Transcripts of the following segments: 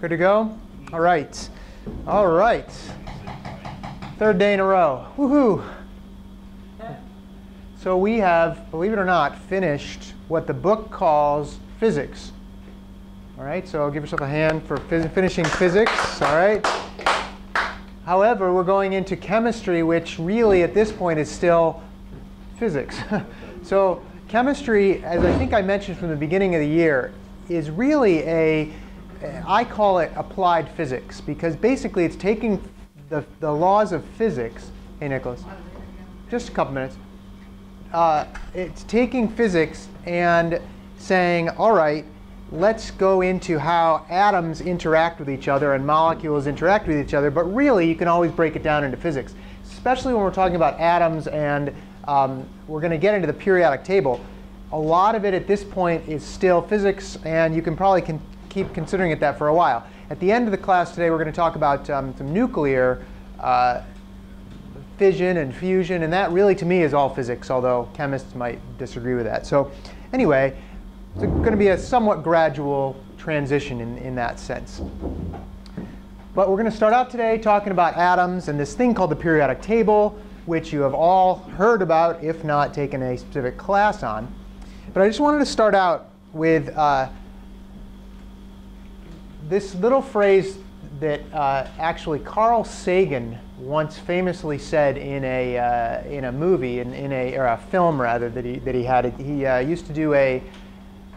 Good to go? All right. All right. Third day in a row. Woohoo! So we have, believe it or not, finished what the book calls physics. All right, so give yourself a hand for phys finishing physics. All right. However, we're going into chemistry, which really at this point is still physics. so chemistry, as I think I mentioned from the beginning of the year, is really a I call it applied physics because basically it's taking the, the laws of physics. Hey, Nicholas. Just a couple minutes. Uh, it's taking physics and saying, all right, let's go into how atoms interact with each other and molecules interact with each other. But really, you can always break it down into physics, especially when we're talking about atoms and um, we're going to get into the periodic table. A lot of it at this point is still physics, and you can probably con keep considering it that for a while. At the end of the class today, we're going to talk about um, some nuclear uh, fission and fusion, and that really to me is all physics, although chemists might disagree with that. So anyway, it's going to be a somewhat gradual transition in, in that sense. But we're going to start out today talking about atoms and this thing called the periodic table, which you have all heard about, if not taken a specific class on. But I just wanted to start out with uh, this little phrase that uh, actually Carl Sagan once famously said in a uh, in a movie in, in a or a film rather that he that he had he uh, used to do a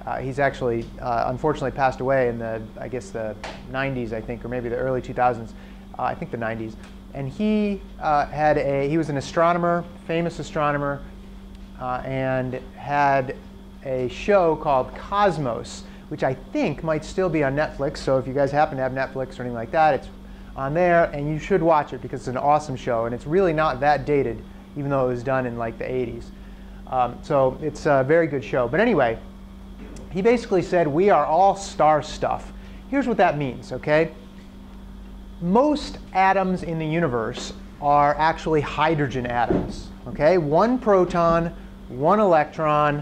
uh, he's actually uh, unfortunately passed away in the I guess the 90s I think or maybe the early 2000s uh, I think the 90s and he had a he was an astronomer famous astronomer and had a show called Cosmos which I think might still be on Netflix. So if you guys happen to have Netflix or anything like that, it's on there, and you should watch it because it's an awesome show, and it's really not that dated, even though it was done in like the 80s. Um, so it's a very good show. But anyway, he basically said we are all star stuff. Here's what that means, okay? Most atoms in the universe are actually hydrogen atoms, okay? One proton, one electron,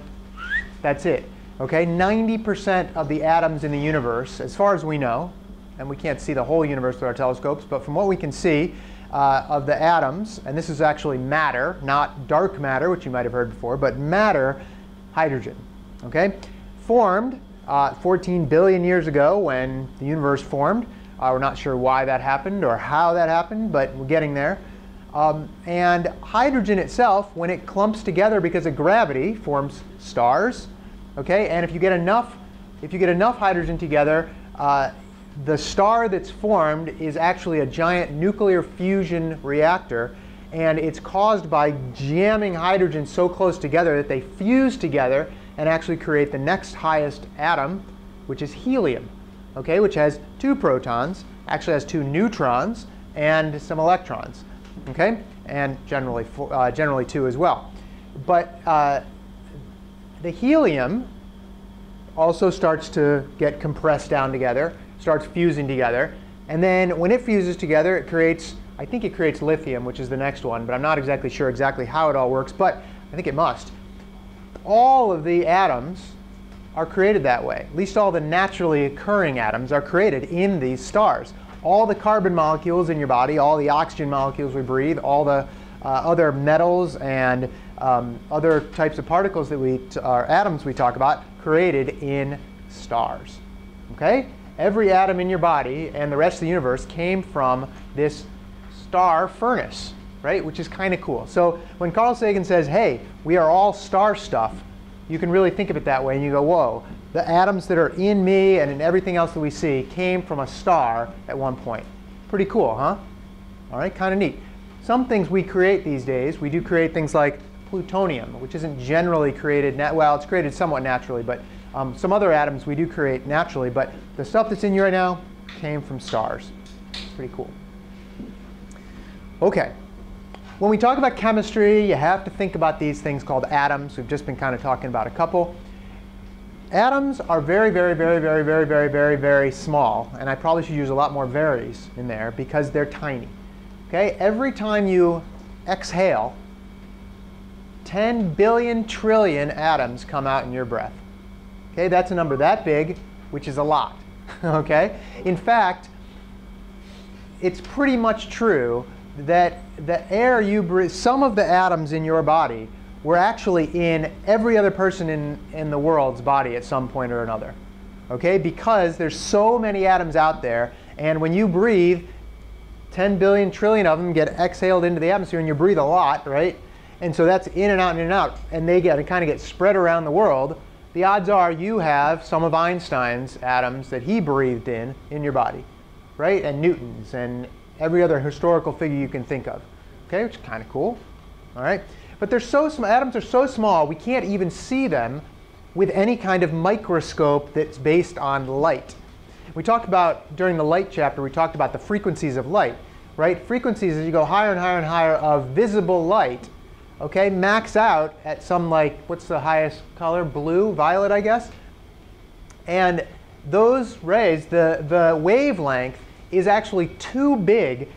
that's it. Okay, 90% of the atoms in the universe, as far as we know, and we can't see the whole universe with our telescopes, but from what we can see uh, of the atoms, and this is actually matter, not dark matter, which you might have heard before, but matter, hydrogen. Okay, formed uh, 14 billion years ago when the universe formed. Uh, we're not sure why that happened or how that happened, but we're getting there. Um, and hydrogen itself, when it clumps together because of gravity, forms stars, Okay, and if you get enough, if you get enough hydrogen together, uh, the star that's formed is actually a giant nuclear fusion reactor, and it's caused by jamming hydrogen so close together that they fuse together and actually create the next highest atom, which is helium, okay, which has two protons, actually has two neutrons, and some electrons, okay, and generally, uh, generally two as well. But uh, the helium also starts to get compressed down together, starts fusing together. And then when it fuses together, it creates, I think it creates lithium, which is the next one, but I'm not exactly sure exactly how it all works, but I think it must. All of the atoms are created that way. At least all the naturally occurring atoms are created in these stars. All the carbon molecules in your body, all the oxygen molecules we breathe, all the uh, other metals and um, other types of particles that we, or atoms we talk about, created in stars. Okay? Every atom in your body and the rest of the universe came from this star furnace, right? Which is kind of cool. So when Carl Sagan says, hey, we are all star stuff, you can really think of it that way and you go, whoa, the atoms that are in me and in everything else that we see came from a star at one point. Pretty cool, huh? All right, kind of neat. Some things we create these days, we do create things like plutonium, which isn't generally created, well, it's created somewhat naturally, but um, some other atoms we do create naturally, but the stuff that's in you right now came from stars. Pretty cool. Okay. When we talk about chemistry, you have to think about these things called atoms. We've just been kind of talking about a couple. Atoms are very, very, very, very, very, very, very, very small, and I probably should use a lot more varies in there because they're tiny. Okay, every time you exhale, 10 billion trillion atoms come out in your breath. Okay, that's a number that big, which is a lot. okay? In fact, it's pretty much true that the air you breathe, some of the atoms in your body were actually in every other person in, in the world's body at some point or another. Okay? Because there's so many atoms out there, and when you breathe, 10 billion trillion of them get exhaled into the atmosphere, and you breathe a lot, right? And so that's in and out and in and out, and they get kind of get spread around the world. The odds are you have some of Einstein's atoms that he breathed in in your body, right? And Newton's and every other historical figure you can think of. Okay, which is kind of cool. All right. But they're so small, atoms are so small, we can't even see them with any kind of microscope that's based on light. We talked about, during the light chapter, we talked about the frequencies of light, right? Frequencies, as you go higher and higher and higher of visible light, okay, max out at some like, what's the highest color? Blue, violet, I guess. And those rays, the, the wavelength is actually too big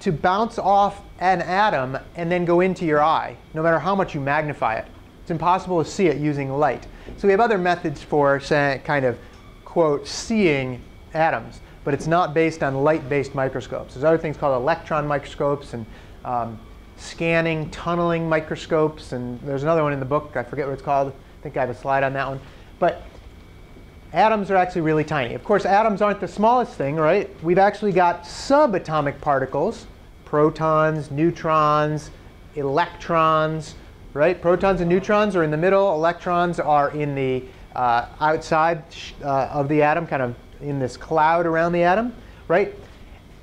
to bounce off an atom and then go into your eye, no matter how much you magnify it. It's impossible to see it using light. So we have other methods for say, kind of, quote, seeing atoms, but it's not based on light-based microscopes. There's other things called electron microscopes and um, scanning, tunneling microscopes, and there's another one in the book, I forget what it's called. I think I have a slide on that one. But atoms are actually really tiny. Of course, atoms aren't the smallest thing, right? We've actually got subatomic particles, protons, neutrons, electrons, right? Protons and neutrons are in the middle. Electrons are in the uh, outside uh, of the atom, kind of in this cloud around the atom, right?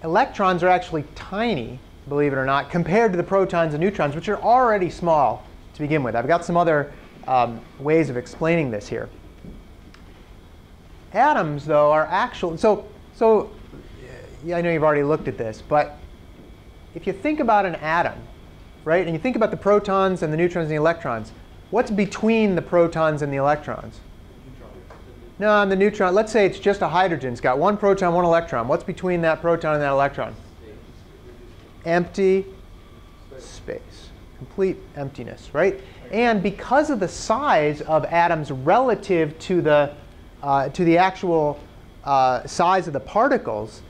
Electrons are actually tiny, believe it or not, compared to the protons and neutrons, which are already small to begin with. I've got some other um, ways of explaining this here. Atoms, though, are actual. So, so yeah, I know you've already looked at this, but if you think about an atom, right, and you think about the protons and the neutrons and the electrons, what's between the protons and the electrons? No, on the neutron, let's say it's just a hydrogen. It's got one proton, one electron. What's between that proton and that electron? Empty space. Complete emptiness, right? And because of the size of atoms relative to the, uh, to the actual uh, size of the particles,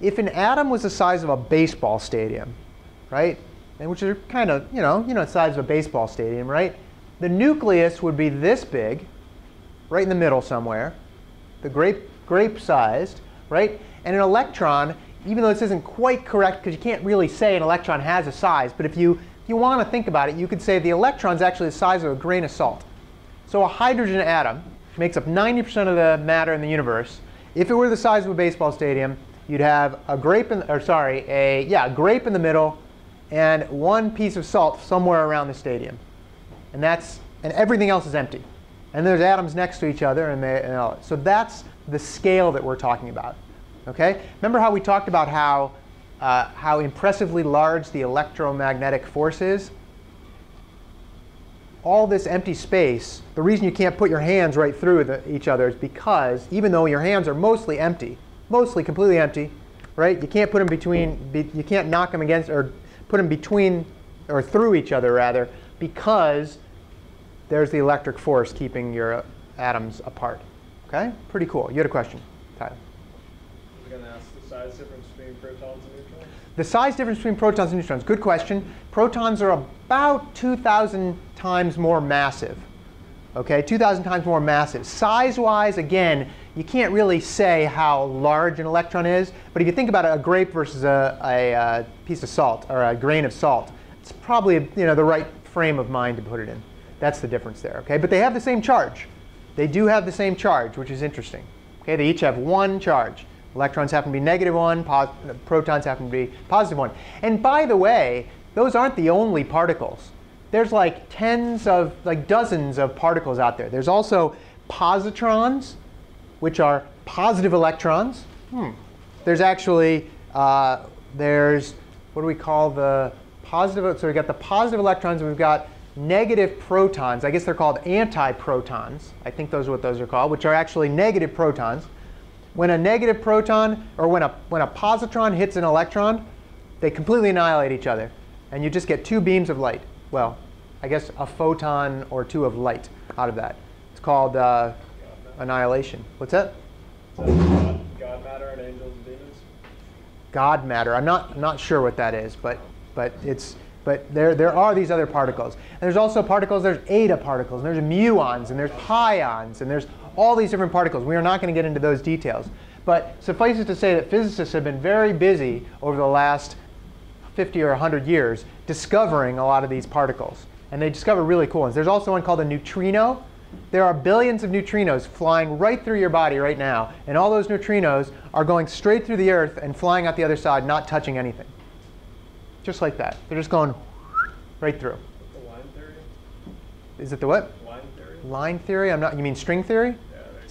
if an atom was the size of a baseball stadium, right, and which are kind of, you know, you know, the size of a baseball stadium, right, the nucleus would be this big, right in the middle somewhere, the grape, grape-sized, right, and an electron, even though this isn't quite correct because you can't really say an electron has a size, but if you, if you want to think about it, you could say the electron is actually the size of a grain of salt. So a hydrogen atom makes up 90% of the matter in the universe. If it were the size of a baseball stadium, you'd have a grape in, or sorry, a yeah, a grape in the middle, and one piece of salt somewhere around the stadium, and that's and everything else is empty, and there's atoms next to each other, and they, and all, so that's the scale that we're talking about. Okay, remember how we talked about how uh, how impressively large the electromagnetic force is. All this empty space, the reason you can't put your hands right through the, each other is because even though your hands are mostly empty, mostly completely empty, right? You can't put them between, be, you can't knock them against or put them between or through each other rather because there's the electric force keeping your atoms apart. Okay, pretty cool. You had a question, Tyler. Going to ask the size difference between protons and neutrons. The size difference between protons and neutrons, good question. Protons are about 2,000 times more massive. Okay, 2,000 times more massive. Size-wise, again, you can't really say how large an electron is, but if you think about a grape versus a, a, a piece of salt or a grain of salt, it's probably you know the right frame of mind to put it in. That's the difference there. Okay, but they have the same charge. They do have the same charge, which is interesting. Okay, they each have one charge. Electrons happen to be negative one, protons happen to be positive one. And by the way, those aren't the only particles. There's like tens of, like dozens of particles out there. There's also positrons, which are positive electrons. Hmm. There's actually, uh, there's, what do we call the positive, so we've got the positive electrons, we've got negative protons. I guess they're called antiprotons. I think those are what those are called, which are actually negative protons. When a negative proton, or when a, when a positron hits an electron, they completely annihilate each other. And you just get two beams of light. Well, I guess a photon or two of light out of that. It's called uh, annihilation. What's that? Is that God matter and angels and demons? God matter. I'm not I'm not sure what that is, but but it's but there there are these other particles. And there's also particles. There's eta particles, and there's muons, and there's pions, and there's all these different particles. We are not going to get into those details. But suffice it to say that physicists have been very busy over the last 50 or 100 years discovering a lot of these particles. And they discover really cool ones. There's also one called a neutrino. There are billions of neutrinos flying right through your body right now. And all those neutrinos are going straight through the Earth and flying out the other side, not touching anything. Just like that. They're just going right through. The line theory? Is it the what? Line theory? Line theory? I'm not. You mean string theory?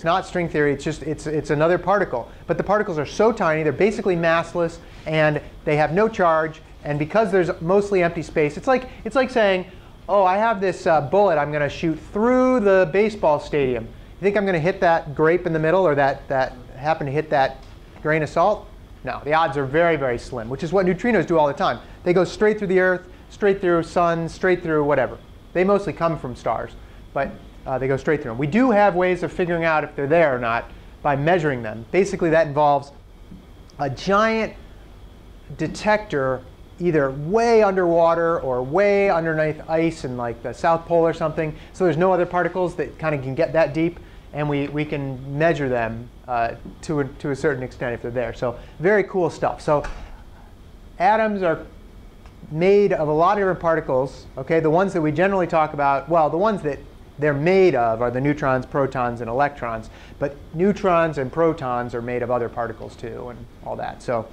Not string theory. It's just it's it's another particle. But the particles are so tiny, they're basically massless, and they have no charge. And because there's mostly empty space, it's like it's like saying, "Oh, I have this uh, bullet. I'm going to shoot through the baseball stadium. You think I'm going to hit that grape in the middle, or that that happen to hit that grain of salt? No, the odds are very very slim. Which is what neutrinos do all the time. They go straight through the Earth, straight through sun, straight through whatever. They mostly come from stars, but uh, they go straight through them. We do have ways of figuring out if they're there or not by measuring them. Basically, that involves a giant detector either way underwater or way underneath ice in like the South Pole or something. So there's no other particles that kind of can get that deep, and we, we can measure them uh, to, a, to a certain extent if they're there. So very cool stuff. So atoms are made of a lot of different particles. Okay, the ones that we generally talk about, well, the ones that they're made of are the neutrons, protons, and electrons. But neutrons and protons are made of other particles too, and all that. So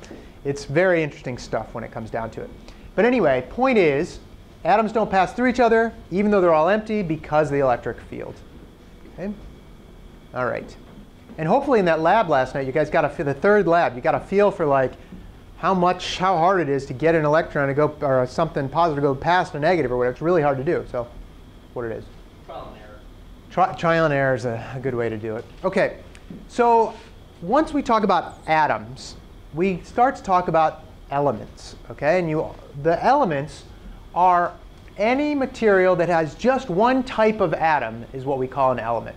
it's very interesting stuff when it comes down to it. But anyway, point is, atoms don't pass through each other, even though they're all empty, because of the electric field. Okay. All right. And hopefully in that lab last night, you guys got a feel, the third lab, you got a feel for like how much, how hard it is to get an electron to go, or something positive to go past a negative or whatever. It's really hard to do. So, what it is. Trial and error. Is a, a good way to do it. Okay, so once we talk about atoms, we start to talk about elements. Okay, and you, the elements are any material that has just one type of atom is what we call an element.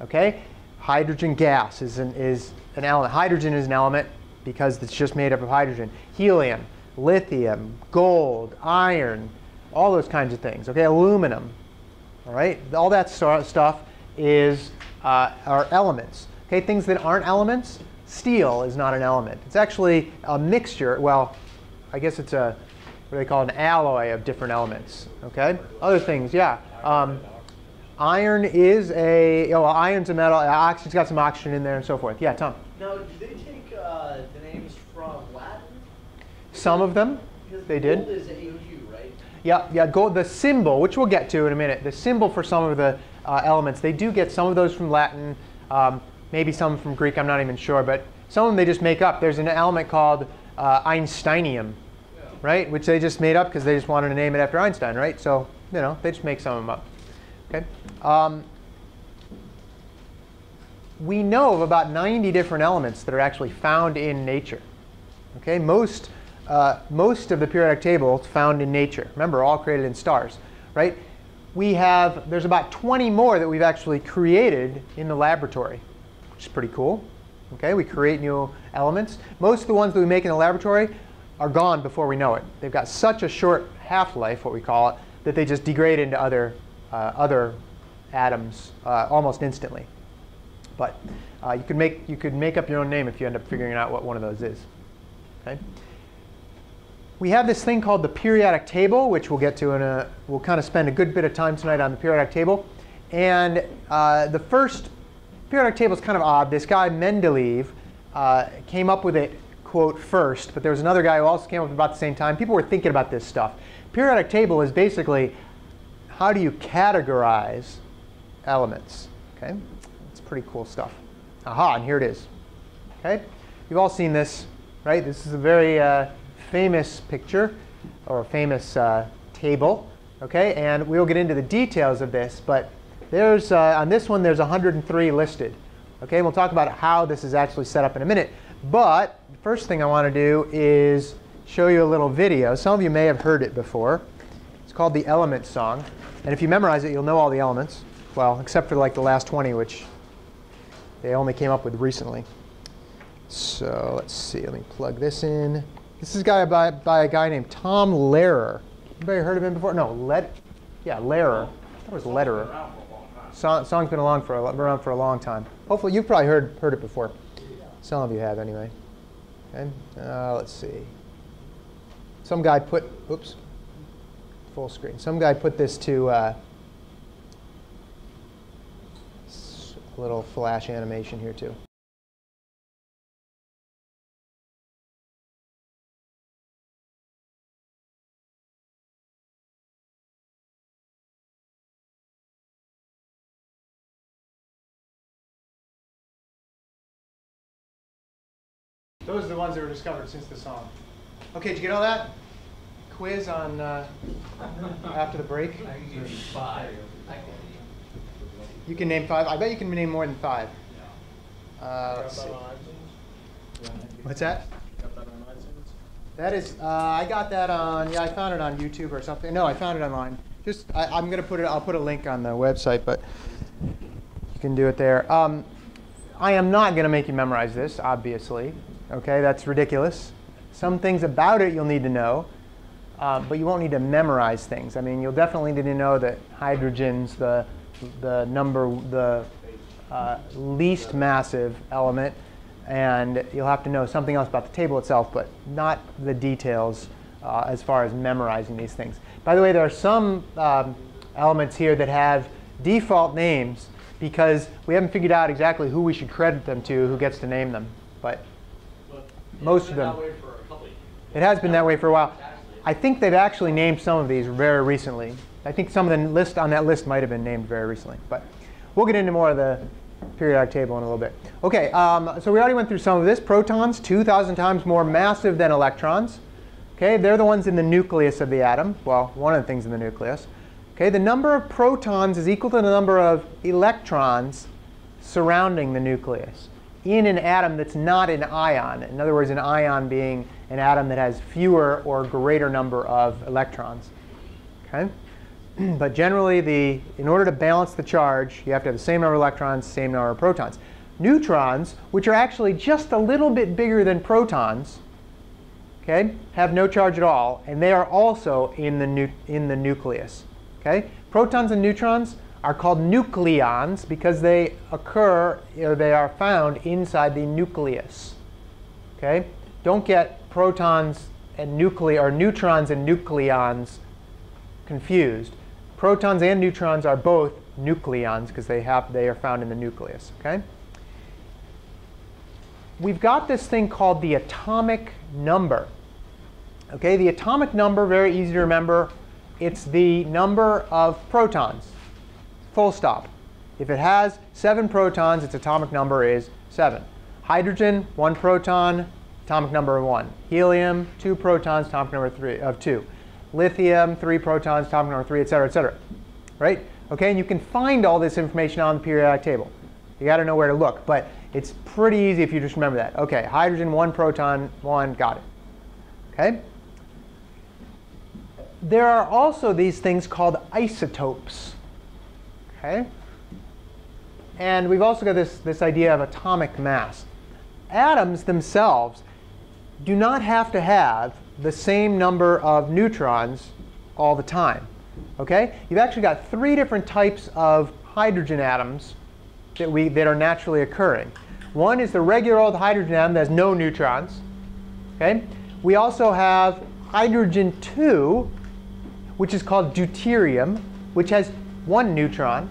Okay, hydrogen gas is an, is an element. Hydrogen is an element because it's just made up of hydrogen. Helium, lithium, gold, iron, all those kinds of things. Okay, aluminum, all right, all that stu- stuff is uh, are elements. Okay, things that aren't elements. Steel is not an element. It's actually a mixture. Well, I guess it's a what do they call it, an alloy of different elements. Okay, other things, yeah. Um, iron is a oh, well, iron's a metal. uh, ox- It's got some oxygen in there and so forth. Yeah, Tom. Now, did they take uh, the names from Latin? Some of them, they did. gold is AU, right? Yeah, yeah. Gold. The symbol, which we'll get to in a minute, the symbol for some of the uh, elements, they do get some of those from Latin, um, maybe some from Greek. I'm not even sure, but some of them they just make up. There's an element called uh, Einsteinium, right, which they just made up because they just wanted to name it after Einstein, right? So you know, they just make some of them up. Okay. Um, we know of about 90 different elements that are actually found in nature. Okay, most, uh, most of the periodic table is found in nature. Remember, all created in stars, right? We have, there's about 20 more that we've actually created in the laboratory, which is pretty cool. Okay, we create new elements. Most of the ones that we make in the laboratory are gone before we know it. They've got such a short half-life, what we call it, that they just degrade into other, uh, other atoms uh, almost instantly. But uh, you could make you could make up your own name if you end up figuring out what one of those is. Okay. We have this thing called the periodic table, which we'll get to in a. We'll kind of spend a good bit of time tonight on the periodic table. And uh, the first periodic table is kind of odd. This guy Mendeleev uh, came up with it quote first, but there was another guy who also came up about the same time. People were thinking about this stuff. Periodic table is basically how do you categorize elements? Okay, it's pretty cool stuff. Aha, and here it is. Okay, you've all seen this, right? This is a very uh, famous picture or famous uh, table. Okay, and we'll get into the details of this, but there's uh, on this one there's 103 listed. Okay, we'll talk about how this is actually set up in a minute. But the first thing I want to do is show you a little video. Some of you may have heard it before. It's called the Element Song, and if you memorize it, you'll know all the elements. Well, except for like the last 20, which they only came up with recently. So let's see. Let me plug this in. This is a guy by, by a guy named Tom Lehrer. Anybody heard of him before? No, Let. Yeah, Lehrer. It was Letterer. Song, song's been along for a, around for a long time. Hopefully, you've probably heard heard it before. Some of you have, anyway. Okay. Uh, let's see. Some guy put. Oops. Full screen. Some guy put this to. Uh, a little flash animation here too. Those are the ones that were discovered since the song. Okay, did you get all that? Quiz on uh, after the break. Five. You can name five. I bet you can name more than five. Uh, let's see. What's that? Got that on iTunes? That is, uh, I got that on. Yeah, I found it on YouTube or something. No, I found it online. Just, I, I'm gonna put it. I'll put a link on the website, but you can do it there. Um, I am not gonna make you memorize this, obviously. Okay, that's ridiculous. Some things about it you'll need to know, uh, but you won't need to memorize things. I mean, you'll definitely need to know that hydrogen's the the number the uh, least massive element, and you'll have to know something else about the table itself, but not the details uh, as far as memorizing these things. By the way, there are some um, elements here that have default names because we haven't figured out exactly who we should credit them to, who gets to name them. But most of them. It has been that way for a while. I think they've actually named some of these very recently. I think some of the list on that list might have been named very recently, but we'll get into more of the periodic table in a little bit. Okay, um, so we already went through some of this. Protons, 2,000 times more massive than electrons. Okay, they're the ones in the nucleus of the atom. Well, one of the things in the nucleus. Okay, the number of protons is equal to the number of electrons surrounding the nucleus in an atom that's not an ion. In other words, an ion being an atom that has fewer or greater number of electrons. Okay? but generally, the, in order to balance the charge, you have to have the same number of electrons, same number of protons. Neutrons, which are actually just a little bit bigger than protons, okay, have no charge at all, and they are also in the, in the nucleus. Okay? Protons and neutrons are called nucleons because they occur or they are found inside the nucleus. Okay? Don't get protons and nuclei or neutrons and nucleons confused. Protons and neutrons are both nucleons because they have they are found in the nucleus. Okay? We've got this thing called the atomic number. Okay, the atomic number, very easy to remember. It's the number of protons. Full stop. If it has seven protons, its atomic number is seven. Hydrogen, one proton, atomic number one. Helium, two protons, atomic number three of two. Lithium, three protons, atomic number three, et cetera, et cetera. Right? Okay, and you can find all this information on the periodic table. You got to know where to look, but it's pretty easy if you just remember that. Okay, hydrogen, one proton, one, got it. Okay? There are also these things called isotopes. Okay? And we've also got this, this idea of atomic mass. Atoms themselves do not have to have the same number of neutrons all the time. Okay? You've actually got three different types of hydrogen atoms that, we, that are naturally occurring. One is the regular old hydrogen atom that has no neutrons. Okay? We also have hydrogen 2, which is called deuterium, which has one neutron.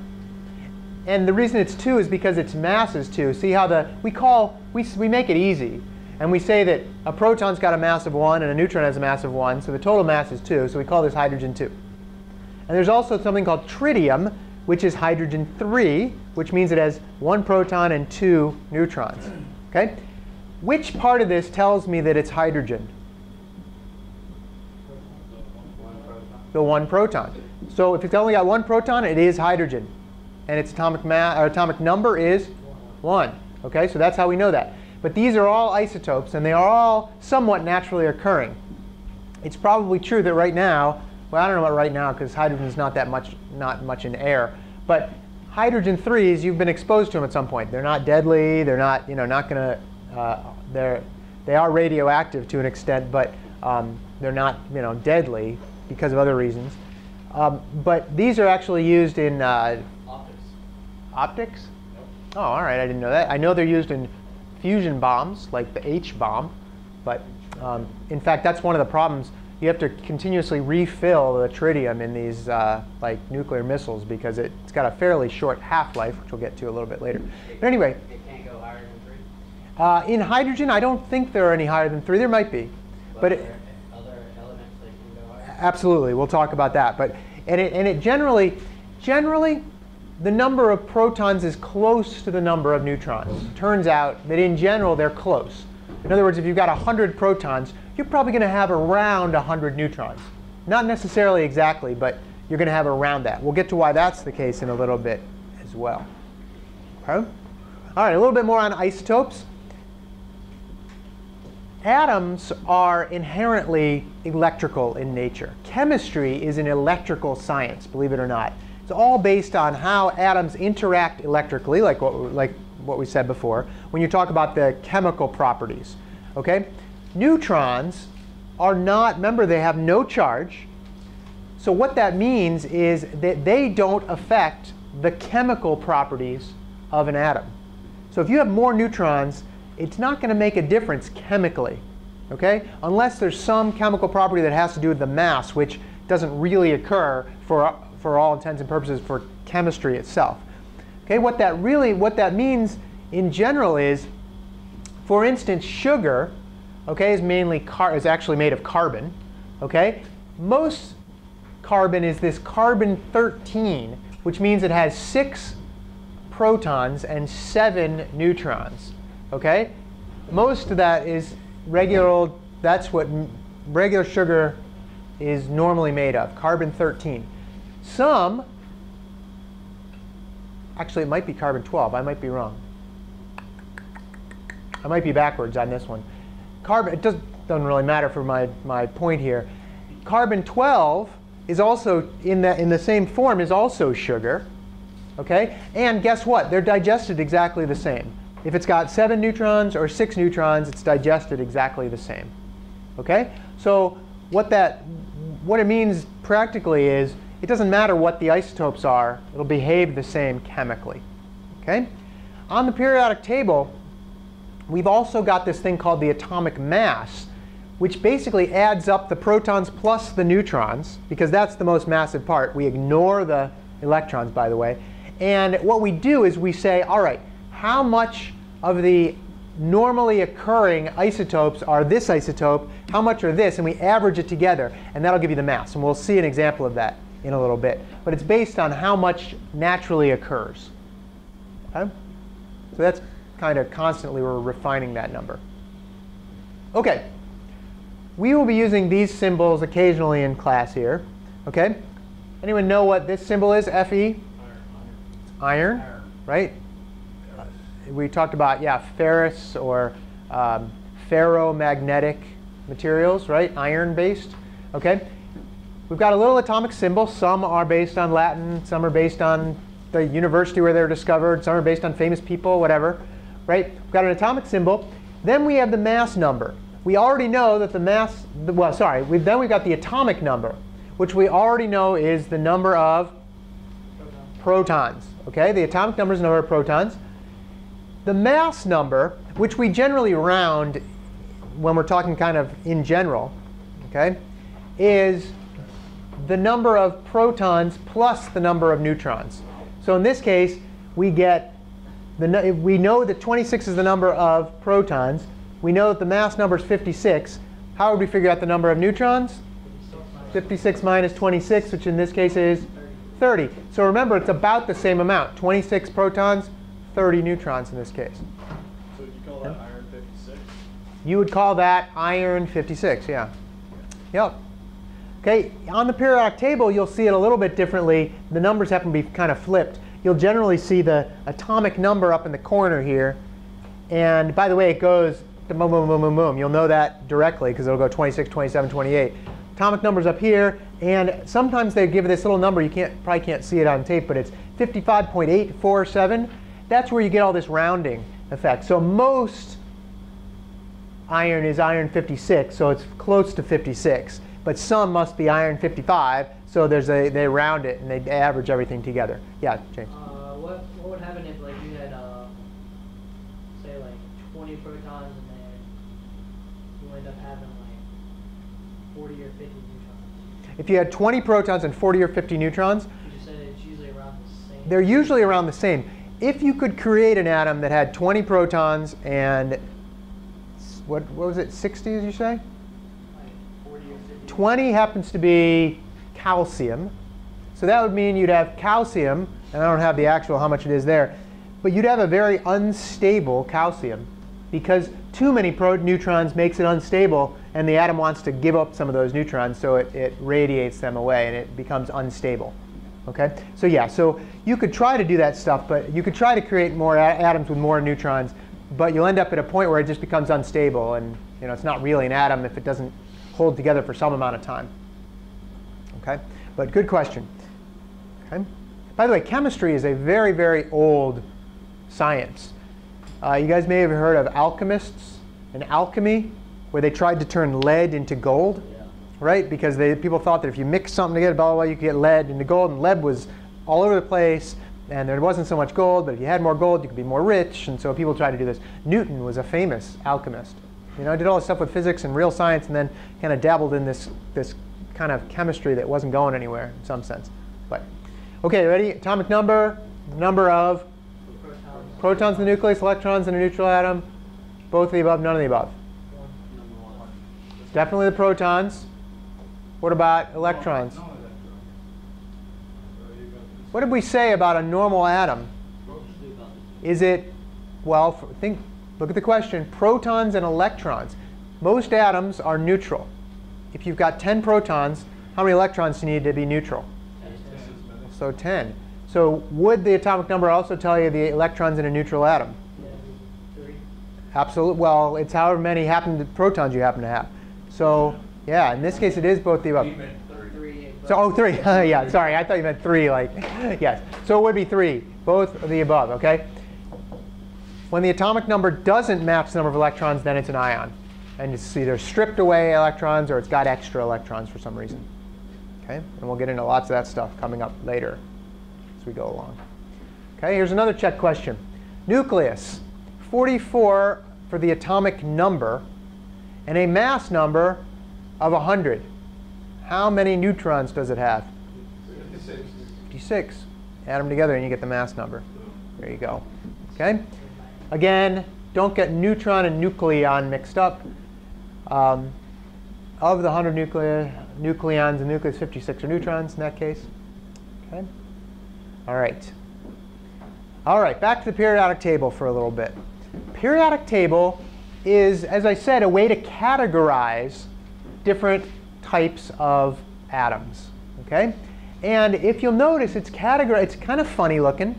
And the reason it's 2 is because its mass is 2. See how the, we call, we, we make it easy. And we say that a proton's got a mass of 1 and a neutron has a mass of 1, so the total mass is 2, so we call this hydrogen 2. And there's also something called tritium, which is hydrogen 3, which means it has one proton and two neutrons. Okay? Which part of this tells me that it's hydrogen? The one proton. So if it's only got one proton, it is hydrogen. And its atomic, ma- atomic number is 1. Okay, so that's how we know that. But these are all isotopes, and they are all somewhat naturally occurring. It's probably true that right now, well, I don't know about right now because hydrogen is not that much, not much in air. But hydrogen threes, you've been exposed to them at some point. They're not deadly. They're not, you know, not going to uh, they're, they are radioactive to an extent, but um, they're not you know, deadly because of other reasons. Um, but these are actually used in uh, Optics. optics. Oh, all right, I didn't know that. I know they're used in fusion bombs, like the H bomb, but um, in fact, that's one of the problems. You have to continuously refill the tritium in these uh, like nuclear missiles because it, it's got a fairly short half-life, which we'll get to a little bit later. But anyway, It can't go higher than three. uh, in hydrogen, I don't think there are any higher than three. There might be, but it, there other elements that can go higher. Absolutely, we'll talk about that. But and it, and it generally, generally, the number of protons is close to the number of neutrons. Turns out that in general they're close. In other words, if you've got 100 protons, you're probably going to have around 100 neutrons. Not necessarily exactly, but you're going to have around that. We'll get to why that's the case in a little bit as well. Okay? All right, a little bit more on isotopes atoms are inherently electrical in nature. Chemistry is an electrical science, believe it or not. It's all based on how atoms interact electrically, like what, like what we said before, when you talk about the chemical properties. Okay? Neutrons are not, remember, they have no charge. So what that means is that they don't affect the chemical properties of an atom. So if you have more neutrons, it's not going to make a difference chemically, okay? Unless there's some chemical property that has to do with the mass, which doesn't really occur for, for all intents and purposes for chemistry itself. Okay, what that really, what that means in general is, for instance, sugar, okay, is mainly car is actually made of carbon, okay? Most carbon is this carbon 13, which means it has six protons and seven neutrons. Okay? Most of that is regular old, that's what regular sugar is normally made of, carbon 13. Some, actually it might be carbon 12, I might be wrong. I might be backwards on this one. Carbon, it does, doesn't really matter for my, my point here. Carbon 12 is also, in the, in the same form, is also sugar. Okay? And guess what? They're digested exactly the same. If it's got seven neutrons or six neutrons, it's digested exactly the same. Okay? So what that what it means practically is it doesn't matter what the isotopes are, it'll behave the same chemically. Okay? On the periodic table, we've also got this thing called the atomic mass, which basically adds up the protons plus the neutrons, because that's the most massive part. We ignore the electrons, by the way. And what we do is we say, all right, how much of the normally occurring isotopes are this isotope, how much are this, and we average it together, and that'll give you the mass. And we'll see an example of that in a little bit. But it's based on how much naturally occurs. Okay? So that's kind of constantly we're refining that number. Okay. We will be using these symbols occasionally in class here. Okay? Anyone know what this symbol is, Fe? Iron, Iron. right? We talked about, yeah, ferrous or um, ferromagnetic materials, right? Iron-based, okay? We've got a little atomic symbol. Some are based on Latin. Some are based on the university where they were discovered. Some are based on famous people, whatever, right? We've got an atomic symbol. Then we have the mass number. We already know that the mass, well, sorry, we've, then we've got the atomic number, which we already know is the number of protons. Okay, the atomic number is the number of protons. The mass number, which we generally round when we're talking kind of in general, okay, is the number of protons plus the number of neutrons. So in this case, we get the we know that 26 is the number of protons. We know that the mass number is 56. How would we figure out the number of neutrons? 56 minus 26, which in this case is 30. So remember, it's about the same amount. 26 protons, 30 neutrons in this case. So you call that iron 56? You would call that iron 56, yeah. Yep. Okay, on the periodic table, you'll see it a little bit differently. The numbers happen to be kind of flipped. You'll generally see the atomic number up in the corner here. And by the way, it goes boom, boom, boom, boom, boom. You'll know that directly because it'll go 26, 27, 28. Atomic number's up here, and sometimes they give this little number. You can't probably can't see it on tape, but it's 55.847. That's where you get all this rounding effect. So most iron is iron 56, so it's close to 56. But some must be iron 55, so there's a they round it and they average everything together. Yeah, James. Uh, what what would happen if like you had uh, say like 20 protons and then you end up having like 40 or 50 neutrons? If you had 20 protons and 40 or 50 neutrons, You just said it's usually around the same. they're usually around the same. If you could create an atom that had 20 protons and what, what was it, 60 as you say? like 40 20 happens to be calcium. So that would mean you'd have calcium, and I don't have the actual how much it is there, but you'd have a very unstable calcium because too many pro- neutrons makes it unstable, and the atom wants to give up some of those neutrons, so it, it radiates them away and it becomes unstable. Okay? So yeah, so you could try to do that stuff, but you could try to create more atoms with more neutrons, but you'll end up at a point where it just becomes unstable, and you know it's not really an atom if it doesn't hold together for some amount of time. Okay? But good question. Okay? By the way, chemistry is a very, very old science. Uh, you guys may have heard of alchemists and alchemy, where they tried to turn lead into gold. Right? Because they, people thought that if you mix something together, blah, blah, blah, you could get lead into gold. And lead was all over the place, and there wasn't so much gold, but if you had more gold, you could be more rich. And so people tried to do this. Newton was a famous alchemist. You know, did all this stuff with physics and real science, and then kind of dabbled in this, this kind of chemistry that wasn't going anywhere in some sense. But okay, ready? Atomic number, number of Protons. protons in the nucleus, electrons in a neutral atom, both of the above, none of the above. One. Number one. Definitely the protons. What about electrons? So you got What did we say about a normal atom? Is it, well, think, look at the question, protons and electrons. Most atoms are neutral. If you've got 10 protons, how many electrons do you need to be neutral? this is many. So 10. So would the atomic number also tell you the electrons in a neutral atom? Absolutely. Well, it's however many happen to, protons you happen to have. So yeah, in this case, it is both the above. Three. So oh, three. yeah, sorry. I thought you meant three. Like yes. So it would be three. Both of the above. Okay. When the atomic number doesn't match the number of electrons, then it's an ion, and it's either stripped away electrons or it's got extra electrons for some reason. Okay. And we'll get into lots of that stuff coming up later as we go along. Okay. Here's another check question. Nucleus, 44 for the atomic number, and a mass number of 100. How many neutrons does it have? 56. 56. Add them together and you get the mass number. There you go. Okay? Again, don't get neutron and nucleon mixed up. Um, of the 100 nuclei, nucleons, the nucleus 56 are neutrons in that case. Okay? All right. All right, back to the periodic table for a little bit. Periodic table is, as I said, a way to categorize different types of atoms. Okay? And if you'll notice, it's categorized, it's kind of funny looking.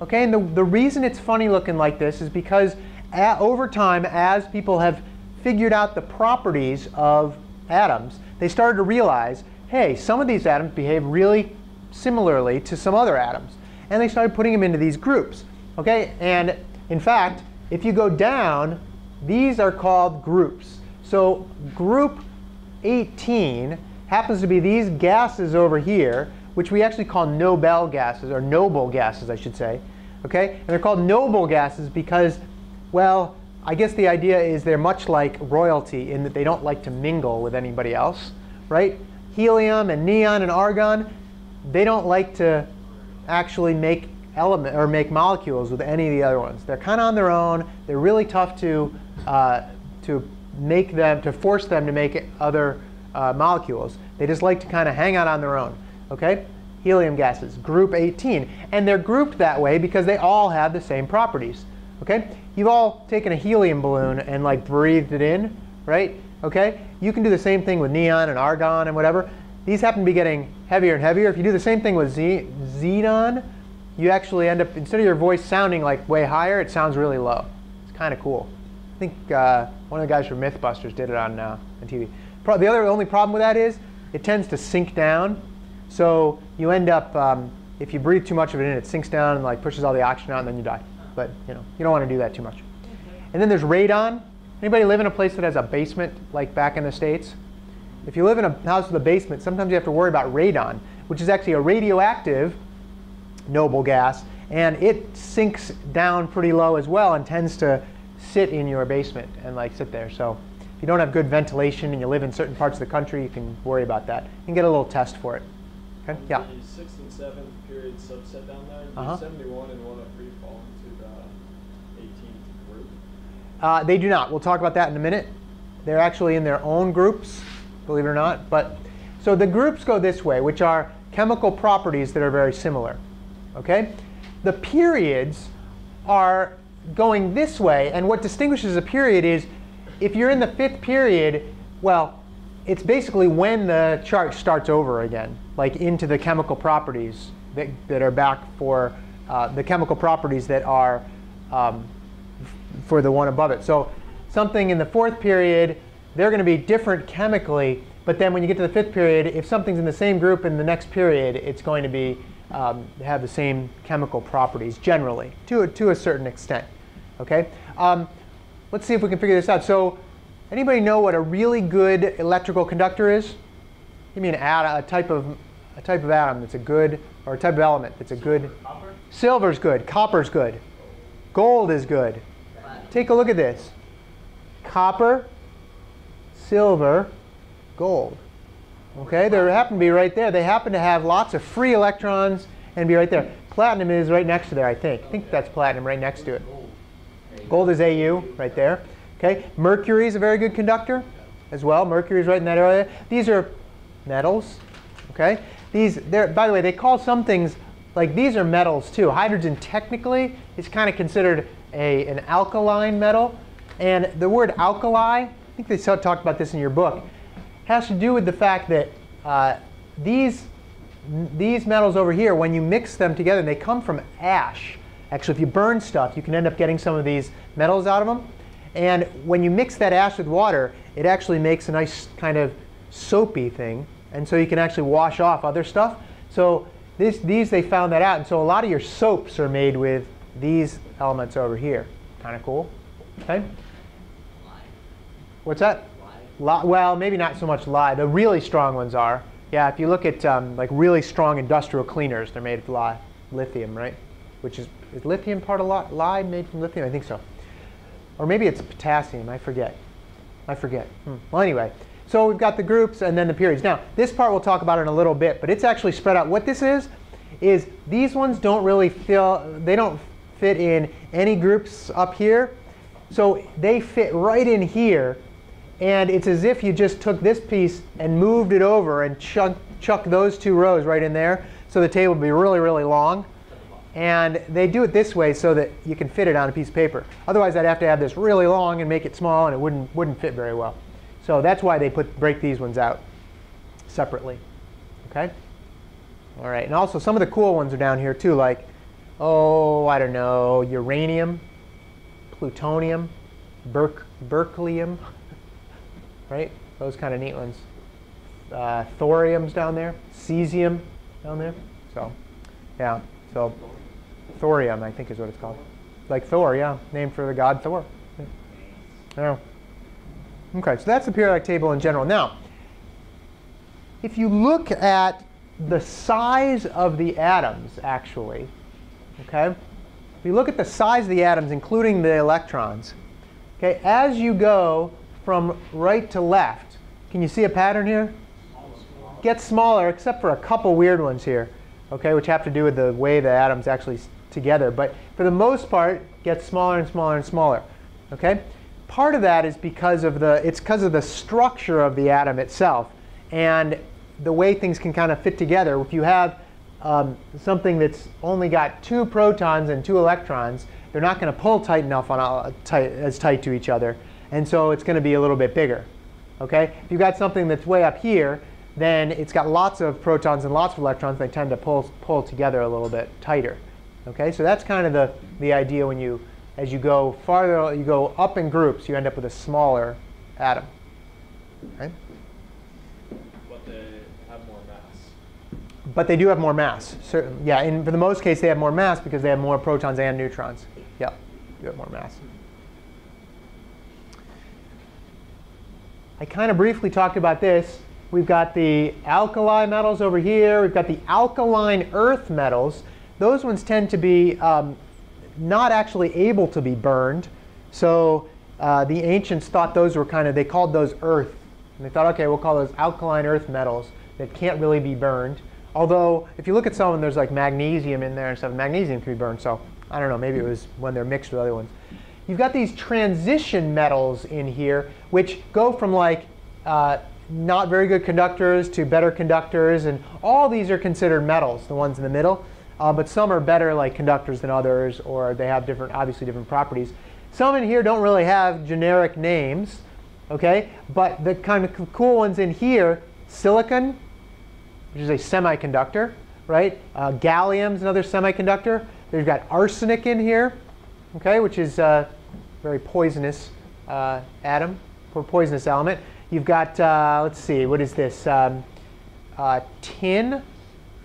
Okay, and the, the reason it's funny looking like this is because a, over time, as people have figured out the properties of atoms, they started to realize, hey, some of these atoms behave really similarly to some other atoms. And they started putting them into these groups. Okay, and in fact, if you go down, these are called groups. So group 18 happens to be these gases over here, which we actually call Nobel gases, or noble gases, I should say. Okay? And they're called noble gases because, well, I guess the idea is they're much like royalty in that they don't like to mingle with anybody else, right? Helium and neon and argon, they don't like to actually make element or make molecules with any of the other ones. They're kind of on their own. They're really tough to uh, to make them to force them to make other uh, molecules. They just like to kind of hang out on their own. Okay, helium gases, group 18, and they're grouped that way because they all have the same properties. Okay, you've all taken a helium balloon and like breathed it in, right? Okay, you can do the same thing with neon and argon and whatever. These happen to be getting heavier and heavier. If you do the same thing with xenon, you actually end up, instead of your voice sounding like way higher, it sounds really low. It's kind of cool. I think uh, one of the guys from MythBusters did it on, uh, on TV. Pro- the other only problem with that is it tends to sink down. So you end up, um, if you breathe too much of it in, it sinks down and like pushes all the oxygen out and then you die. But you know, you don't want to do that too much. And then there's radon. Anybody live in a place that has a basement like back in the States? If you live in a house with a basement, sometimes you have to worry about radon, which is actually a radioactive noble gas, and it sinks down pretty low as well and tends to sit in your basement and like sit there. So if you don't have good ventilation and you live in certain parts of the country, you can worry about that. You can get a little test for it. Okay? Yeah. The sixth and seventh period subset down there, do Uh-huh. 71 and 103 fall into the 18th group? Uh, they do not. We'll talk about that in a minute. They're actually in their own groups, believe it or not. But so the groups go this way, which are chemical properties that are very similar. Okay? The periods are going this way, and what distinguishes a period is if you're in the fifth period, well, it's basically when the chart starts over again, like into the chemical properties that, that are back for uh, the chemical properties that are um, for the one above it. So something in the fourth period, they're going to be different chemically, but then when you get to the fifth period, if something's in the same group in the next period, it's going to be um, have the same chemical properties generally, to a, to a certain extent. Okay. Um, let's see if we can figure this out. So, anybody know what a really good electrical conductor is? Give me an atom, a type of a type of atom that's a good, or a type of element that's a good. Copper? Silver's good. Copper's good. Gold is good. Take a look at this. Copper, silver, gold. Okay, they happen to be right there. They happen to have lots of free electrons and be right there. Platinum is right next to there, I think. I think that's platinum right next to it. Gold is AU right there. Okay, mercury is a very good conductor as well. Mercury is right in that area. These are metals. Okay, these. By the way, they call some things like these are metals too. Hydrogen technically is kind of considered a an alkaline metal, and the word alkali. I think they talked about this in your book. Has to do with the fact that uh, these these metals over here, when you mix them together, they come from ash. Actually, if you burn stuff, you can end up getting some of these metals out of them. And when you mix that ash with water, it actually makes a nice kind of soapy thing. And so you can actually wash off other stuff. So this, these, they found that out. And so a lot of your soaps are made with these elements over here. Kind of cool. Okay? What's that? Well, maybe not so much lye. The really strong ones are. Yeah, if you look at um, like really strong industrial cleaners, they're made of lye, lithium, right? Which is is lithium part of lye, lye made from lithium? I think so. Or maybe it's potassium. I forget. I forget. Hmm. Well, anyway, so we've got the groups and then the periods. Now, this part we'll talk about in a little bit, but it's actually spread out. What this is is these ones don't really fill. They don't fit in any groups up here. So they fit right in here and it's as if you just took this piece and moved it over and chuck, chuck those two rows right in there. So the table would be really, really long. And they do it this way so that you can fit it on a piece of paper. Otherwise, I'd have to have this really long and make it small, and it wouldn't, wouldn't fit very well. So that's why they put, break these ones out separately. Okay? All right. And also, some of the cool ones are down here, too, like, oh, I don't know, uranium, plutonium, berk, berkelium right? Those kind of neat ones. Uh, thorium's down there, cesium down there. So, yeah. So, thorium, I think, is what it's called. Like Thor, yeah, named for the god Thor. Yeah. Yeah. Okay, so that's the periodic table in general. Now, if you look at the size of the atoms, actually, okay, if you look at the size of the atoms, including the electrons, okay, as you go from right to left, can you see a pattern here? Gets smaller, except for a couple weird ones here, okay, which have to do with the way the atoms actually together. But for the most part, gets smaller and smaller and smaller, okay? Part of that is because of the it's because of the structure of the atom itself and the way things can kind of fit together. If you have um, something that's only got two protons and two electrons, they're not going to pull tight enough on all, tight, as tight to each other, and so it's going to be a little bit bigger. Okay? If you've got something that's way up here, then it's got lots of protons and lots of electrons. They tend to pull pull together a little bit tighter. Okay? So that's kind of the the idea when you as you go farther, you go up in groups, you end up with a smaller atom. Okay? But they have more mass. But they do have more mass. Certain, yeah, and for the most case, they have more mass because they have more protons and neutrons. Yeah, do have more mass. I kind of briefly talked about this. We've got the alkali metals over here. We've got the alkaline earth metals. Those ones tend to be um, not actually able to be burned. So uh, the ancients thought those were kind of, they called those earth. And they thought, okay, we'll call those alkaline earth metals that can't really be burned. Although, if you look at some of them, there's like magnesium in there and stuff. Magnesium can be burned, so I don't know, maybe it was when they're mixed with other ones. You've got these transition metals in here, which go from like uh, not very good conductors to better conductors, and all these are considered metals, the ones in the middle. Uh, but some are better like conductors than others, or they have different, obviously different properties. Some in here don't really have generic names, okay? But the kind of cool ones in here, silicon, which is a semiconductor, right? Uh, gallium is another semiconductor. They've got arsenic in here, okay, which is a very poisonous uh, atom, or poisonous element. You've got, uh, let's see, what is this? Um, uh, tin,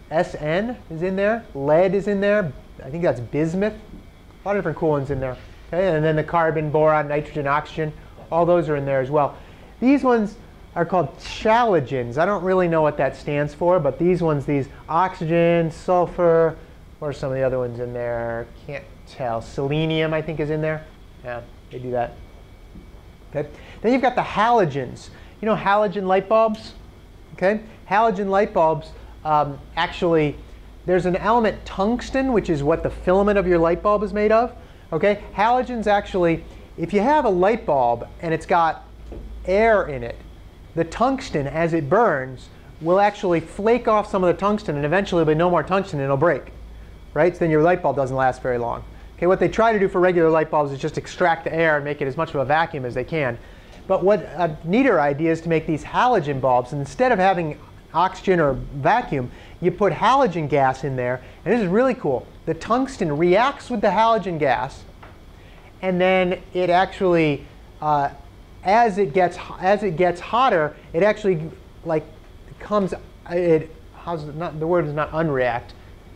SN is in there. Lead is in there. I think that's bismuth. A lot of different cool ones in there. Okay, and then the carbon, boron, nitrogen, oxygen, all those are in there as well. These ones are called chalcogens. I don't really know what that stands for, but these ones, these oxygen, sulfur, what are some of the other ones in there? Can't tell. Selenium, I think, is in there. Yeah, they do that. Okay. Then you've got the halogens. You know halogen light bulbs? Okay. Halogen light bulbs um, actually, there's an element tungsten, which is what the filament of your light bulb is made of. Okay. Halogens actually, if you have a light bulb and it's got air in it, the tungsten, as it burns, will actually flake off some of the tungsten, and eventually there'll be no more tungsten and it'll break. Right? So then your light bulb doesn't last very long. Okay, what they try to do for regular light bulbs is just extract the air and make it as much of a vacuum as they can. But what a neater idea is to make these halogen bulbs, and instead of having oxygen or vacuum, you put halogen gas in there, and this is really cool. The tungsten reacts with the halogen gas, and then it actually, uh, as it gets as it gets hotter, it actually like comes. It how's not the word is not unreact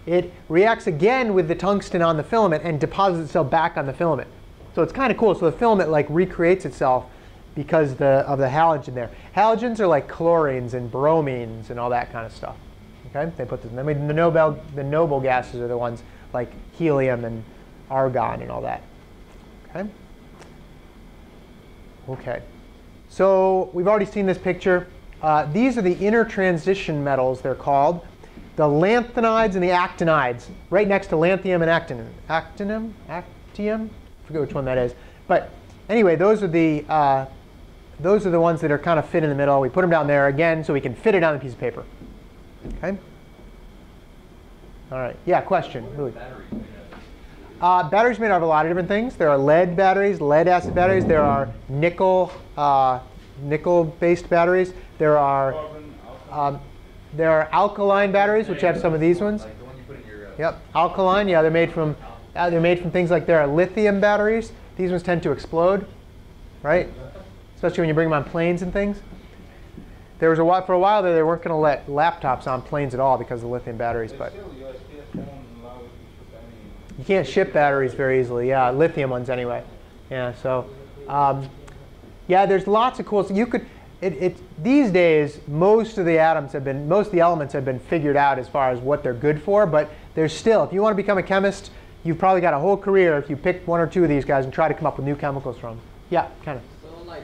it reacts again with the tungsten on the filament and deposits itself back on the filament. So it's kind of cool. So the filament like recreates itself because the, of the halogen there. Halogens are like chlorines and bromines and all that kind of stuff. Okay, they put this. I mean, the noble the noble gases are the ones like helium and argon and all that. Okay. Okay. So we've already seen this picture. Uh, these are the inner transition metals. They're called the lanthanides and the actinides, right next to lanthanum and actinium. Actinium? Actium? I forget which one that is. But anyway, those are the uh, those are the ones that are kind of fit in the middle. We put them down there again so we can fit it on a piece of paper. Okay. All right. Yeah. Question. Louis. Uh, batteries made out of a lot of different things. There are lead batteries, lead acid batteries. There are nickel uh, nickel-based batteries. There are um, there are alkaline batteries, which have some of these ones. Yep, alkaline. Yeah, they're made from uh, they're made from things like there are lithium batteries. These ones tend to explode, right? Especially when you bring them on planes and things. There was a while for a while there they weren't going to let laptops on planes at all because of the lithium batteries, but you can't ship batteries very easily. Yeah, lithium ones anyway. Yeah, so um, yeah, there's lots of cool. So you could it, it, these days, most of the atoms have been, most of the elements have been figured out as far as what they're good for, but there's still, if you want to become a chemist, you've probably got a whole career if you pick one or two of these guys and try to come up with new chemicals from them. Yeah, kind of. So like,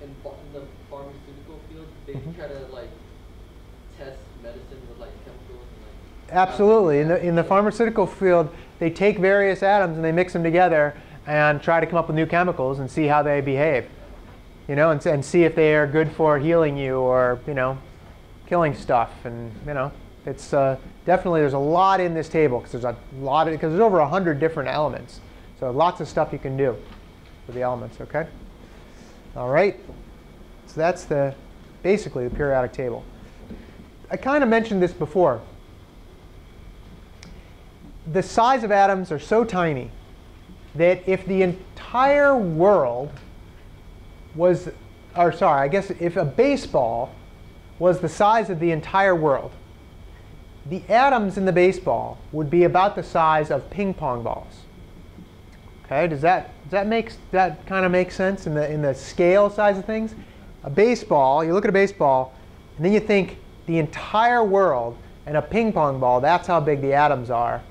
in, the pharmaceutical field, they mm -hmm. try to like test medicine with like chemicals and like. Absolutely. In the, in the pharmaceutical field, they take various atoms and they mix them together and try to come up with new chemicals and see how they behave you know, and, and see if they are good for healing you or, you know, killing stuff. And, you know, it's uh, definitely, there's a lot in this table because there's a lot of, because there's over 100 different elements. So lots of stuff you can do with the elements, okay? All right. So that's the, basically the periodic table. I kind of mentioned this before. The size of atoms are so tiny that if the entire world was, or sorry, I guess if a baseball was the size of the entire world, the atoms in the baseball would be about the size of ping pong balls. Okay, does that does that make that kind of make sense in the in the scale size of things? a baseball, you look at a baseball, and then you think the entire world and a ping pong ball, that's how big the atoms are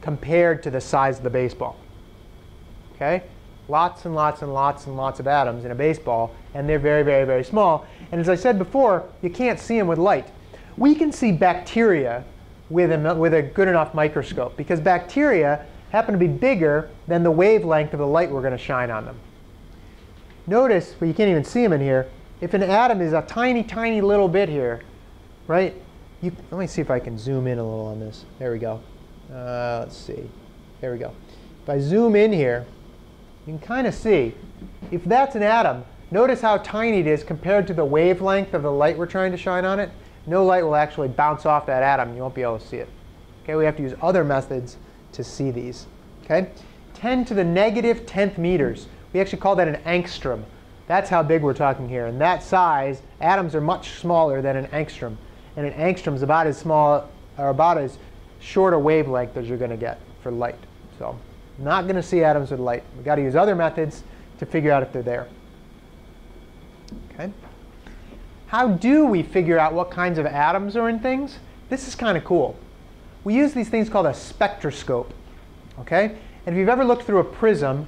compared to the size of the baseball. Okay? Lots and lots and lots and lots of atoms in a baseball, and they're very, very, very small. And as I said before, you can't see them with light. We can see bacteria with a, with a good enough microscope because bacteria happen to be bigger than the wavelength of the light we're going to shine on them. Notice, but you can't even see them in here, if an atom is a tiny, tiny little bit here, right? You, let me see if I can zoom in a little on this. There we go. Uh, let's see. There we go. If I zoom in here, you can kind of see. If that's an atom, notice how tiny it is compared to the wavelength of the light we're trying to shine on it. No light will actually bounce off that atom. You won't be able to see it. Okay, we have to use other methods to see these. Okay, 10 to the negative 10th meters. We actually call that an angstrom. That's how big we're talking here. And that size, atoms are much smaller than an angstrom. And an angstrom is about as small, or about as short a wavelength as you're going to get for light. So not going to see atoms with light. We've got to use other methods to figure out if they're there. Okay. How do we figure out what kinds of atoms are in things? This is kind of cool. We use these things called a spectroscope. Okay? And if you've ever looked through a prism,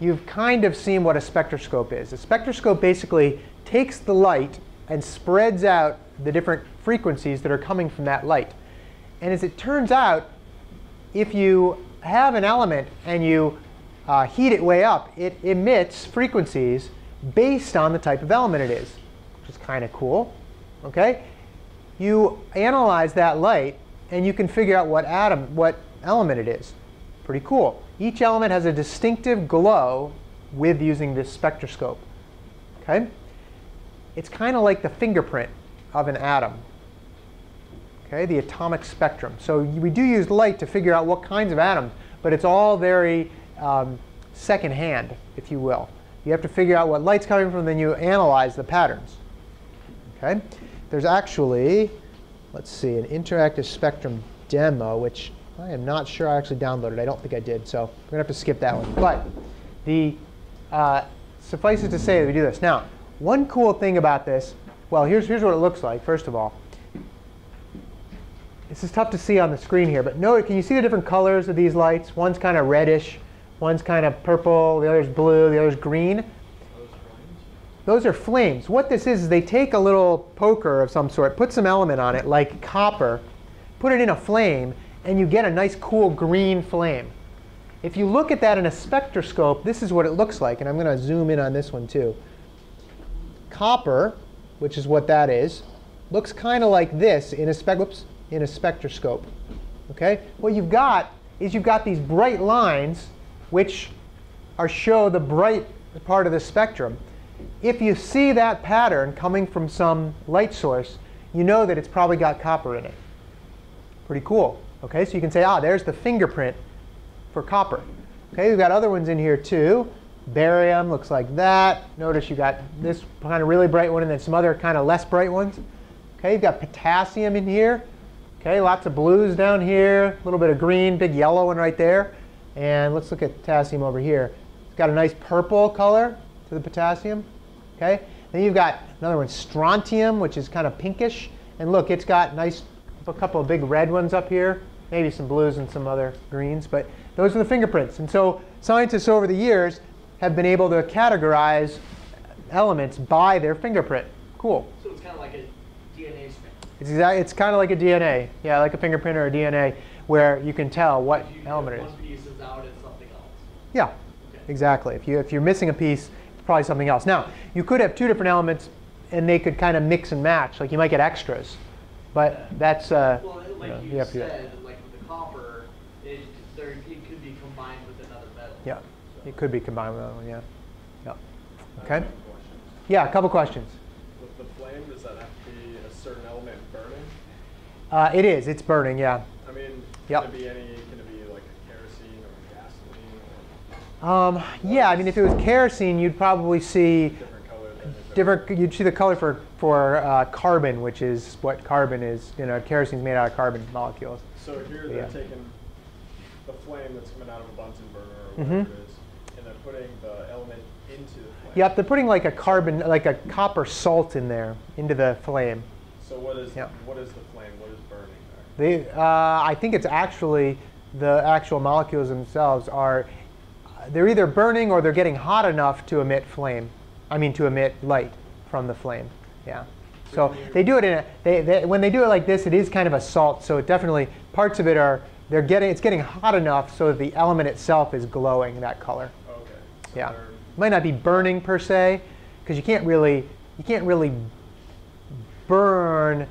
you've kind of seen what a spectroscope is. A spectroscope basically takes the light and spreads out the different frequencies that are coming from that light. And as it turns out, if you have an element and you uh, heat it way up, it emits frequencies based on the type of element it is, which is kind of cool. Okay? You analyze that light and you can figure out what atom, what element it is. Pretty cool. Each element has a distinctive glow with using this spectroscope. Okay? It's kind of like the fingerprint of an atom. Okay, the atomic spectrum. So we do use light to figure out what kinds of atoms, but it's all very um, secondhand, if you will. You have to figure out what light's coming from, then you analyze the patterns. Okay? There's actually, let's see, an interactive spectrum demo, which I am not sure I actually downloaded. I don't think I did, so we're going to have to skip that one. But the uh, suffice it to say that we do this. Now, one cool thing about this, well, here's, here's what it looks like, first of all. This is tough to see on the screen here, but note, can you see the different colors of these lights? One's kind of reddish, one's kind of purple, the other's blue, the other's green. Those are flames. What this is, is they take a little poker of some sort, put some element on it, like copper, put it in a flame, and you get a nice cool green flame. If you look at that in a spectroscope, this is what it looks like. And I'm going to zoom in on this one too. Copper, which is what that is, looks kind of like this in a, spec whoops, in a spectroscope. Okay? What you've got is you've got these bright lines which are show the bright part of the spectrum. If you see that pattern coming from some light source, you know that it's probably got copper in it. Pretty cool. Okay, so you can say, ah, there's the fingerprint for copper. Okay, we've got other ones in here too. Barium looks like that. Notice you got this kind of really bright one and then some other kind of less bright ones. Okay, you've got potassium in here. Okay, lots of blues down here, a little bit of green, big yellow one right there. And let's look at potassium over here. It's got a nice purple color to the potassium. Okay, then you've got another one, strontium, which is kind of pinkish. And look, it's got nice, a couple of big red ones up here maybe some blues and some other greens, but those are the fingerprints. And so scientists over the years have been able to categorize elements by their fingerprint. Cool. So it's kind of like a. It's, exact, it's kind of like a DNA. Yeah, like a fingerprint or a DNA where you can tell what If you element it get is. One piece is out and something else. Yeah, Okay. exactly. If, you, if you're missing a piece, it's probably something else. Now, you could have two different elements and they could kind of mix and match. Like you might get extras. But that's, uh, Well, like know, you, you said, like with the copper, it, there, it could be combined with another metal. yeah, it could be combined with another one, yeah. Yeah. Okay. have a question. Yeah, a couple questions. With the flame, does that have to be a certain element burning? Uh, it is. It's burning. Yeah. I mean, Yep. can it be any, can it be like kerosene or gasoline or Um, yeah. I mean, if it was kerosene, you'd probably see different color different. You'd see the color for for uh, carbon, which is what carbon is. You know, kerosene is made out of carbon molecules. So here they're taking the flame that's coming out of a Bunsen burner or Mhm. whatever it is, and they're putting the element into the flame. Yep, they're putting like a carbon, like a copper salt in there into the flame. So what is Yeah. what is the flame? What is burning there? They, uh, I think it's actually the actual molecules themselves are, they're either burning or they're getting hot enough to emit flame. I mean, to emit light from the flame. Yeah. So they do it in a, they, they, when they do it like this, it is kind of a salt. So it definitely, parts of it are, they're getting, it's getting hot enough so that the element itself is glowing that color. Okay. So Yeah. Might not be burning per se, because you can't really, you can't really burn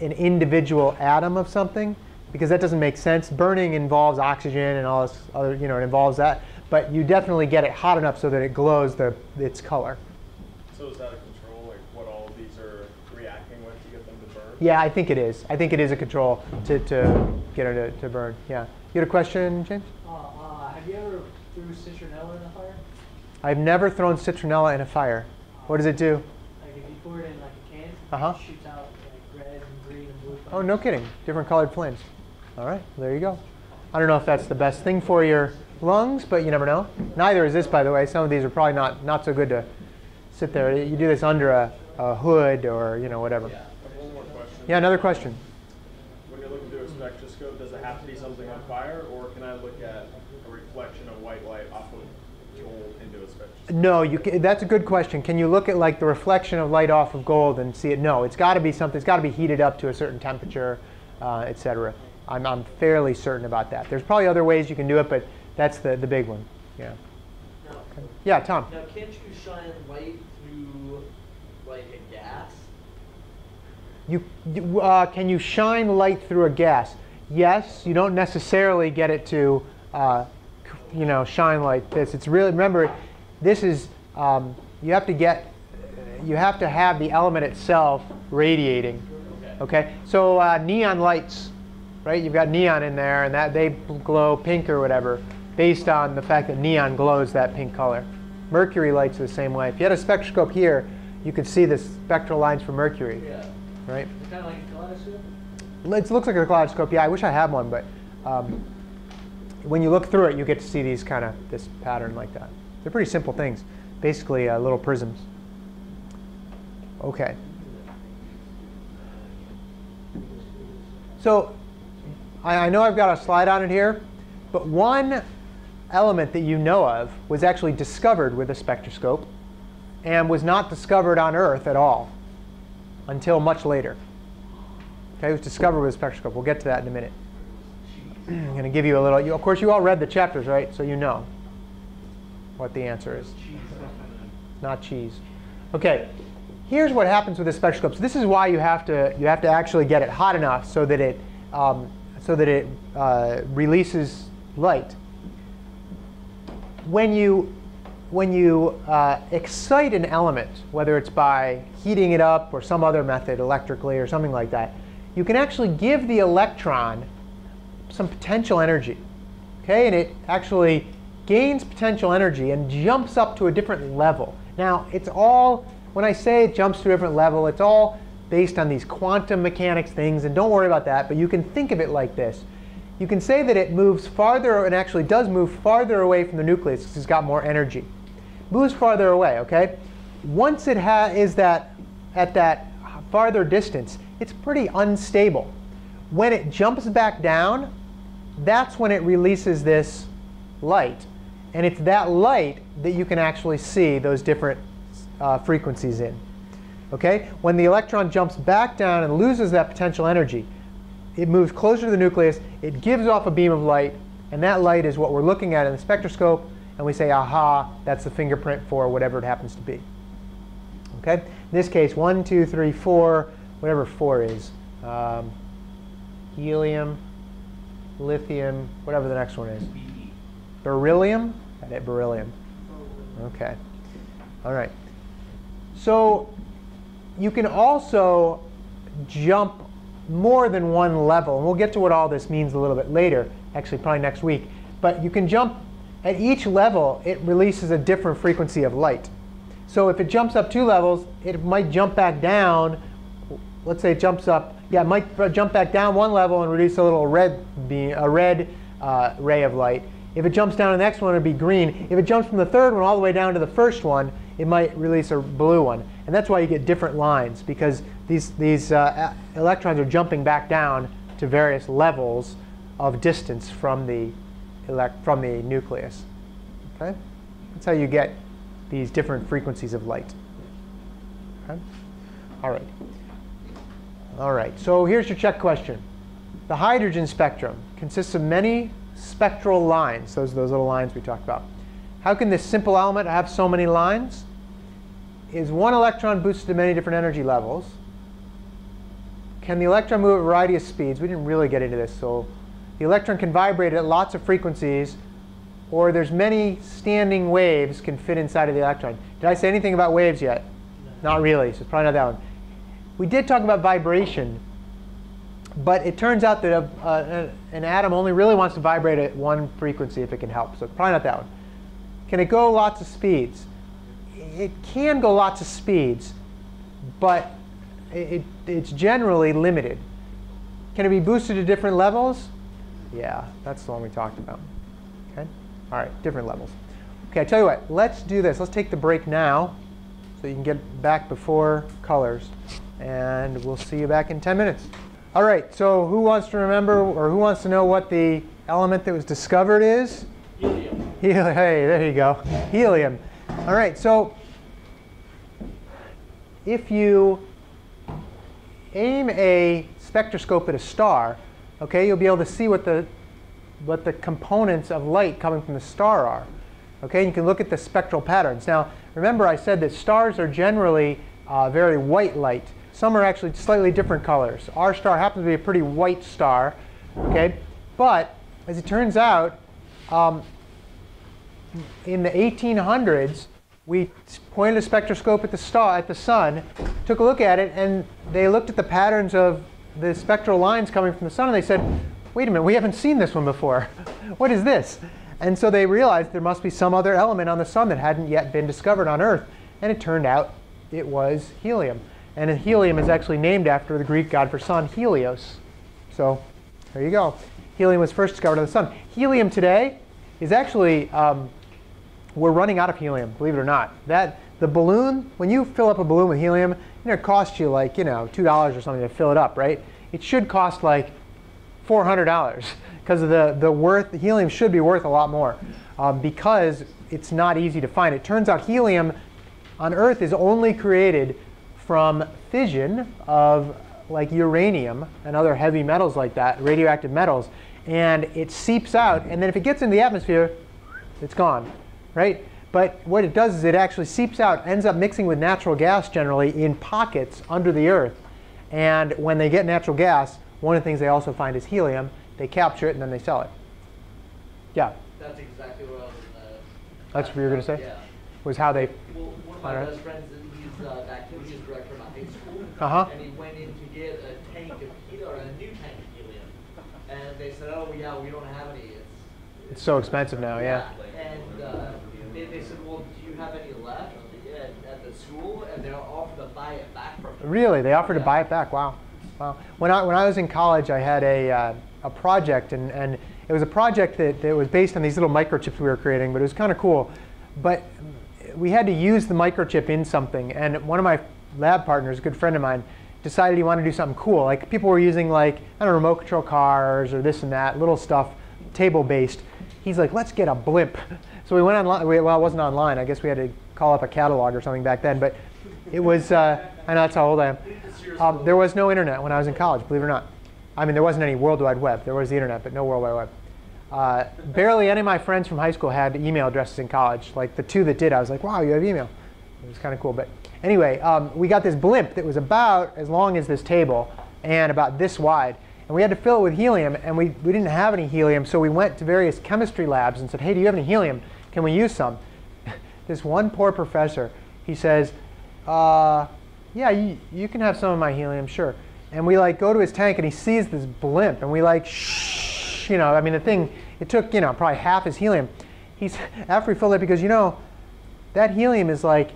an individual atom of something because that doesn't make sense. Burning involves oxygen and all this other, you know, it involves that. But you definitely get it hot enough so that it glows the, its color. So is that a control, like what all of these are reacting with to get them to burn? Yeah, I think it is. I think it is a control to, to get it to, to burn. Yeah. You had a question, James? Uh, uh, have you ever threw citronella in a fire? I've never thrown citronella in a fire. What does it do? Like if you pour it in like a can, Uh-huh. it shoots out like red and green and blue. Oh, no kidding. Different colored flames. All right, there you go. I don't know if that's the best thing for your lungs, but you never know. Neither is this, by the way. Some of these are probably not, not so good to sit there. You do this under a, a hood or you know whatever. I have one more question. Yeah, another question. When you're looking through a spectroscope, does it have to be something on fire, or can I look at a reflection of white light off of gold into a spectroscope? No, you ca that's a good question. Can you look at like the reflection of light off of gold and see it? No, it's got to be something. It's got to be heated up to a certain temperature, uh, et cetera. I'm, I'm fairly certain about that. There's probably other ways you can do it, but that's the, the big one. Yeah. Now, Yeah, Tom. now can't you shine light through like a gas? You, you, uh, can you shine light through a gas? Yes, you don't necessarily get it to, uh, you know, shine like this. It's really remember, this is um, you have to get, you have to have the element itself radiating. Okay. So uh, neon lights, right? You've got neon in there, and that they glow pink or whatever, based on the fact that neon glows that pink color. Mercury lights are the same way. If you had a spectroscope here, you could see the spectral lines for mercury, Yeah. right? It's kind of like a kaleidoscope. It looks like a kaleidoscope. Yeah, I wish I had one, but um, when you look through it, you get to see these kind of this pattern like that. They're pretty simple things, basically uh, little prisms. Okay. So I, I know I've got a slide on it here, but one element that you know of was actually discovered with a spectroscope and was not discovered on Earth at all until much later. Okay, it was discovered with a spectroscope. We'll get to that in a minute. I'm going to give you a little. You, of course, you all read the chapters, right? So you know what the answer is. Not cheese. Okay. Here's what happens with the spectroscope. This is why you have to you have to actually get it hot enough so that it um, so that it uh, releases light. When you when you uh, excite an element, whether it's by heating it up or some other method, electrically or something like that, you can actually give the electron some potential energy. Okay, and it actually gains potential energy and jumps up to a different level. Now, it's all, when I say it jumps to a different level, it's all based on these quantum mechanics things, and don't worry about that, but you can think of it like this. You can say that it moves farther, and actually does move farther away from the nucleus because it's got more energy. Moves farther away, okay? Once it is that at that farther distance, it's pretty unstable. When it jumps back down, that's when it releases this light. And it's that light that you can actually see those different uh, frequencies in. Okay? When the electron jumps back down and loses that potential energy, it moves closer to the nucleus, it gives off a beam of light, and that light is what we're looking at in the spectroscope, and we say, aha, that's the fingerprint for whatever it happens to be. Okay? In this case, one, two, three, four, whatever four is. Um, helium, lithium, whatever the next one is. Beryllium? Got it, beryllium. Okay. All right. So you can also jump more than one level. And we'll get to what all this means a little bit later, actually probably next week. But you can jump at each level, it releases a different frequency of light. So if it jumps up two levels, it might jump back down. Let's say it jumps up, yeah, it might jump back down one level and release a little red a red uh, ray of light. If it jumps down to the next one, it'd be green. If it jumps from the third one all the way down to the first one, it might release a blue one. And that's why you get different lines because these, these uh, electrons are jumping back down to various levels of distance from the, elect from the nucleus. Okay? That's how you get these different frequencies of light. Okay? All right. All right, so here's your check question. The hydrogen spectrum consists of many spectral lines. Those are those little lines we talked about. How can this simple element have so many lines? Is one electron boosted to many different energy levels? Can the electron move at a variety of speeds? We didn't really get into this. So the electron can vibrate at lots of frequencies, or there's many standing waves can fit inside of the electron. Did I say anything about waves yet? Not really, so it's probably not that one. We did talk about vibration, but it turns out that a, uh, an atom only really wants to vibrate at one frequency if it can help. So probably not that one. Can it go lots of speeds? It can go lots of speeds, but it, it's generally limited. Can it be boosted to different levels? Yeah, that's the one we talked about. Okay? All right, different levels. Okay, I tell you what, let's do this. Let's take the break now so you can get back before colors and we'll see you back in 10 minutes. All right, so who wants to remember or who wants to know what the element that was discovered is? Helium. Helium. Hey, there you go. Helium. All right, so if you aim a spectroscope at a star, okay, you'll be able to see what the what the components of light coming from the star are. Okay, and you can look at the spectral patterns. Now, remember I said that stars are generally uh, very white light. Some are actually slightly different colors. Our star happens to be a pretty white star, okay? But as it turns out, um, in the 1800s, we pointed a spectroscope at the star, at the sun, took a look at it, and they looked at the patterns of the spectral lines coming from the sun, and they said, wait a minute, we haven't seen this one before. what is this? And so they realized there must be some other element on the sun that hadn't yet been discovered on Earth. And it turned out it was helium. And helium is actually named after the Greek god for sun, Helios. So there you go. Helium was first discovered on the sun. Helium today is actually, um, we're running out of helium, believe it or not. That The balloon, when you fill up a balloon with helium, you know, it costs you like, you know, $2 or something to fill it up, right? It should cost like $400 because the, the worth, helium should be worth a lot more um, because it's not easy to find. It turns out helium on Earth is only created from fission of like uranium and other heavy metals like that, radioactive metals, and it seeps out. And then if it gets into the atmosphere, it's gone, right? But what it does is it actually seeps out, ends up mixing with natural gas generally in pockets under the Earth. And when they get natural gas, one of the things they also find is helium. They capture it and then they sell it. Yeah. That's exactly what I was. Uh, That's what you were going to say? Yeah. Was how they. Well, one of my best friends, uh, activities director in a high school, Uh-huh. and he went in to get a tank of helium, a new tank of helium, and they said, "Oh yeah, we don't have any." It's, It's so expensive now, yeah. And uh, they, they said, "Well, do you have any left at, at the school?" And they're offered to buy it back from. Really? They offered to buy it back? Wow. Wow. When I, when I was in college, I had a, uh, a project, and, and it was a project that, that was based on these little microchips we were creating, but it was kind of cool. But we had to use the microchip in something, and one of my lab partners, a good friend of mine, decided he wanted to do something cool. Like people were using like, I don't know, remote control cars or this and that, little stuff, table-based. He's like, let's get a blimp. So we went online, we- well, it wasn't online. I guess we had to call up a catalog or something back then, but it was, uh, I know that's how old I am. Um, there was no internet when I was in college, believe it or not. I mean, there wasn't any World Wide Web. There was the internet, but no World Wide Web. Uh, barely any of my friends from high school had email addresses in college. Like the two that did, I was like, wow, you have email. It was kind of cool. But anyway, um, we got this blimp that was about as long as this table and about this wide. And we had to fill it with helium, and we, we didn't have any helium, so we went to various chemistry labs and said, hey, do you have any helium? Can we use some? this one poor professor, he says, uh, yeah, you, you can have some of my helium, sure. And we like go to his tank and he sees this blimp and we like, shh, you know, I mean the thing, it took, you know, probably half his helium. He's, after we filled it, because you know, that helium is like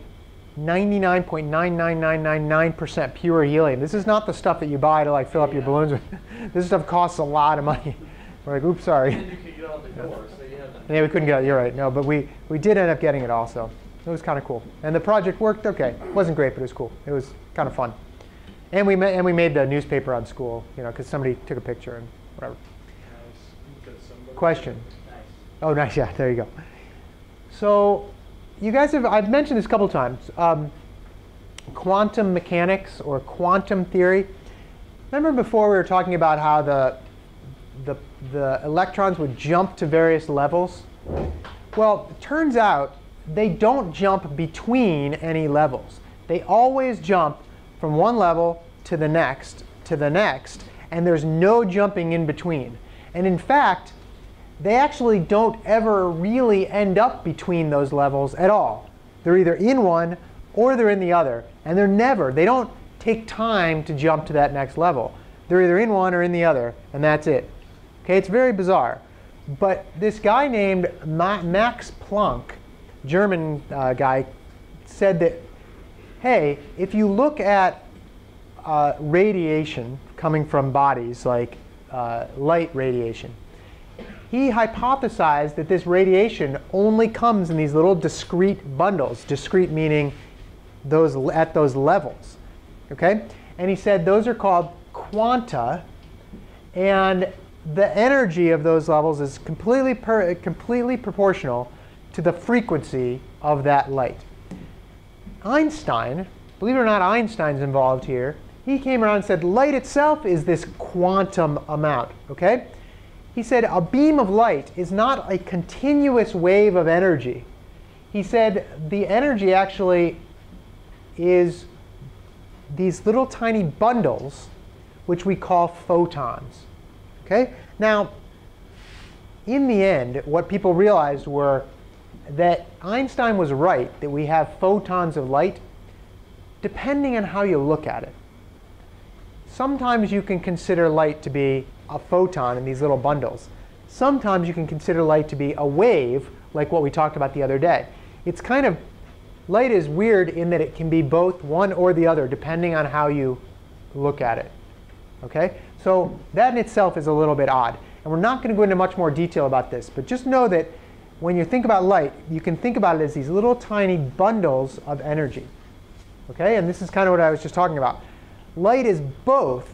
99.99999% pure helium. This is not the stuff that you buy to like fill up your Yeah. balloons with. this stuff costs a lot of money. We're like, oops, sorry. And you can get out the door, so. Yeah, we couldn't get it. You're right. No, but we, we did end up getting it also. It was kind of cool. And the project worked okay. It wasn't great, but it was cool. It was kind of fun. And we, and we made the newspaper on school, you know, because somebody took a picture and whatever. Question. Nice. Oh, nice. Yeah, there you go. So, you guys have, I've mentioned this a couple times. Um, quantum mechanics or quantum theory. Remember before we were talking about how the, the, the electrons would jump to various levels? Well, it turns out they don't jump between any levels. They always jump from one level to the next, to the next, and there's no jumping in between. And in fact, they actually don't ever really end up between those levels at all. They're either in one or they're in the other. And they're never, they don't take time to jump to that next level. They're either in one or in the other, and that's it. Okay, it's very bizarre. But this guy named Ma- Max Planck, German uh, guy, said that, hey, if you look at uh, radiation coming from bodies like uh, light radiation, he hypothesized that this radiation only comes in these little discrete bundles. Discrete meaning those at those levels. Okay? And he said those are called quanta, and the energy of those levels is completely per, completely proportional to the frequency of that light. Einstein, believe it or not, Einstein's involved here. He came around and said light itself is this quantum amount. Okay? He said a beam of light is not a continuous wave of energy. He said the energy actually is these little tiny bundles, which we call photons. Okay? Now, in the end, what people realized were that Einstein was right that we have photons of light depending on how you look at it. Sometimes you can consider light to be a photon in these little bundles. Sometimes you can consider light to be a wave, like what we talked about the other day. It's kind of, light is weird in that it can be both one or the other, depending on how you look at it. Okay? So that in itself is a little bit odd. And we're not going to go into much more detail about this, but just know that when you think about light, you can think about it as these little tiny bundles of energy. Okay? And this is kind of what I was just talking about. Light is both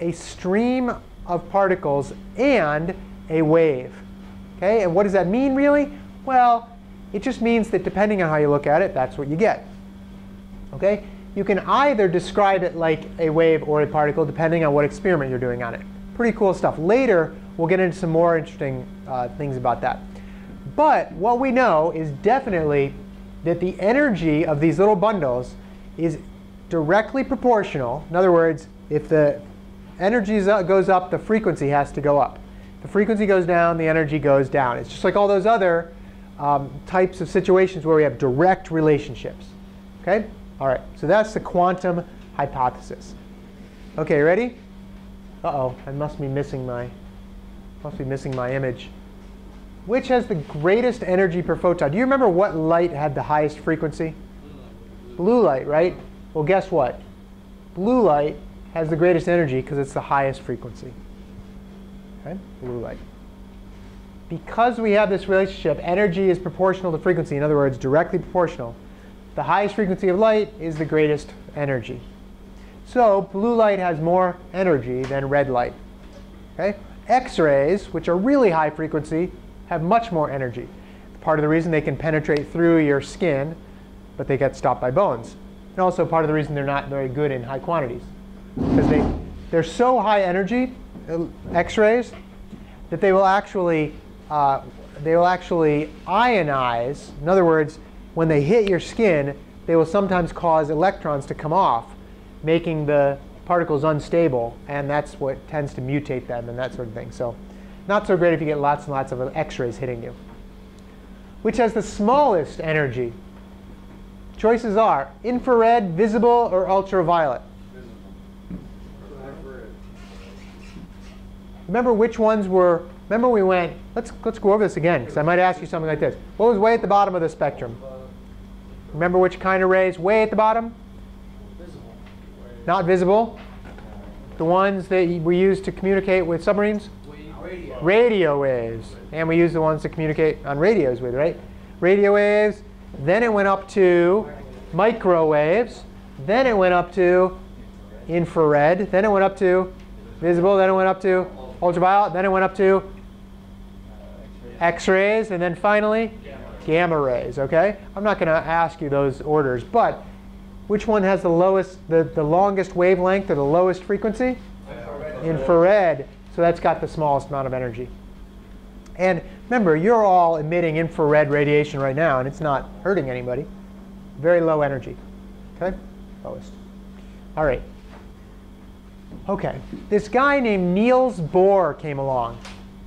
a stream of particles and a wave. Okay? And what does that mean really? Well, it just means that depending on how you look at it, that's what you get. Okay? You can either describe it like a wave or a particle depending on what experiment you're doing on it. Pretty cool stuff. Later, we'll get into some more interesting uh, things about that. But what we know is definitely that the energy of these little bundles is directly proportional. In other words, if the energy goes up, the frequency has to go up. The frequency goes down, the energy goes down. It's just like all those other um, types of situations where we have direct relationships. Okay? All right, so that's the quantum hypothesis. Okay, ready? Uh-oh, I must be missing my, must be missing my image. Which has the greatest energy per photon? Do you remember what light had the highest frequency? Blue light, right? Well, guess what? Blue light has the greatest energy because it's the highest frequency. Okay, blue light. Because we have this relationship, energy is proportional to frequency, in other words, directly proportional. The highest frequency of light is the greatest energy. So blue light has more energy than red light. Okay? X-rays, which are really high frequency, have much more energy. Part of the reason they can penetrate through your skin, but they get stopped by bones. And also part of the reason they're not very good in high quantities. Because they, they're so high energy, X-rays, that they will actually uh, they will actually ionize. In other words, when they hit your skin, they will sometimes cause electrons to come off, making the particles unstable, and that's what tends to mutate them and that sort of thing. So, not so great if you get lots and lots of X-rays hitting you. Which has the smallest energy? Choices are infrared, visible, or ultraviolet. Remember which ones were, remember we went, let's, let's go over this again, because I might ask you something like this. What was way at the bottom of the spectrum? Remember which kind of rays? Way at the bottom? Not visible. The ones that we use to communicate with submarines? Radio. Radio waves. And we use the ones to communicate on radios with, right? Radio waves. then it went up to microwaves, then it went up to infrared, then it went up to visible, then it went up to ultraviolet, then it went up to X-rays, and then finally gamma rays, okay? I'm not going to ask you those orders, but which one has the lowest, the, the longest wavelength or the lowest frequency? Infrared. So that's got the smallest amount of energy. And remember, you're all emitting infrared radiation right now, and it's not hurting anybody. Very low energy. Okay? Lowest. All right. Okay. This guy named Niels Bohr came along.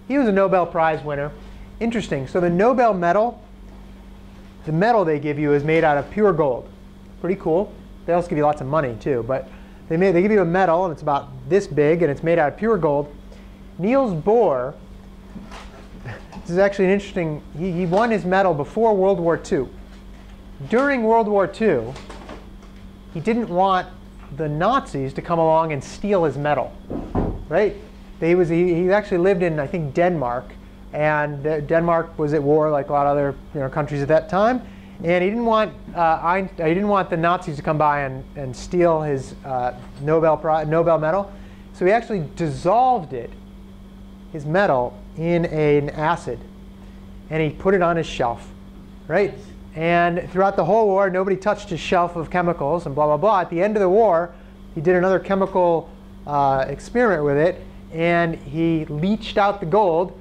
He was a Nobel Prize winner. Interesting. So the Nobel medal, the medal they give you is made out of pure gold. Pretty cool. They also give you lots of money too, but they, made, they give you a medal and it's about this big and it's made out of pure gold. Niels Bohr, this is actually an interesting, he, he won his medal before World War II. During World War II, he didn't want the Nazis to come along and steal his medal, right? He, was, he, he actually lived in, I think, Denmark, and uh, Denmark was at war like a lot of other you know, countries at that time. And he didn't want uh, I, he didn't want the Nazis to come by and, and steal his uh, Nobel Prize, Nobel medal. So he actually dissolved it, his medal, in a, an acid, and he put it on his shelf, right? And throughout the whole war, nobody touched his shelf of chemicals and blah blah blah. At the end of the war, he did another chemical uh, experiment with it, and he leached out the gold,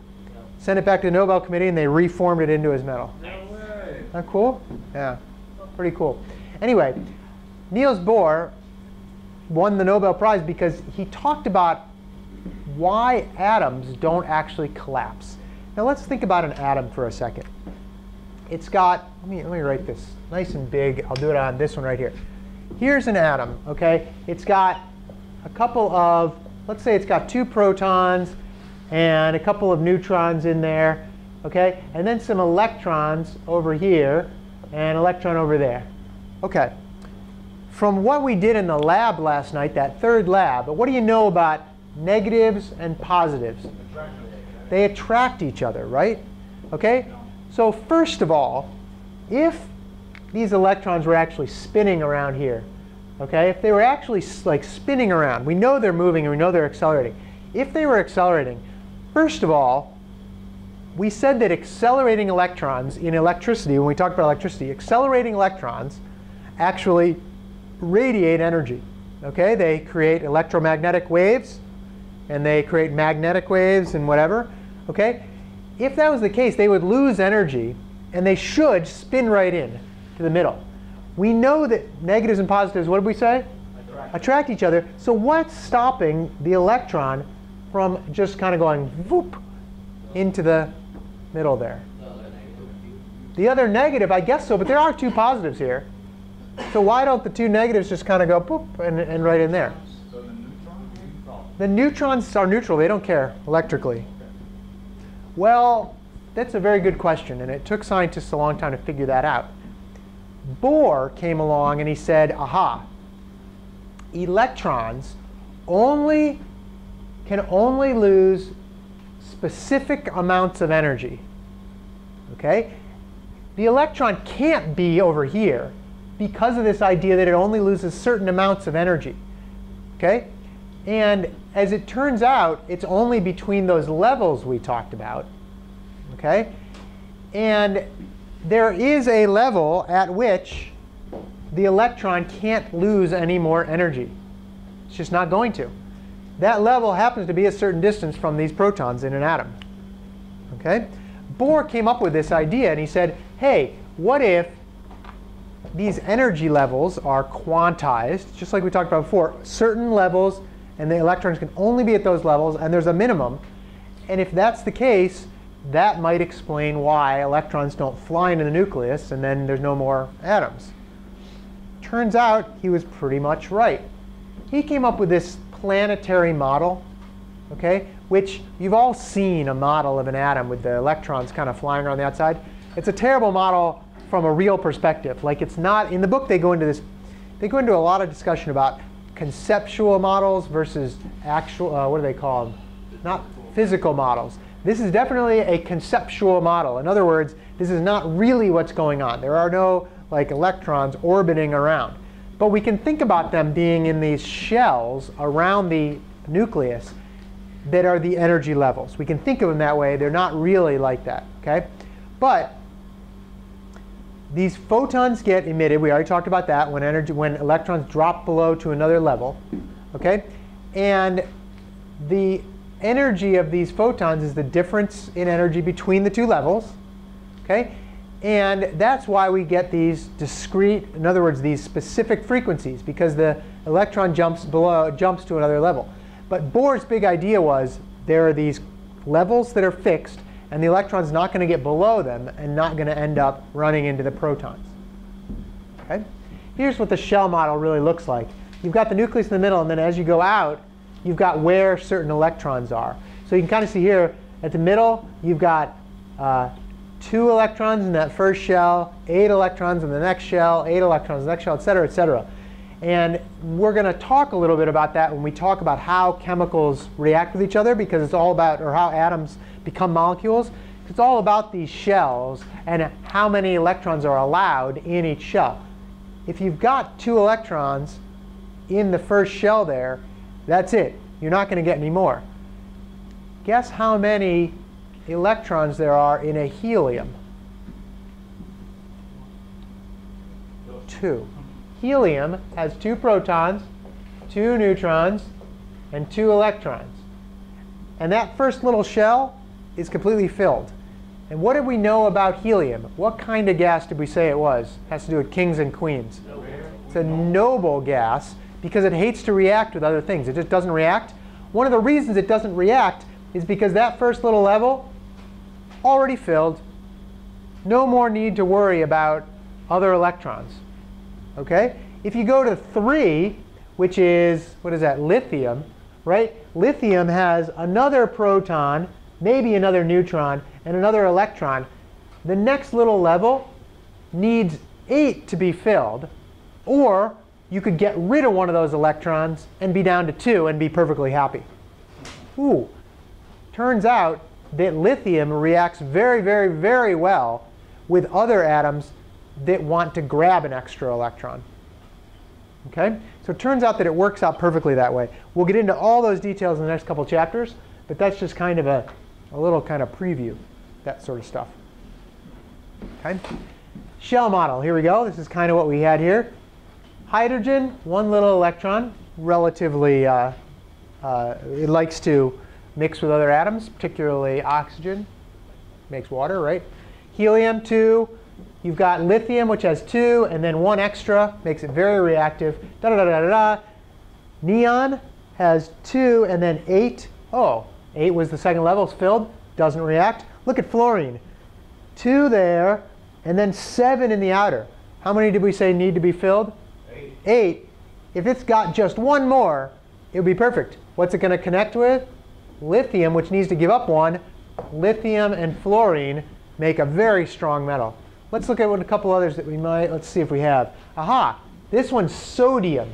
sent it back to the Nobel Committee, and they reformed it into his medal. No way. Isn't that cool? Yeah, pretty cool. Anyway, Niels Bohr won the Nobel Prize because he talked about why atoms don't actually collapse. Now let's think about an atom for a second. It's got, let me, let me write this nice and big. I'll do it on this one right here. Here's an atom, okay? It's got a couple of, let's say it's got two protons and a couple of neutrons in there, okay? And then some electrons over here and electron over there. Okay. From what we did in the lab last night, that third lab, what do you know about negatives and positives? They attract each other, right? Okay? So first of all, if these electrons were actually spinning around here, okay? If they were actually like spinning around, we know they're moving and we know they're accelerating. If they were accelerating, first of all, we said that accelerating electrons in electricity, when we talked about electricity, accelerating electrons actually radiate energy. Okay, they create electromagnetic waves, and they create magnetic waves and whatever. Okay, if that was the case, they would lose energy, and they should spin right in to the middle. We know that negatives and positives, what did we say? Attract. Attract each other. So what's stopping the electron from just kind of going whoop into the middle there? The other negative, I guess so, but there are two positives here. So why don't the two negatives just kind of go poop and, and right in there? So? The neutrons are neutral. They don't care electrically. Well, that's a very good question, and it took scientists a long time to figure that out. Bohr came along and he said, aha, electrons only can only lose specific amounts of energy. Okay? The electron can't be over here because of this idea that it only loses certain amounts of energy. Okay? And as it turns out, it's only between those levels we talked about. Okay? And there is a level at which the electron can't lose any more energy. It's just not going to. That level happens to be a certain distance from these protons in an atom. Okay? Bohr came up with this idea and he said, hey, what if these energy levels are quantized, just like we talked about before, certain levels, and the electrons can only be at those levels, and there's a minimum. And if that's the case, that might explain why electrons don't fly into the nucleus, and then there's no more atoms. Turns out he was pretty much right. He came up with this planetary model, okay, which you've all seen a model of an atom with the electrons kind of flying around the outside. It's a terrible model from a real perspective. Like it's not, in the book they go into this, they go into a lot of discussion about conceptual models versus actual, uh, what do they call them? Not physical models. This is definitely a conceptual model. In other words, this is not really what's going on. There are no like electrons orbiting around. But we can think about them being in these shells around the nucleus that are the energy levels. We can think of them that way. They're not really like that, okay? But these photons get emitted. We already talked about that when energy when electrons drop below to another level, okay? And the energy of these photons is the difference in energy between the two levels, okay? And that's why we get these discrete, in other words, these specific frequencies, because the electron jumps below, jumps to another level. But Bohr's big idea was there are these levels that are fixed, and the electron's not going to get below them and not going to end up running into the protons. Okay? Here's what the shell model really looks like. You've got the nucleus in the middle, and then as you go out, you've got where certain electrons are. So you can kind of see here at the middle, you've got uh, two electrons in that first shell, eight electrons in the next shell, eight electrons in the next shell, et cetera, et cetera. And we're going to talk a little bit about that when we talk about how chemicals react with each other because it's all about, or how atoms become molecules. It's all about these shells and how many electrons are allowed in each shell. If you've got two electrons in the first shell there, that's it. You're not going to get any more. Guess how many electrons there are in a helium? Two. Helium has two protons, two neutrons, and two electrons. And that first little shell is completely filled. And what did we know about helium? What kind of gas did we say it was? It has to do with kings and queens. It's a noble gas because it hates to react with other things. It just doesn't react. One of the reasons it doesn't react is because that first little level already filled. No more need to worry about other electrons. Okay? If you go to 3, which is, what is that, lithium, right? Lithium has another proton, maybe another neutron, and another electron. The next little level needs 8 to be filled, or you could get rid of one of those electrons and be down to 2 and be perfectly happy. Ooh, turns out that lithium reacts very, very, very well with other atoms that want to grab an extra electron. Okay? So it turns out that it works out perfectly that way. We'll get into all those details in the next couple chapters, but that's just kind of a, a little kind of preview, that sort of stuff. Okay? Shell model, here we go. This is kind of what we had here. Hydrogen, one little electron, relatively, uh, uh, it likes to mix with other atoms, particularly oxygen, makes water, right? Helium, two. You've got lithium, which has two, and then one extra, makes it very reactive. Da da da da da. Neon has two, and then eight. Oh, eight was the second level, it's filled, doesn't react. Look at fluorine. Two there, and then seven in the outer. How many did we say need to be filled? Eight. Eight. If it's got just one more, it would be perfect. What's it going to connect with? lithium, which needs to give up one, lithium and fluorine make a very strong metal. Let's look at what a couple others that we might, let's see if we have. Aha, this one's sodium.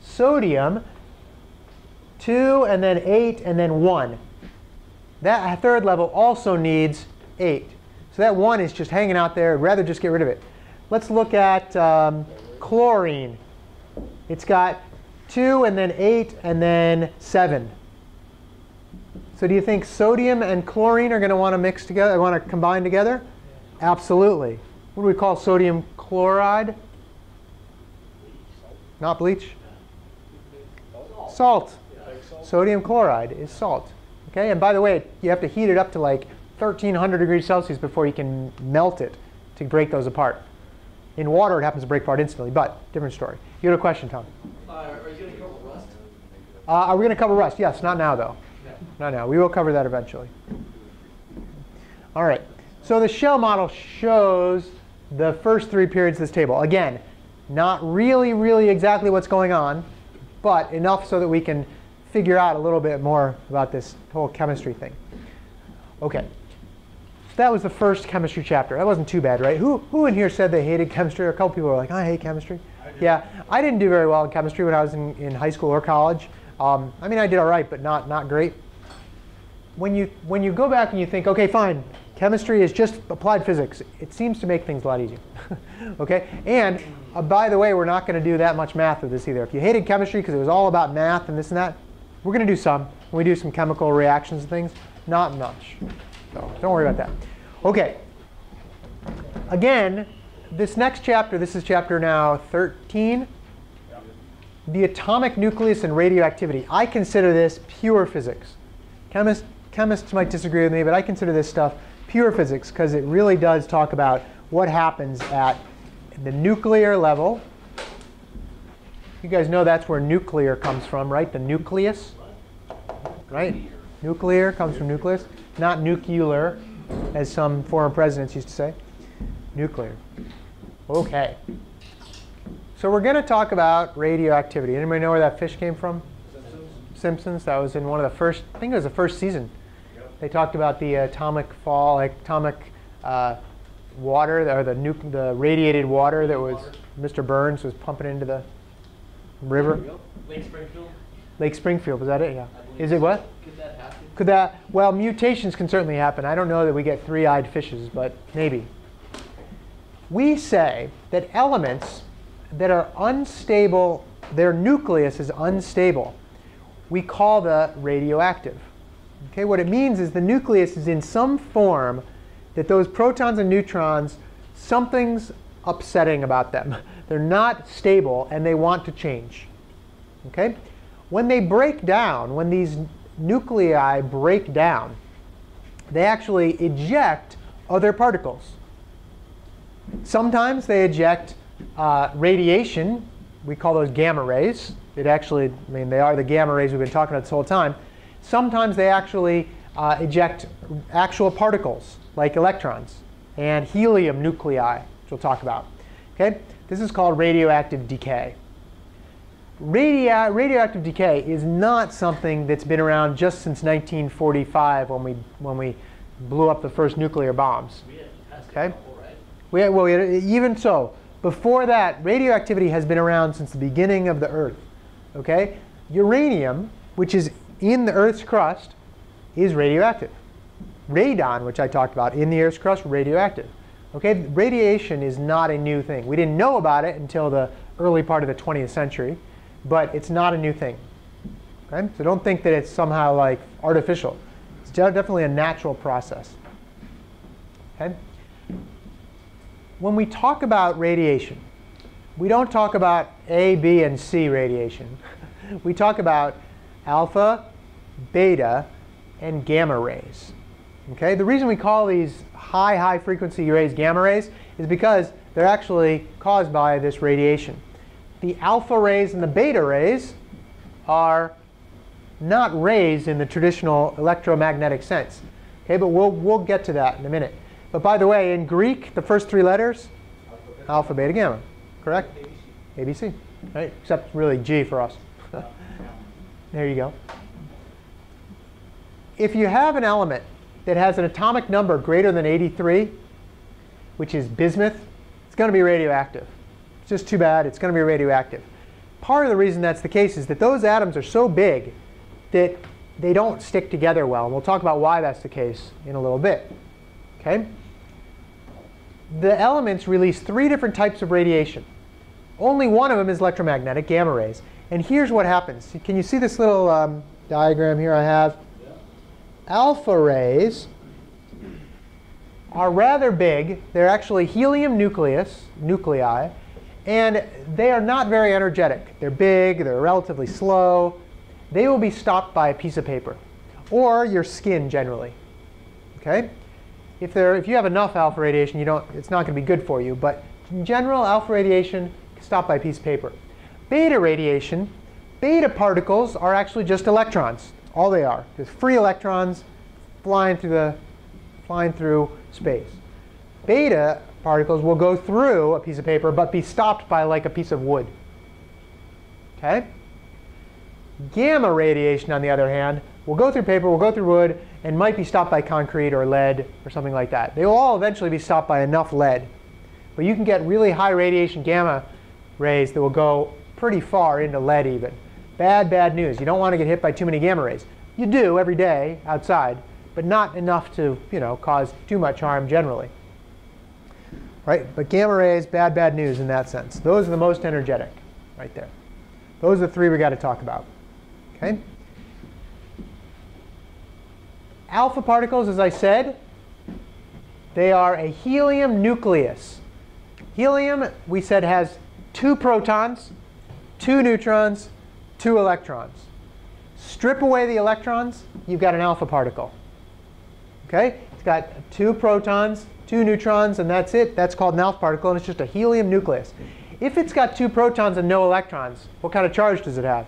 Sodium, two and then eight and then one. That third level also needs eight. So that one is just hanging out there. I'd rather just get rid of it. Let's look at um, chlorine. It's got two and then eight and then seven. So do you think sodium and chlorine are going to want to mix together, want to combine together? Absolutely. What do we call sodium chloride? Not bleach? Salt. Sodium chloride is salt. Okay, and by the way, you have to heat it up to like 1300 degrees Celsius before you can melt it to break those apart. In water, it happens to break apart instantly, but different story. You had a question, Tom? Uh, are you going to cover rust? Uh, are we going to cover rust? Yes, not now though. Not now. We will cover that eventually. All right. So the shell model shows the first three periods of this table. Again, not really, really exactly what's going on, but enough so that we can figure out a little bit more about this whole chemistry thing. Okay. So that was the first chemistry chapter. That wasn't too bad, right? Who, who in here said they hated chemistry? A couple people were like, I hate chemistry. I yeah, I didn't do very well in chemistry when I was in, in high school or college. Um, I mean, I did all right, but not, not great. when you when you go back and you think, okay, fine, chemistry is just applied physics. It seems to make things a lot easier. okay, and uh, by the way, we're not going to do that much math with this either. If you hated chemistry because it was all about math and this and that, we're going to do some. We do some chemical reactions and things, not much. So don't worry about that. Okay. Again, this next chapter, this is chapter now 13 the atomic nucleus and radioactivity. I consider this pure physics. Chemists, chemists might disagree with me, but I consider this stuff pure physics because it really does talk about what happens at the nuclear level. You guys know that's where nuclear comes from, right? The nucleus, right? Nuclear comes from nucleus, not nuclear, as some former presidents used to say. Nuclear. Okay. So we're going to talk about radioactivity. Anybody know where that fish came from? Simpsons. Simpsons. That was in one of the first, I think it was the first season. They talked about the atomic fall, atomic uh, water, or the, the radiated water that was. Mr. Burns was pumping into the river. Lake Springfield. Lake Springfield, was that it? Yeah. Is it what? Could that happen? Could that, well, mutations can certainly happen. I don't know that we get three-eyed fishes, but maybe. We say that elements that are unstable, their nucleus is unstable, we call the radioactive. Okay, what it means is the nucleus is in some form that those protons and neutrons, something's upsetting about them. They're not stable and they want to change. Okay? When they break down, when these nuclei break down, they actually eject other particles. Sometimes they eject uh, radiation, we call those gamma rays. It actually, I mean, they are the gamma rays we've been talking about this whole time. Sometimes they actually uh, eject actual particles, like electrons, and helium nuclei, which we'll talk about. Okay? This is called radioactive decay. Radio radioactive decay is not something that's been around just since 1945 when we, when we blew up the first nuclear bombs. Okay? We, well, even so, before that, radioactivity has been around since the beginning of the Earth. Okay? Uranium, which is in the Earth's crust, is radioactive. Radon, which I talked about in the Earth's crust, radioactive. Okay? Radiation is not a new thing. We didn't know about it until the early part of the 20th century, but it's not a new thing. Okay? So don't think that it's somehow like artificial. It's definitely a natural process. Okay? when we talk about radiation, we don't talk about A, B, and C radiation. we talk about alpha, beta, and gamma rays. Okay? The reason we call these high, high frequency rays gamma rays is because they're actually caused by this radiation. The alpha rays and the beta rays are not rays in the traditional electromagnetic sense. Okay, but we'll, we'll get to that in a minute. But by the way, in Greek, the first three letters, alpha, beta, gamma, correct? ABC, right? Except really G for us. there you go. If you have an element that has an atomic number greater than 83, which is bismuth, it's going to be radioactive. It's just too bad. It's going to be radioactive. Part of the reason that's the case is that those atoms are so big that they don't stick together well. And we'll talk about why that's the case in a little bit. Okay? the elements release three different types of radiation. Only one of them is electromagnetic, gamma rays. And here's what happens. Can you see this little um, diagram here I have? Alpha rays are rather big. They're actually helium nucleus, nuclei, and they are not very energetic. They're big, they're relatively slow. They will be stopped by a piece of paper or your skin generally. Okay? if, there, if you have enough alpha radiation, you don't, it's not going to be good for you. But in general, alpha radiation can stop by a piece of paper. Beta radiation, beta particles are actually just electrons. All they are, just free electrons flying through, the, flying through space. Beta particles will go through a piece of paper but be stopped by like a piece of wood. Okay? Gamma radiation, on the other hand, will go through paper, will go through wood, and might be stopped by concrete or lead or something like that. They will all eventually be stopped by enough lead. But you can get really high radiation gamma rays that will go pretty far into lead even. Bad, bad news. You don't want to get hit by too many gamma rays. You do every day outside, but not enough to you know, cause too much harm generally. Right? But gamma rays, bad, bad news in that sense. Those are the most energetic right there. Those are the three we got to talk about. Okay? Alpha particles, as I said, they are a helium nucleus. Helium, we said, has two protons, two neutrons, two electrons. Strip away the electrons, you've got an alpha particle. Okay? It's got two protons, two neutrons, and that's it. That's called an alpha particle, and it's just a helium nucleus. If it's got two protons and no electrons, what kind of charge does it have?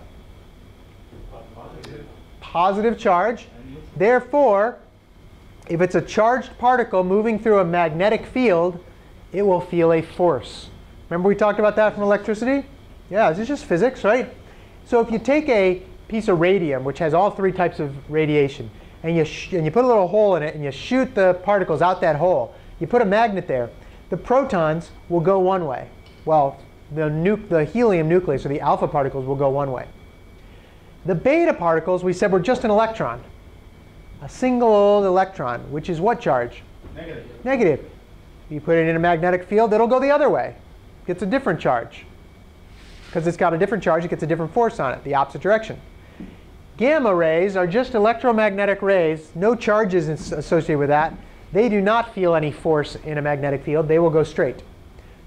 Positive charge. Therefore, if it's a charged particle moving through a magnetic field, it will feel a force. Remember we talked about that from electricity? Yeah, this is just physics, right? So if you take a piece of radium, which has all three types of radiation, and you, and you put a little hole in it and you shoot the particles out that hole, you put a magnet there, the protons will go one way. Well, the, the helium nucleus, or the alpha particles, will go one way. The beta particles, we said, were just an electron. A single old electron, which is what charge? Negative. Negative. You put it in a magnetic field, it'll go the other way. It's a different charge. Because it's got a different charge, it gets a different force on it, the opposite direction. Gamma rays are just electromagnetic rays, no charges associated with that. They do not feel any force in a magnetic field, they will go straight.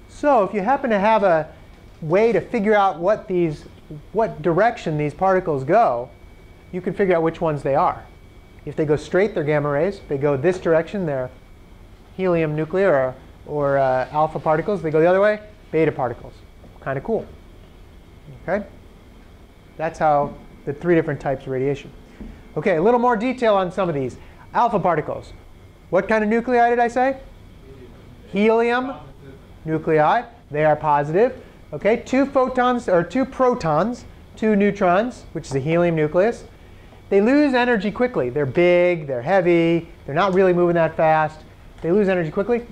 So if you happen to have a way to figure out what, these, what direction these particles go, you can figure out which ones they are. If they go straight, they're gamma rays. If they go this direction, they're helium nuclear or, or uh, alpha particles. If they go the other way, beta particles. Kind of cool. Okay? That's how the three different types of radiation. Okay, a little more detail on some of these. Alpha particles. What kind of nuclei did I say? Helium nuclei. They are positive. Okay, two photons or two protons, two neutrons, which is a helium nucleus. They lose energy quickly. They're big, they're heavy, they're not really moving that fast. They lose energy quickly.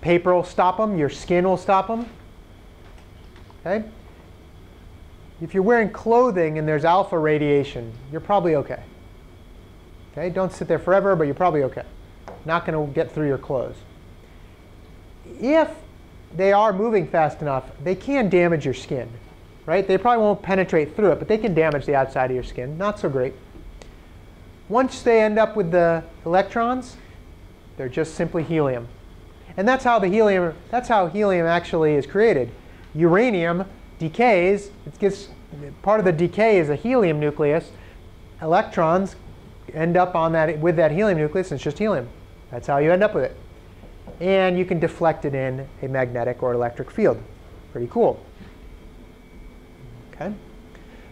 Paper will stop them, your skin will stop them. Okay? If you're wearing clothing and there's alpha radiation, you're probably okay. Okay? Don't sit there forever, but you're probably okay. Not going to get through your clothes. If they are moving fast enough, they can damage your skin. Right? They probably won't penetrate through it, but they can damage the outside of your skin. Not so great. Once they end up with the electrons, they're just simply helium. And that's how the helium, that's how helium actually is created. Uranium decays, it gets, part of the decay is a helium nucleus. Electrons end up on that, with that helium nucleus, and it's just helium. That's how you end up with it. And you can deflect it in a magnetic or electric field. Pretty cool. Okay.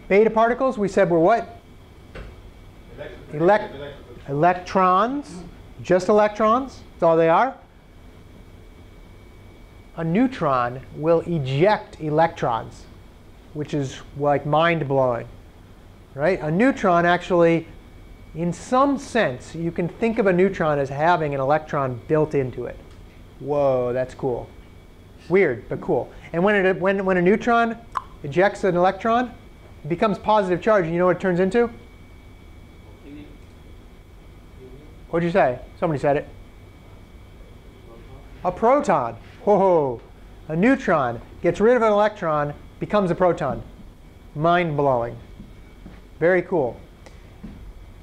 Beta particles, we said were what? Elect electrons, just electrons, that's all they are. A neutron will eject electrons, which is like mind-blowing. Right? A neutron actually, in some sense, you can think of a neutron as having an electron built into it. Whoa, that's cool. Weird, but cool. And when, it, when, when a neutron ejects an electron, it becomes positive charge, and you know what it turns into? What'd you say? Somebody said it. A proton. Whoa. A neutron gets rid of an electron, becomes a proton. Mind blowing. Very cool.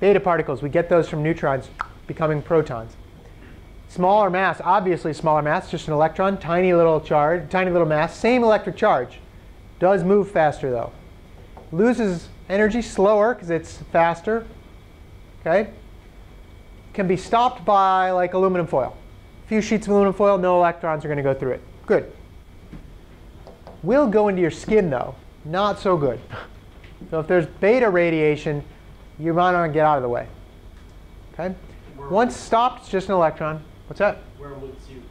Beta particles, we get those from neutrons becoming protons. Smaller mass, obviously smaller mass, just an electron, tiny little charge, tiny little mass, same electric charge. Does move faster though. Loses energy slower because it's faster. Okay? can be stopped by like aluminum foil. A few sheets of aluminum foil, no electrons are going to go through it. Good. Will go into your skin though. Not so good. So if there's beta radiation, you might want to get out of the way. Okay? Once stopped, it's just an electron. What's that? Wear a wood suit.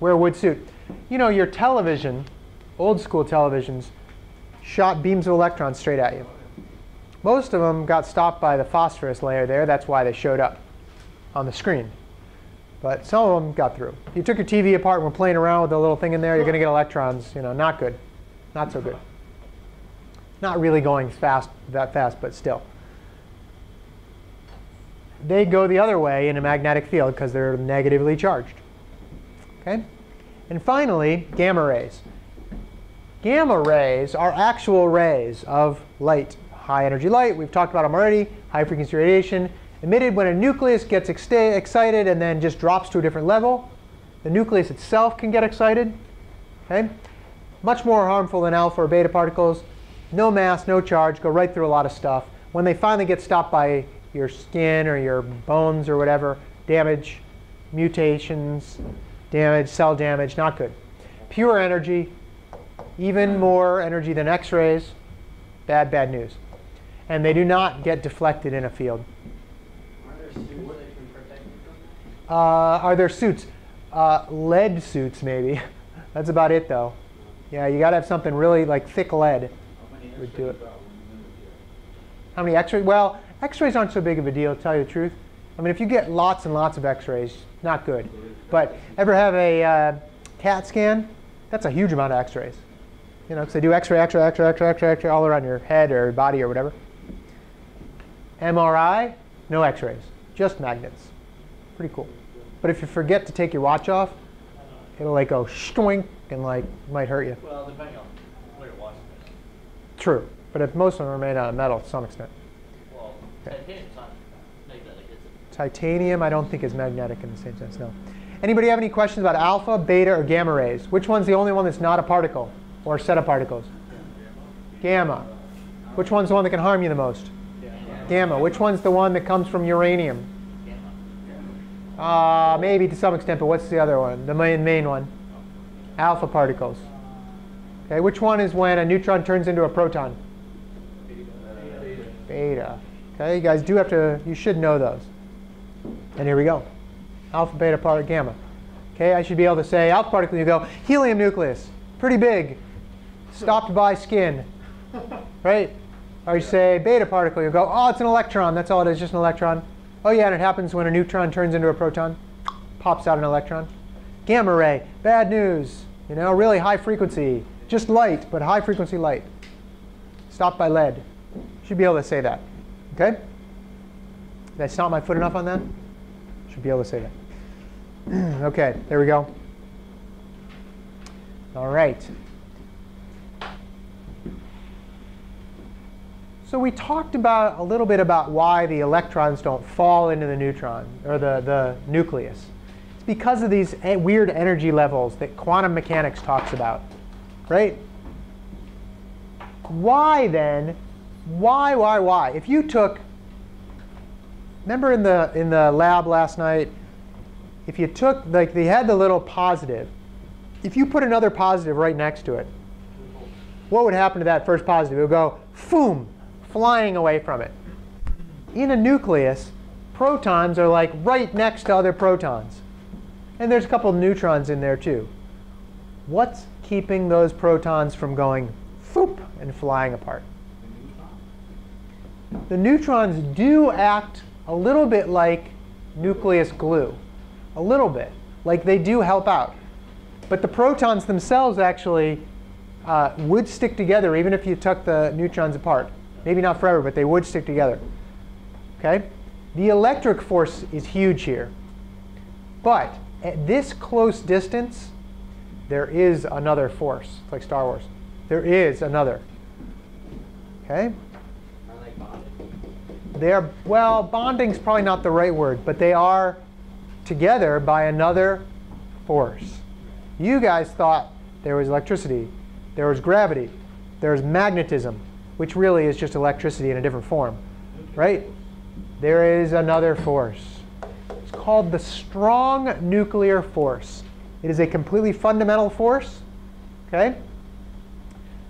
Wear a wood suit. You know, your television, old school televisions, shot beams of electrons straight at you. Most of them got stopped by the phosphorus layer there. That's why they showed up on the screen. But some of them got through. You took your TV apart and were playing around with the little thing in there, you're going to get electrons. You know, not good. Not so good. Not really going fast, that fast, but still. they go the other way in a magnetic field because they're negatively charged. Okay? And finally, gamma rays. Gamma rays are actual rays of light. High energy light, we've talked about them already, high frequency radiation, emitted when a nucleus gets excited and then just drops to a different level. The nucleus itself can get excited. Okay? Much more harmful than alpha or beta particles. No mass, no charge, go right through a lot of stuff. When they finally get stopped by your skin or your bones or whatever, damage, mutations, damage, cell damage, not good. Pure energy, even more energy than X-rays, bad, bad news. And they do not get deflected in a field. Are there suits that can protect you from? Uh, are there suits? Uh, lead suits, maybe. That's about it, though. Yeah, you got to have something really like thick lead. Would do it. How many X-rays? Well, X-rays aren't so big of a deal, to tell you the truth. I mean, if you get lots and lots of X-rays, not good. But ever have a uh, CAT scan? That's a huge amount of X-rays. You know, because they do X-ray, X-ray, X-ray, X-ray, X-ray, X-ray all around your head or body or whatever. MRI, no X-rays, just magnets. Pretty cool. But if you forget to take your watch off, it'll like go shtoink and like might hurt you. Well, depending on where you're watching it. True. But if most of them are made out of metal to some extent. Well, Okay. titanium's not magnetic, is it? Titanium, I don't think is magnetic in the same sense, no. Anybody have any questions about alpha, beta, or gamma rays? Which one's the only one that's not a particle or a set of particles? Gamma. Which one's the one that can harm you the most? Gamma. Which one's the one that comes from uranium? Uh, maybe to some extent, but what's the other one? The main, main one? Alpha particles. Okay, which one is when a neutron turns into a proton? Beta. Okay, you guys do have to, you should know those. And here we go. Alpha, beta, part, gamma. Okay, I should be able to say alpha particle, you go, helium nucleus, pretty big, stopped by skin, right? Or you say beta particle, you go, oh, it's an electron, that's all it is, just an electron. Oh yeah, and it happens when a neutron turns into a proton, pops out an electron. Gamma ray, bad news, you know, really high frequency, just light, but high frequency light. Stopped by lead. Should be able to say that, okay? Did I stomp my foot enough on that? Should be able to say that. okay, there we go. All right. So we talked about a little bit about why the electrons don't fall into the neutron or the, the nucleus. It's because of these e- weird energy levels that quantum mechanics talks about, right? Why then? Why, why, why? If you took remember in the in the lab last night if you took like they had the little positive if you put another positive right next to it what would happen to that first positive it would go boom flying away from it in a nucleus protons are like right next to other protons and there's a couple neutrons in there too what's keeping those protons from going foop and flying apart the neutrons do act a little bit like nucleus glue. A little bit. Like they do help out. But the protons themselves actually uh, would stick together even if you took the neutrons apart. Maybe not forever, but they would stick together. Okay? The electric force is huge here. But at this close distance, there is another force. It's like Star Wars. There is another. Okay? They? They're, well, bonding's probably not the right word, but they are together by another force. You guys thought there was electricity, there was gravity, there was magnetism, which really is just electricity in a different form, right? There is another force. It's called the strong nuclear force. It is a completely fundamental force, okay?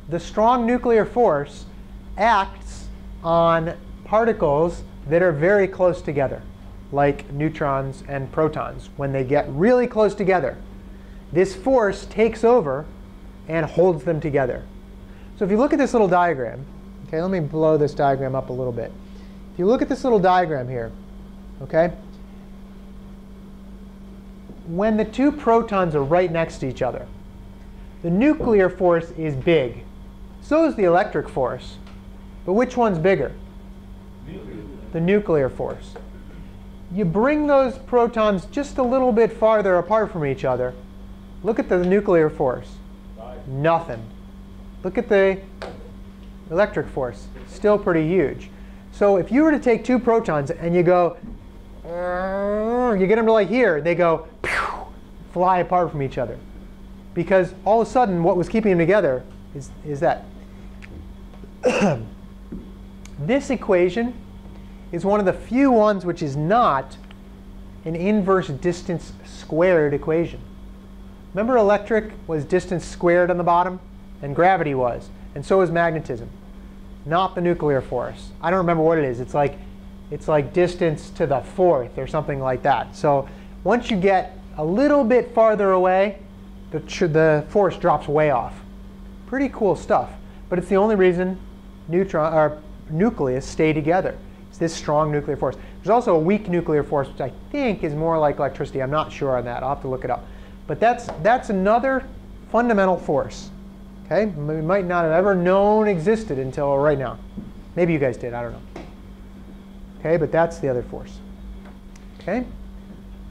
The strong nuclear force acts on particles that are very close together, like neutrons and protons. When they get really close together, this force takes over and holds them together. So if you look at this little diagram, okay, let me blow this diagram up a little bit. If you look at this little diagram here, okay, when the two protons are right next to each other, the nuclear force is big. So is the electric force. But which one's bigger? The nuclear force. you bring those protons just a little bit farther apart from each other. Look at the nuclear force. Nothing. Look at the electric force. Still pretty huge. So if you were to take two protons and you go, you get them to like here, they go fly apart from each other. Because all of a sudden, what was keeping them together is, is that. this equation is one of the few ones which is not an inverse distance squared equation. Remember electric was distance squared on the bottom? And gravity was. And so was magnetism. Not the nuclear force. I don't remember what it is. It's like, it's like distance to the fourth or something like that. So once you get a little bit farther away, the, the force drops way off. Pretty cool stuff. But it's the only reason neutron, or nucleus stay together. It's this strong nuclear force. There's also a weak nuclear force, which I think is more like electricity. I'm not sure on that. I'll have to look it up. But that's, that's another fundamental force. Okay? We might not have ever known existed until right now. Maybe you guys did. I don't know. Okay, but that's the other force. Okay?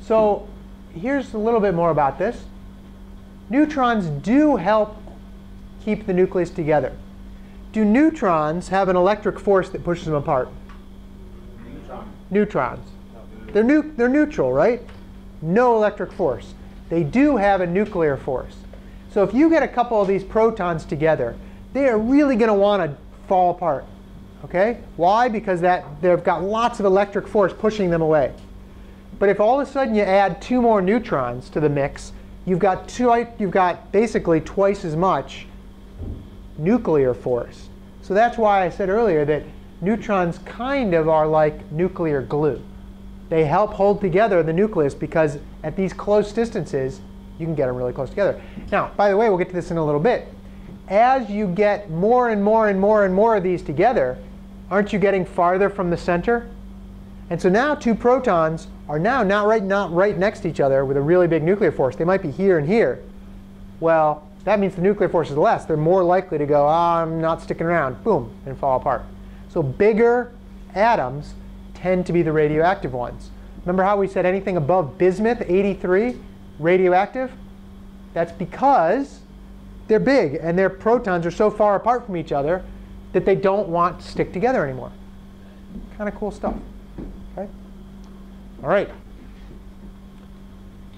So here's a little bit more about this. Neutrons do help keep the nucleus together. Do neutrons have an electric force that pushes them apart? Neutron. Neutrons. They're, nu they're neutral, right? No electric force. They do have a nuclear force. So if you get a couple of these protons together, they are really going to want to fall apart. Okay? Why? Because that they've got lots of electric force pushing them away. But if all of a sudden you add two more neutrons to the mix, you've got two, you've got basically twice as much nuclear force. So that's why I said earlier that neutrons kind of are like nuclear glue. They help hold together the nucleus because at these close distances, you can get them really close together. Now, by the way, we'll get to this in a little bit. As you get more and more and more and more of these together, aren't you getting farther from the center? And so now two protons are now not right, not right next to each other with a really big nuclear force. They might be here and here. Well, that means the nuclear force is less. They're more likely to go, oh, I'm not sticking around, boom, and fall apart. So bigger atoms tend to be the radioactive ones. Remember how we said anything above bismuth, 83, radioactive? That's because they're big and their protons are so far apart from each other that they don't want to stick together anymore. Kind of cool stuff. Okay? All right.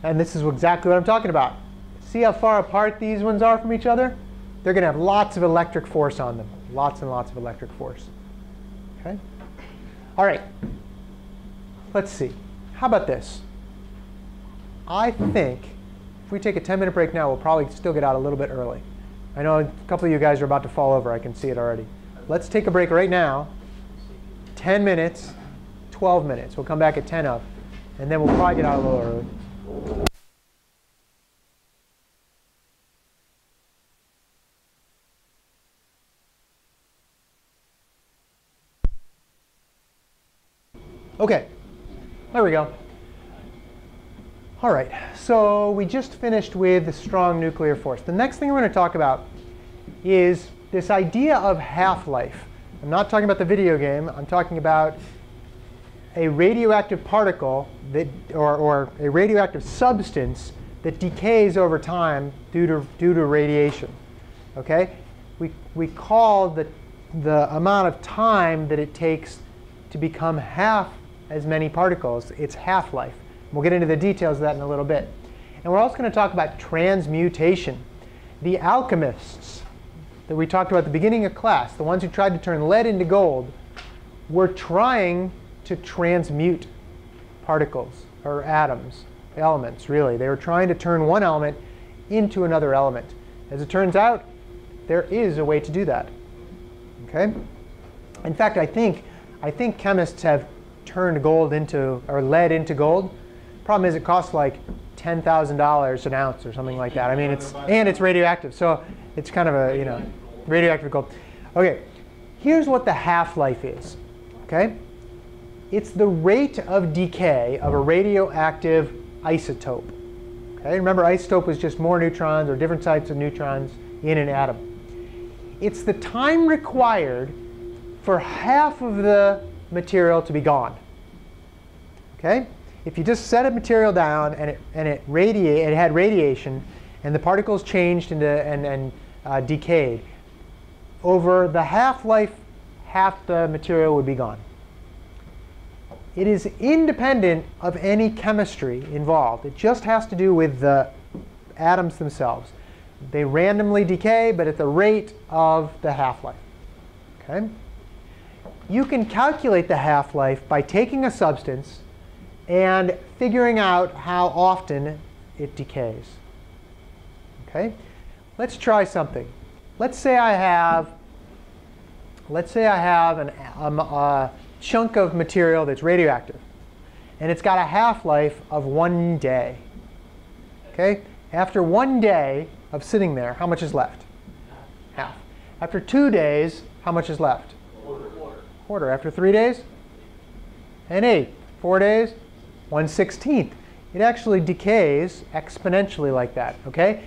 And this is exactly what I'm talking about. See how far apart these ones are from each other? They're going to have lots of electric force on them. Lots and lots of electric force. Okay? All right. Let's see. How about this? I think if we take a 10 minute break now, we'll probably still get out a little bit early. I know a couple of you guys are about to fall over. I can see it already. Let's take a break right now. 10 minutes, 12 minutes. We'll come back at 10 up. And then we'll probably get out a little early. Okay, there we go. All right, so we just finished with the strong nuclear force. The next thing we're going to talk about is this idea of half-life. I'm not talking about the video game. I'm talking about a radioactive particle that, or, or a radioactive substance that decays over time due to, due to radiation. Okay? We, we call the, the amount of time that it takes to become half as many particles, its half-life. We'll get into the details of that in a little bit. And we're also going to talk about transmutation. The alchemists that we talked about at the beginning of class, the ones who tried to turn lead into gold, were trying to transmute particles or atoms, elements really. They were trying to turn one element into another element. As it turns out, there is a way to do that. Okay? In fact, I think, I think chemists have turned gold into, or lead into gold. Problem is it costs like $10,000 an ounce or something like that. I mean, it's, and it's radioactive. So it's kind of a, you know, radioactive gold. Okay, here's what the half-life is, okay? It's the rate of decay of a radioactive isotope. Okay, remember isotope was just more neutrons or different types of neutrons in an atom. It's the time required for half of the material to be gone. Okay? If you just set a material down and it, and it, radiate, it had radiation and the particles changed into, and, and uh, decayed, over the half-life, half the material would be gone. It is independent of any chemistry involved. It just has to do with the atoms themselves. They randomly decay, but at the rate of the half-life. Okay? You can calculate the half-life by taking a substance and figuring out how often it decays. Okay? Let's try something. Let's say I have let's say I have an, um, a chunk of material that's radioactive and it's got a half-life of one day. Okay? After one day of sitting there, how much is left? Half. After two days, how much is left? Quarter. Quarter. After three days? An eighth. Four days? One sixteenth. It actually decays exponentially like that. Okay?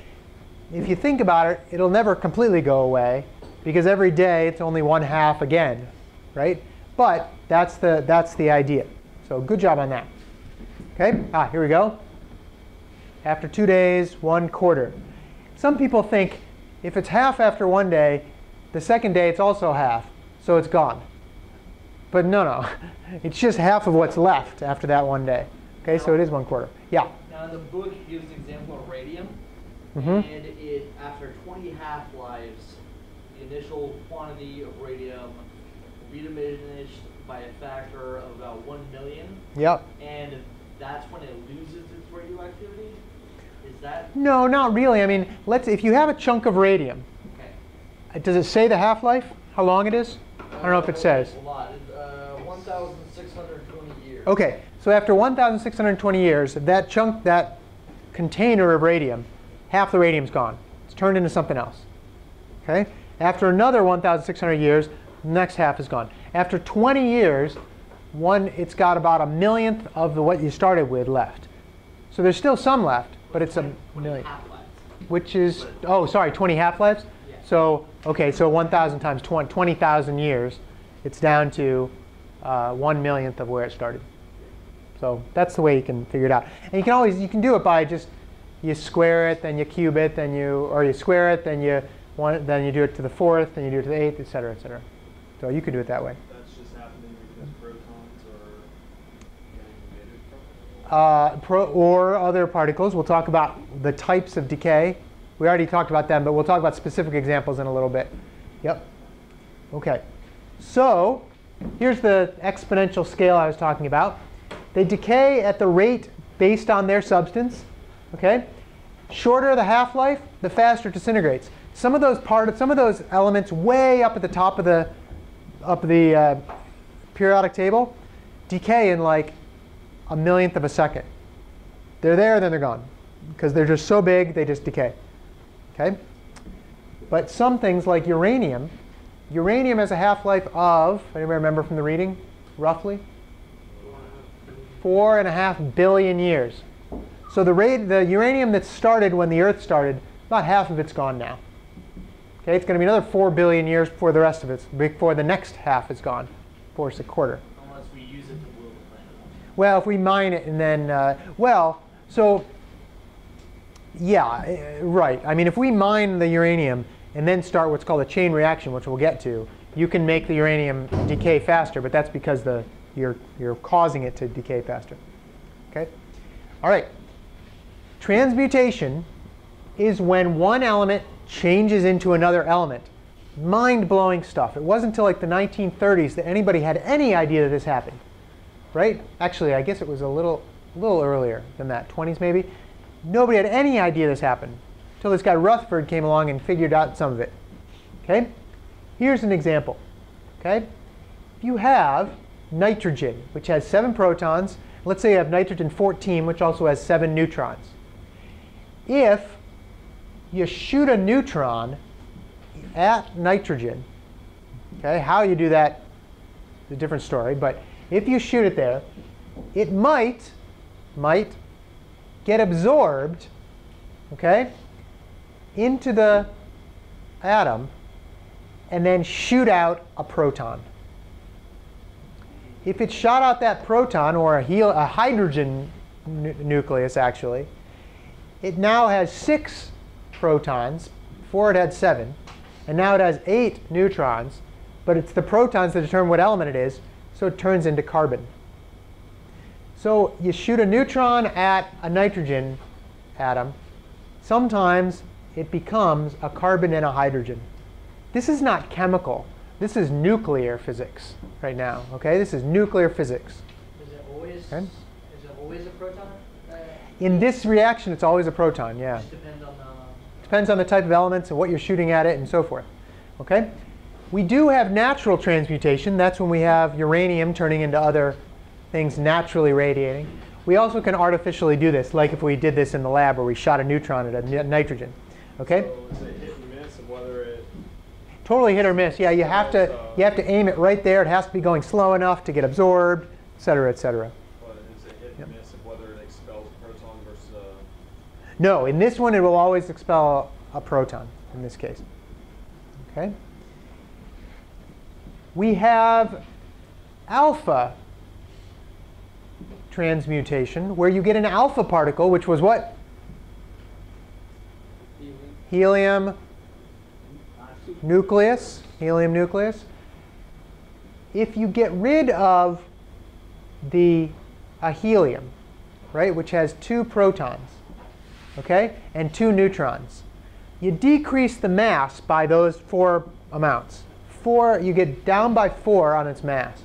If you think about it, it'll never completely go away because every day it's only one half again, right? But that's the, that's the idea. So good job on that. Okay, ah, here we go. After two days, one quarter. Some people think if it's half after one day, the second day it's also half, so it's gone. But no, no, it's just half of what's left after that one day. Okay, so it is one quarter. Yeah. Now, the book, gives an example of radium, Mhm. and it after 20 half-lives, the initial quantity of radium will be diminished by a factor of about one million, Yep. and that's when it loses its radioactivity. Is that No, not really. I mean, let's if you have a chunk of radium, okay? uh, does it say the half-life? How long it is? I don't know if it says. A lot. It's, uh, 1,620 years. Okay, so after 1,620 years, that chunk, that container of radium, half the radium's gone. It's turned into something else. Okay? After another 1,600 years, the next half is gone. After 20 years, one, it's got about a millionth of the, what you started with left. So there's still some left, but it's a 20 million. Which is, oh, sorry, 20 half-lives? Yeah. So, okay, so 1,000 times 20 20,000 years, it's down to uh, one millionth of where it started. So that's the way you can figure it out. And you can always, you can do it by just, you square it, then you cube it, then you, or you square it, then you, one, then you do it to the fourth, then you do it to the eighth, et cetera, et cetera. So you can do it that way. That's just happening because protons are getting emitted from uh, pro, or other particles. We'll talk about the types of decay. We already talked about them, but we'll talk about specific examples in a little bit. Yep. Okay. So here's the exponential scale I was talking about. They decay at the rate based on their substance. Okay. Shorter the half-life, the faster it disintegrates. Some of those part, some of those elements way up at the top of the up the uh, periodic table decay in like a millionth of a second. They're there, then they're gone. Because they're just so big, they just decay. Okay? But some things like uranium, uranium has a half-life of, anybody remember from the reading, roughly? Four and a half billion years. So the, rate, the uranium that started when the Earth started, about half of it's gone now. Okay, it's going to be another four billion years before the rest of it's before the next half is gone, before it's a quarter. Unless we use it to blow the planet. Well, if we mine it and then, uh, well, so yeah, uh, right. I mean, if we mine the uranium and then start what's called a chain reaction, which we'll get to, you can make the uranium decay faster, but that's because the you're you're causing it to decay faster. Okay. All right. Transmutation is when one element changes into another element. Mind-blowing stuff. It wasn't until like the 1930s that anybody had any idea that this happened right? Actually, I guess it was a little, a little earlier than that, 20s maybe. Nobody had any idea this happened until this guy Rutherford came along and figured out some of it. Okay? Here's an example. Okay? If you have nitrogen, which has seven protons, let's say you have nitrogen 14, which also has seven neutrons. If you shoot a neutron at nitrogen, okay, how you do that is a different story, but if you shoot it there, it might, might get absorbed, okay, into the atom and then shoot out a proton. If it shot out that proton or a, hel- a hydrogen nu- nucleus actually, it now has six protons. Before it had seven, and now it has eight neutrons. But it's the protons that determine what element it is, so it turns into carbon. So you shoot a neutron at a nitrogen atom. Sometimes it becomes a carbon and a hydrogen. This is not chemical. This is nuclear physics right now. Okay, this is nuclear physics. Is it always? Okay. Is it always a proton? Uh, In this reaction, it's always a proton. Yeah, Just depends on the. depends on the type of elements and what you're shooting at it and so forth. Okay, we do have natural transmutation. That's when we have uranium turning into other things naturally radiating. We also can artificially do this, like if we did this in the lab where we shot a neutron at a nitrogen. Okay. So is it hit and miss of whether it, Totally hit or miss. Yeah, you have to you have to aim it right there. It has to be going slow enough to get absorbed, et cetera, et cetera. what, is it hit and miss of whether it expels a proton versus a, No, in this one it will always expel a proton in this case. Okay. We have alpha transmutation where you get an alpha particle, which was what? Helium nucleus, helium nucleus. If you get rid of the a helium, right, which has two protons, okay, and two neutrons, you decrease the mass by those four amounts. Four, you get down by four on its mass.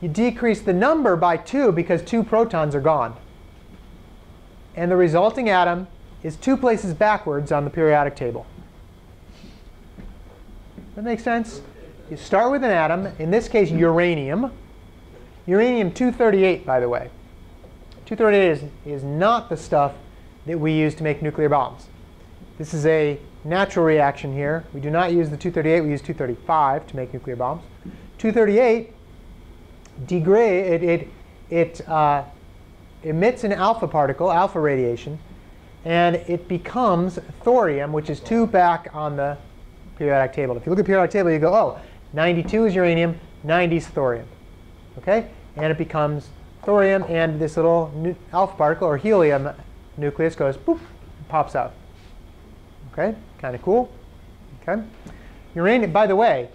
You decrease the number by two because two protons are gone. And the resulting atom is two places backwards on the periodic table. That makes sense? You start with an atom, in this case uranium. Uranium 238, by the way. 238 is, is not the stuff that we use to make nuclear bombs. This is a natural reaction here. We do not use the 238, we use 235 to make nuclear bombs. 238 degrade, it, it, it uh, emits an alpha particle, alpha radiation, and it becomes thorium, which is two back on the periodic table. If you look at the periodic table, you go, oh, 92 is uranium, 90 is thorium. Okay? And it becomes thorium, and this little alpha particle or helium nucleus goes boop, pops out. Okay? Kind of cool. Okay? Uranium, by the way,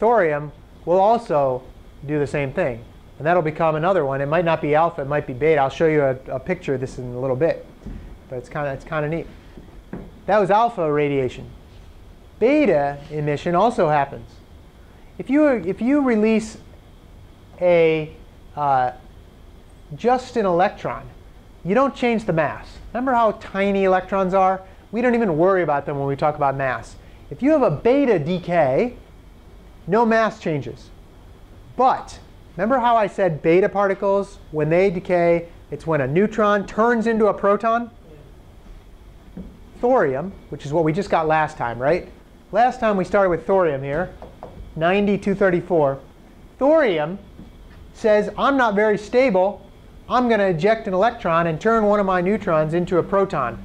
thorium will also do the same thing. And that'll become another one. It might not be alpha, it might be beta. I'll show you a, a picture of this in a little bit. But it's kind of it's kind of neat. That was alpha radiation. Beta emission also happens. If you if you release a uh, just an electron, you don't change the mass. Remember how tiny electrons are? We don't even worry about them when we talk about mass. If you have a beta decay, no mass changes. But remember how I said beta particles, when they decay, it's when a neutron turns into a proton? Thorium, which is what we just got last time, right? Last time we started with thorium here, 9234. Thorium says, I'm not very stable. I'm going to eject an electron and turn one of my neutrons into a proton.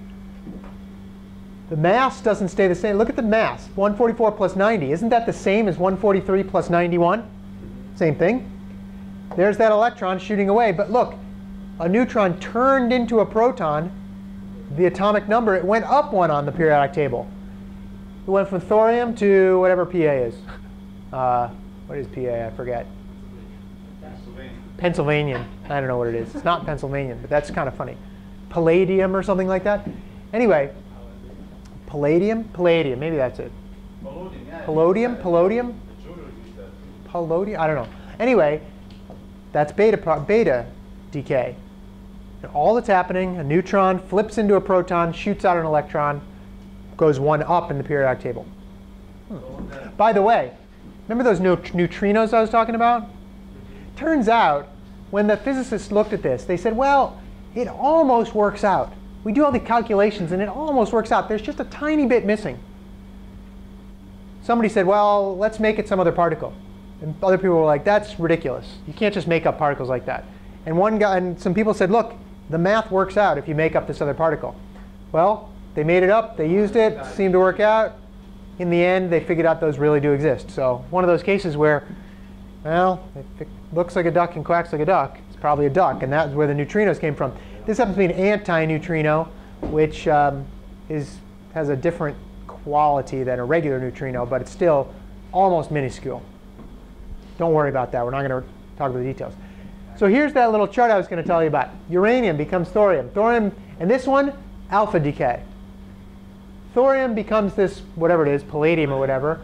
The mass doesn't stay the same. Look at the mass, 144 plus 90. Isn't that the same as 143 plus 91? Same thing. There's that electron shooting away. But look, a neutron turned into a proton. The atomic number, it went up one on the periodic table. It went from thorium to whatever Pa is. Uh, what is Pa? I forget. Pennsylvania. Pennsylvanian. I don't know what it is. It's not Pennsylvanian, but that's kind of funny. Palladium or something like that. Anyway, palladium, palladium. Maybe that's it. Palladium, palladium, palladium. I don't know. Anyway, that's beta beta decay. And all that's happening, a neutron flips into a proton, shoots out an electron, goes one up in the periodic table. Hmm. By the way, remember those neut- neutrinos I was talking about? Turns out, when the physicists looked at this, they said, well, it almost works out. We do all the calculations and it almost works out. There's just a tiny bit missing. Somebody said, well, let's make it some other particle. And other people were like, that's ridiculous. You can't just make up particles like that. And one guy, and some people said, look, the math works out if you make up this other particle. Well, they made it up, they used it, seemed to work out. In the end, they figured out those really do exist. So one of those cases where Well, if it looks like a duck and quacks like a duck, it's probably a duck, and that's where the neutrinos came from. This happens to be an antineutrino, which um, is, has a different quality than a regular neutrino, but it's still almost minuscule. Don't worry about that. We're not going to talk about the details. So here's that little chart I was going to tell you about. Uranium becomes thorium. Thorium, and this one, alpha decay. Thorium becomes this, whatever it is, palladium or whatever,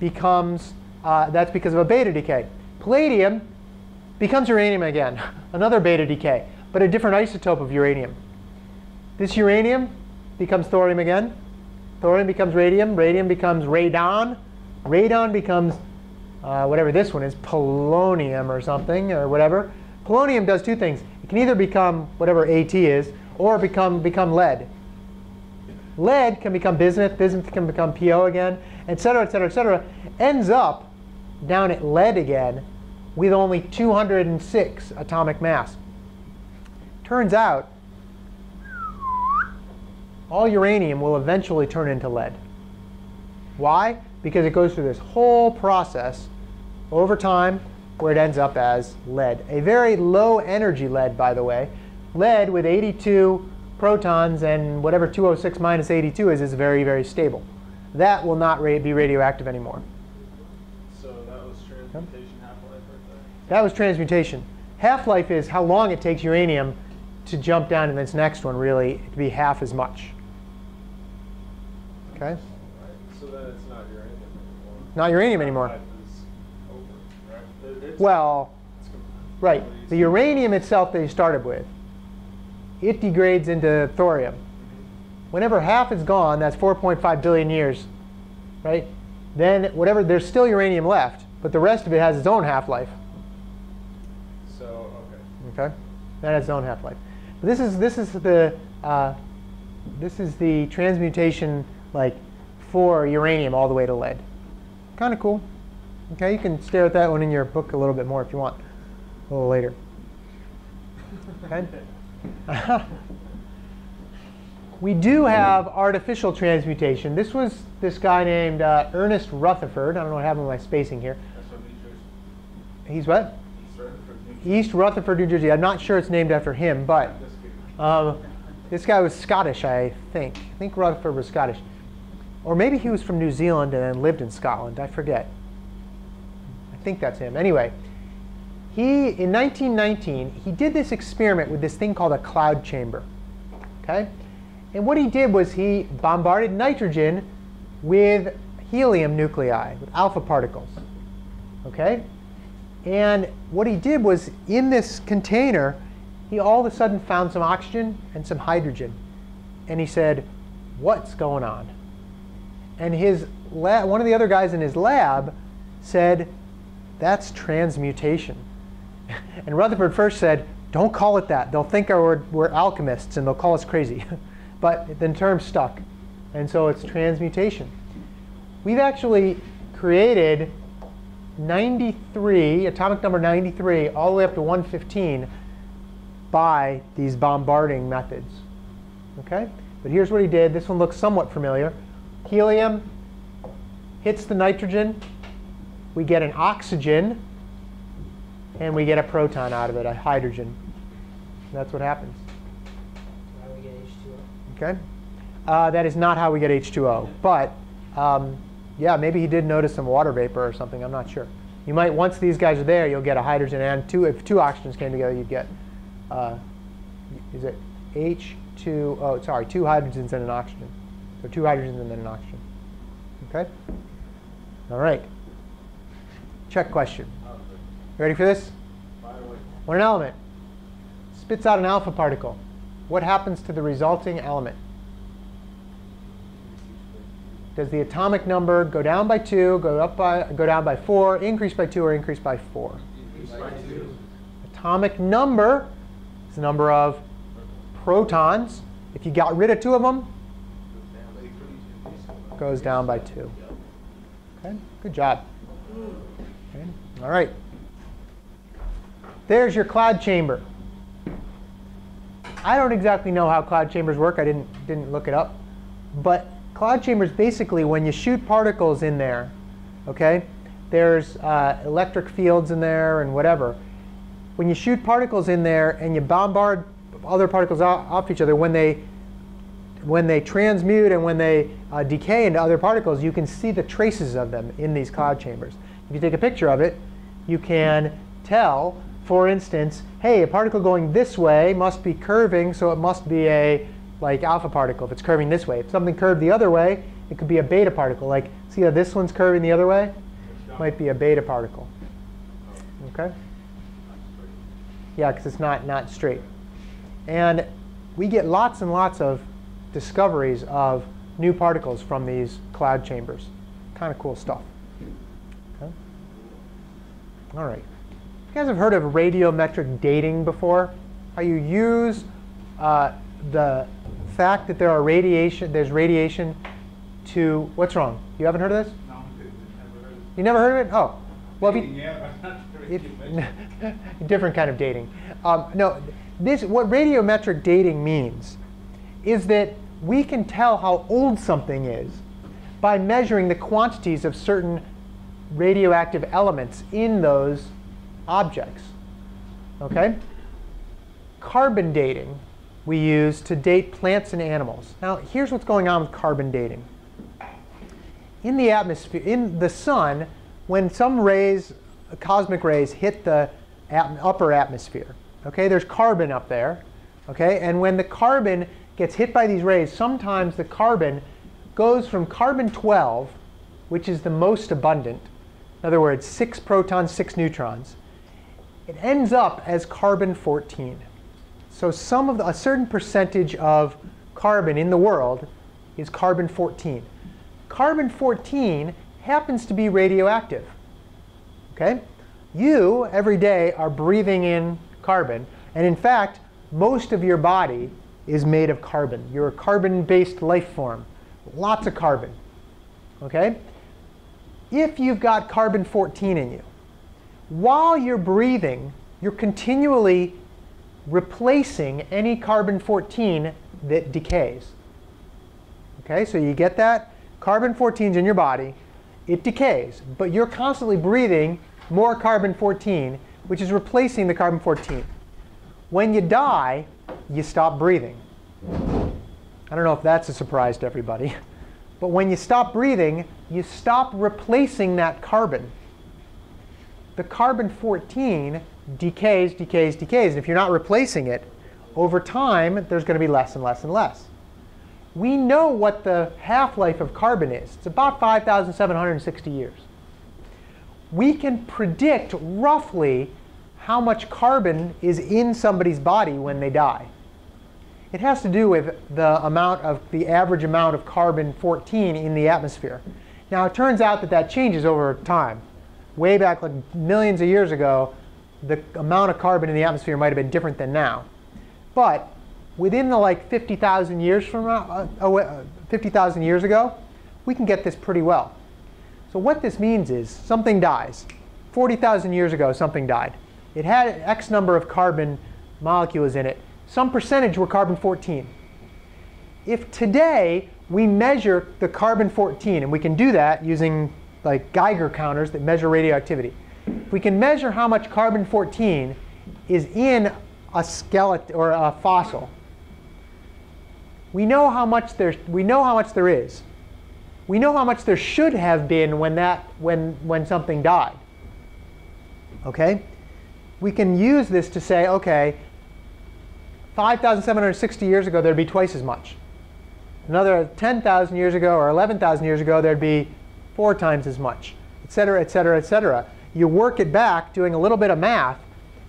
becomes, uh, that's because of a beta decay. Palladium becomes uranium again, another beta decay, but a different isotope of uranium. This uranium becomes thorium again. Thorium becomes radium. Radium becomes radon. Radon becomes uh, whatever this one is, polonium or something or whatever. Polonium does two things. It can either become whatever At is or become, become lead. Lead can become bismuth, bismuth can become PO again, et cetera, et cetera, et cetera. Ends up down at lead again with only 206 atomic mass. Turns out all uranium will eventually turn into lead. Why? Because it goes through this whole process over time where it ends up as lead. A very low energy lead, by the way. Lead with 82 protons and whatever 206 minus 82 is, is very, very stable. That will not ra be radioactive anymore. So that was transmutation half-life right? That was transmutation. Half-life is how long it takes uranium to jump down to this next one, really, to be half as much. Okay? So then it's not uranium anymore. Not uranium anymore. Over, right? Well, right. The uranium itself that you started with, it degrades into thorium. Whenever half is gone, that's 4.5 billion years, right? Then whatever, there's still uranium left, but the rest of it has its own half-life. So, okay. Okay, that has its own half-life. But This is this is the uh, this is the transmutation like for uranium all the way to lead. Kind of cool. Okay, you can stare at that one in your book a little bit more if you want, a little later. Okay. we do have artificial transmutation. This was this guy named uh, Ernest Rutherford. I don't know what happened with my spacing here. He's what? East Rutherford, New Jersey. East Rutherford, New Jersey. I'm not sure it's named after him, but um, this guy was Scottish, I think. I think Rutherford was Scottish. Or maybe he was from New Zealand and then lived in Scotland. I forget. I think that's him. Anyway, he in 1919 he did this experiment with this thing called a cloud chamber. Okay, and what he did was he bombarded nitrogen with helium nuclei, with alpha particles. Okay, and what he did was in this container, he all of a sudden found some oxygen and some hydrogen. And he said, What's going on? And his one of the other guys in his lab said, That's transmutation. And Rutherford first said, Don't call it that. They'll think we're, we're alchemists and they'll call us crazy. but the term stuck. And so it's transmutation. We've actually created 93, atomic number 93, all the way up to 115 by these bombarding methods. Okay? But here's what he did. This one looks somewhat familiar. Helium hits the nitrogen. We get an oxygen, and we get a proton out of it, a hydrogen. That's what happens. Now we get H2O. Okay? Uh, that is not how we get H2O. But um, yeah, maybe he did notice some water vapor or something. I'm not sure. You might, once these guys are there, you'll get a hydrogen and two. If two oxygens came together, you'd get, uh, is it H2O? Sorry, two hydrogens and an oxygen. So two hydrogens and then an oxygen. Okay? All right. Check question. Ready for this? By When an element spits out an alpha particle, what happens to the resulting element? Does the atomic number go down by two, go up by, go down by four, increase by two, or increase by four? Atomic number is the number of protons. If you got rid of two of them, it goes down by two. Okay, good job. Okay. All right. There's your cloud chamber. I don't exactly know how cloud chambers work. I didn't didn't look it up. But cloud chambers basically when you shoot particles in there, okay? there's uh, electric fields in there and whatever. When you shoot particles in there and you bombard other particles off, off each other, when they when they transmute and when they uh, decay into other particles, you can see the traces of them in these cloud chambers. If you take a picture of it, you can tell, for instance, hey, a particle going this way must be curving, so it must be a like alpha particle if it's curving this way. If something curved the other way, it could be a beta particle. Like, see how this one's curving the other way? Might be a beta particle. Okay? Yeah, because it's not, not straight. And we get lots and lots of discoveries of new particles from these cloud chambers. Kind of cool stuff. Okay? All right. You guys have heard of radiometric dating before? How you use uh, the fact that there are radiation, there's radiation to, what's wrong? You haven't heard of this? No, never heard of You never heard of it? Oh. Well, if you, Yeah, but not if, different kind of dating. Um, no, this what radiometric dating means is that we can tell how old something is by measuring the quantities of certain radioactive elements in those objects. Okay? Carbon dating we use to date plants and animals. Now, here's what's going on with carbon dating. In the atmosphere, in the sun, when some rays, cosmic rays, hit the upper atmosphere, okay, there's carbon up there, okay, and when the carbon gets hit by these rays, sometimes the carbon goes from carbon 12, which is the most abundant, in other words, six protons, six neutrons, it ends up as carbon 14. So some of the, a certain percentage of carbon in the world is carbon 14. Carbon 14 happens to be radioactive. Okay? You every day are breathing in carbon, and in fact, most of your body is made of carbon. You're a carbon-based life form. Lots of carbon. Okay? If you've got carbon 14 in you, while you're breathing, you're continually replacing any carbon 14 that decays. Okay, so you get that? Carbon 14 is in your body, it decays, but you're constantly breathing more carbon 14, which is replacing the carbon 14. When you die, you stop breathing. I don't know if that's a surprise to everybody, but when you stop breathing, you stop replacing that carbon. The carbon 14 decays, decays, decays. And if you're not replacing it, over time, there's going to be less and less and less. We know what the half-life of carbon is. It's about 5,760 years. We can predict roughly how much carbon is in somebody's body when they die. It has to do with the amount of the average amount of carbon 14 in the atmosphere. Now it turns out that that changes over time. Way back like millions of years ago, the amount of carbon in the atmosphere might have been different than now. But within the like 50,000 years from uh, uh, 50,000 years ago, we can get this pretty well. So what this means is something dies. 40,000 years ago, something died. It had X number of carbon molecules in it. Some percentage were carbon 14. If today we measure the carbon 14, and we can do that using like Geiger counters that measure radioactivity. If we can measure how much carbon 14 is in a skeleton or a fossil, we know how much there we know how much there is. We know how much there should have been when that when when something died. Okay? We can use this to say, okay, 5,760 years ago there'd be twice as much. Another 10,000 years ago or 11,000 years ago there'd be four times as much, et cetera, et cetera, et cetera. You work it back doing a little bit of math,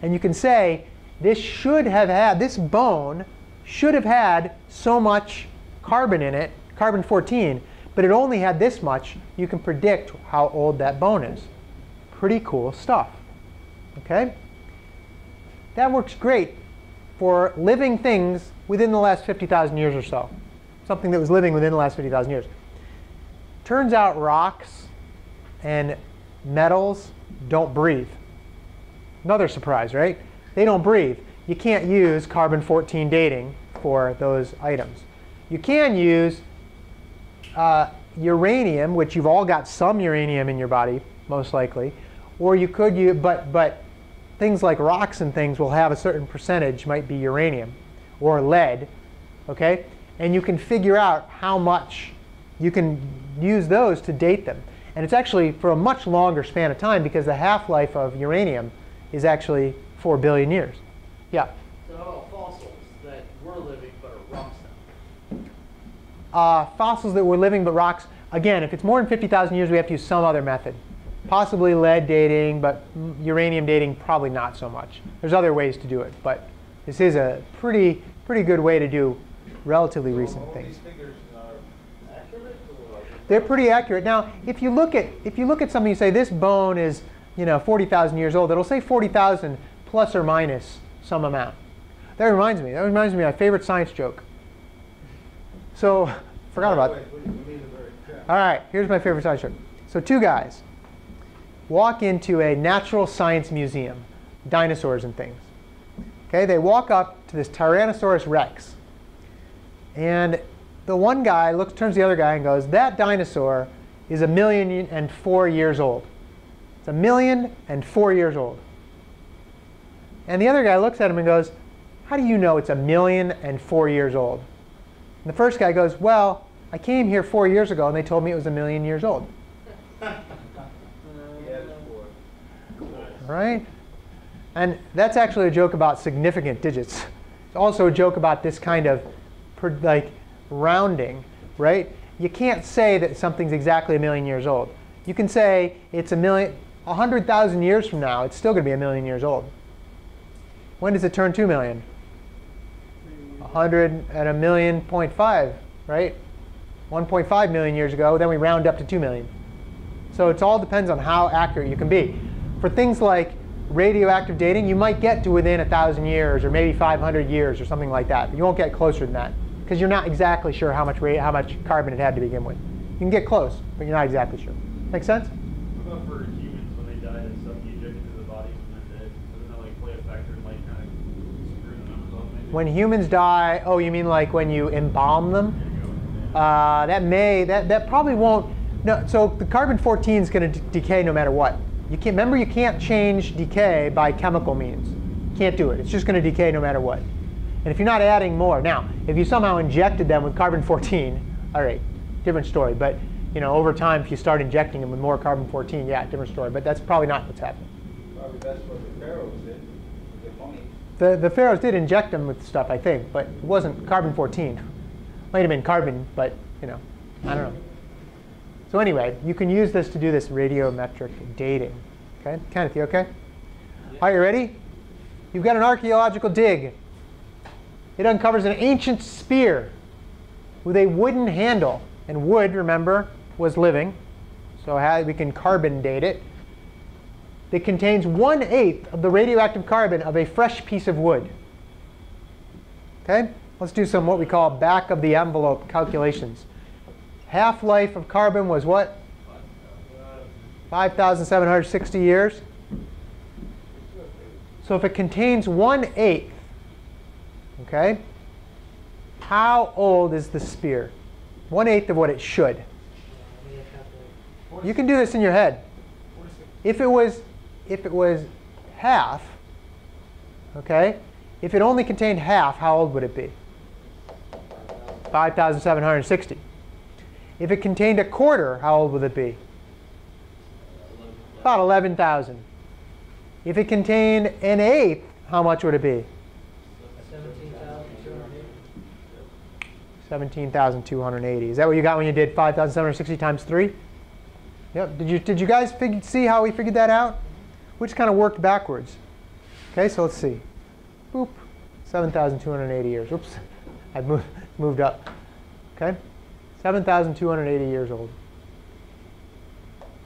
and you can say this should have had, this bone should have had so much carbon in it, carbon 14, but it only had this much. You can predict how old that bone is. Pretty cool stuff. Okay? That works great for living things within the last 50,000 years or so. Something that was living within the last 50,000 years. Turns out rocks and metals don't breathe. Another surprise, right? They don't breathe. You can't use carbon 14 dating for those items. You can use uh, uranium, which you've all got some uranium in your body, most likely. Or you could use, but, but things like rocks and things will have a certain percentage, might be uranium or lead, okay? And you can figure out how much you can use those to date them. And it's actually for a much longer span of time because the half-life of uranium is actually 4 billion years. Yeah. So how about fossils that were living but are rocks now? Uh, fossils that were living but rocks, again, if it's more than 50,000 years, we have to use some other method. Possibly lead dating, but uranium dating, probably not so much. There's other ways to do it, but this is a pretty, pretty good way to do relatively recent All things. these figures are accurate or? They're pretty accurate. Now, if you look at if you look at something, you say this bone is you know 40,000 years old. It'll say 40,000 plus or minus some amount. That reminds me. That reminds me of my favorite science joke. So, forgot about. Wait, we we need a very exact. All right, here's my favorite science joke. So two guys walk into a natural science museum, dinosaurs and things. Okay, they walk up to this Tyrannosaurus Rex, and the one guy looks, turns to the other guy and goes, "That dinosaur is a million and four years old. It's a million and four years old." And the other guy looks at him and goes, "How do you know it's a million and four years old?" And the first guy goes, Well, I came here four years ago and they told me it was a million years old. Right? And that's actually a joke about significant digits. It's also a joke about this kind of like rounding, right? You can't say that something's exactly a million years old. You can say it's a million, a hundred thousand years from now, it's still going to be a million years old. When does it turn two million? A hundred and a million point five, right? 1.5 million years ago, then we round up to 2 million. So it all depends on how accurate you can be. For things like radioactive dating, you might get to within 1,000 years or maybe 500 years or something like that. But you won't get closer than that because you're not exactly sure how much, how much carbon it had to begin with. You can get close, but you're not exactly sure. Make sense? What about for humans when they died and stuff you inject into the bodies when they're dead? Doesn't that like play a factor in like kind of screw the numbers up maybe? When humans die, oh, you mean like when you embalm them? You Uh, that may, that, that probably won't. No, so the carbon 14 is going to decay no matter what. You can't, remember, you can't change decay by chemical means. Can't do it. It's just going to decay no matter what. And if you're not adding more, now, if you somehow injected them with carbon 14, all right, different story. But you know, over time, if you start injecting them with more carbon 14, yeah, different story. But that's probably not what's happening. Probably that's what the pharaohs did with their money. The, the pharaohs did inject them with stuff, I think, but it wasn't carbon 14. Might have been carbon, but you know, I don't know. So anyway, you can use this to do this radiometric dating. Okay, Kenneth, you okay? Are you ready? You've got an archaeological dig. It uncovers an ancient spear with a wooden handle, and wood, remember, was living. So we can carbon date it. That contains one eighth of the radioactive carbon of a fresh piece of wood. Okay, let's do some what we call back of the envelope calculations. Half-life of carbon was what? 5,760 years. So if it contains one eighth, okay, how old is the spear? One eighth of what it should. You can do this in your head. If it was, if it was half, okay, if it only contained half, how old would it be? 5,760. If it contained a quarter, how old would it be? About 11,000. If it contained an eighth, how much would it be? 17,280. Is that what you got when you did 5,760 times 3? Yep. Did you, did you guys see how we figured that out? We just kind of worked backwards. Okay, so let's see. Boop. 7,280 years. Oops. I moved, moved up. Okay? 7,280 years old.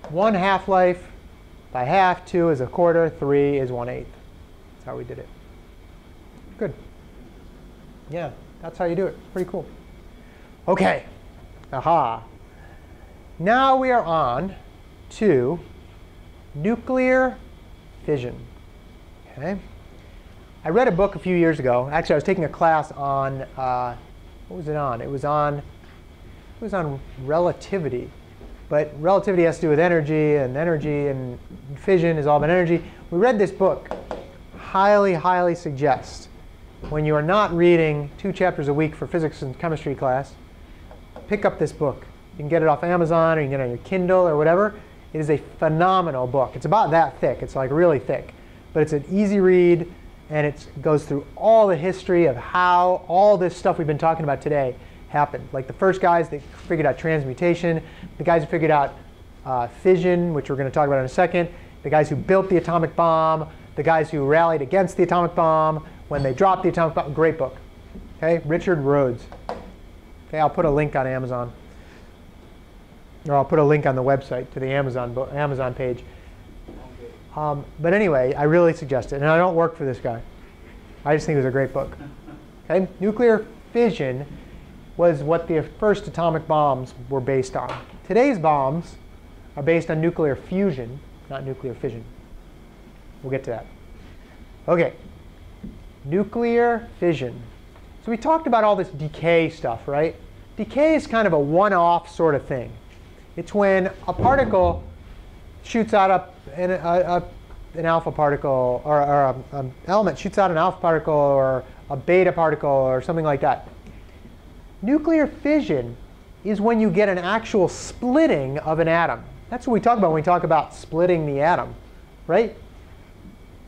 One half-life by half, two is a quarter, three is one eighth. That's how we did it. Good. Yeah, that's how you do it. Pretty cool. Okay. Aha. Now we are on to nuclear fission. Okay. I read a book a few years ago. Actually, I was taking a class on uh, what was it on? It was on it was on relativity. but relativity has to do with energy, and energy and fission is all about energy. We read this book. Highly, highly suggest when you are not reading two chapters a week for physics and chemistry class, pick up this book. You can get it off Amazon or you can get it on your Kindle or whatever. It is a phenomenal book. It's about that thick. It's like really thick. But it's an easy read and it goes through all the history of how all this stuff we've been talking about today happened. Like the first guys that figured out transmutation, the guys who figured out uh, fission, which we're going to talk about in a second, the guys who built the atomic bomb, the guys who rallied against the atomic bomb when they dropped the atomic bomb. Great book. Okay, Richard Rhodes. Okay, I'll put a link on Amazon. Or I'll put a link on the website to the Amazon, Amazon page. Um, but anyway, I really suggest it. And I don't work for this guy. I just think it was a great book. Okay? Nuclear fission was what the first atomic bombs were based on. Today's bombs are based on nuclear fusion, not nuclear fission. We'll get to that. Okay. Nuclear fission. So we talked about all this decay stuff, right? Decay is kind of a one-off sort of thing. It's when a particle shoots out a, an, a, a, an alpha particle, or, or an element shoots out an alpha particle, or a beta particle, or something like that. Nuclear fission is when you get an actual splitting of an atom. That's what we talk about when we talk about splitting the atom, right?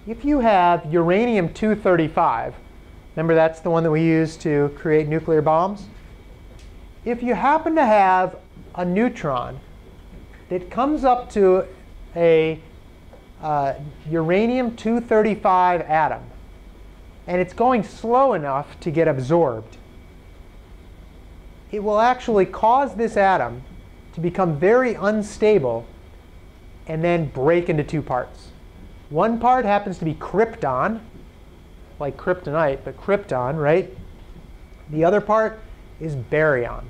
If you have uranium-235, remember that's the one that we use to create nuclear bombs? If you happen to have a neutron that comes up to a uh, uranium-235 atom, and it's going slow enough to get absorbed, it will actually cause this atom to become very unstable and then break into two parts. One part happens to be krypton, like kryptonite, but krypton, right? The other part is baryon,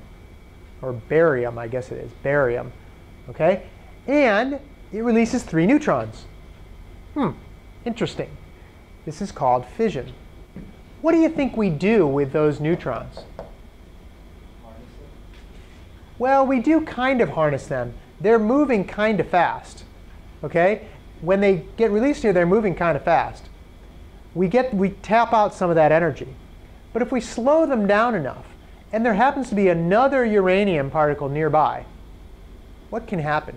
or barium, I guess it is, barium, okay? And it releases three neutrons. Hmm, interesting. This is called fission. What do you think we do with those neutrons? Well, we do kind of harness them. They're moving kind of fast. Okay? When they get released here, they're moving kind of fast. We, get, we tap out some of that energy. But if we slow them down enough, and there happens to be another uranium particle nearby, what can happen?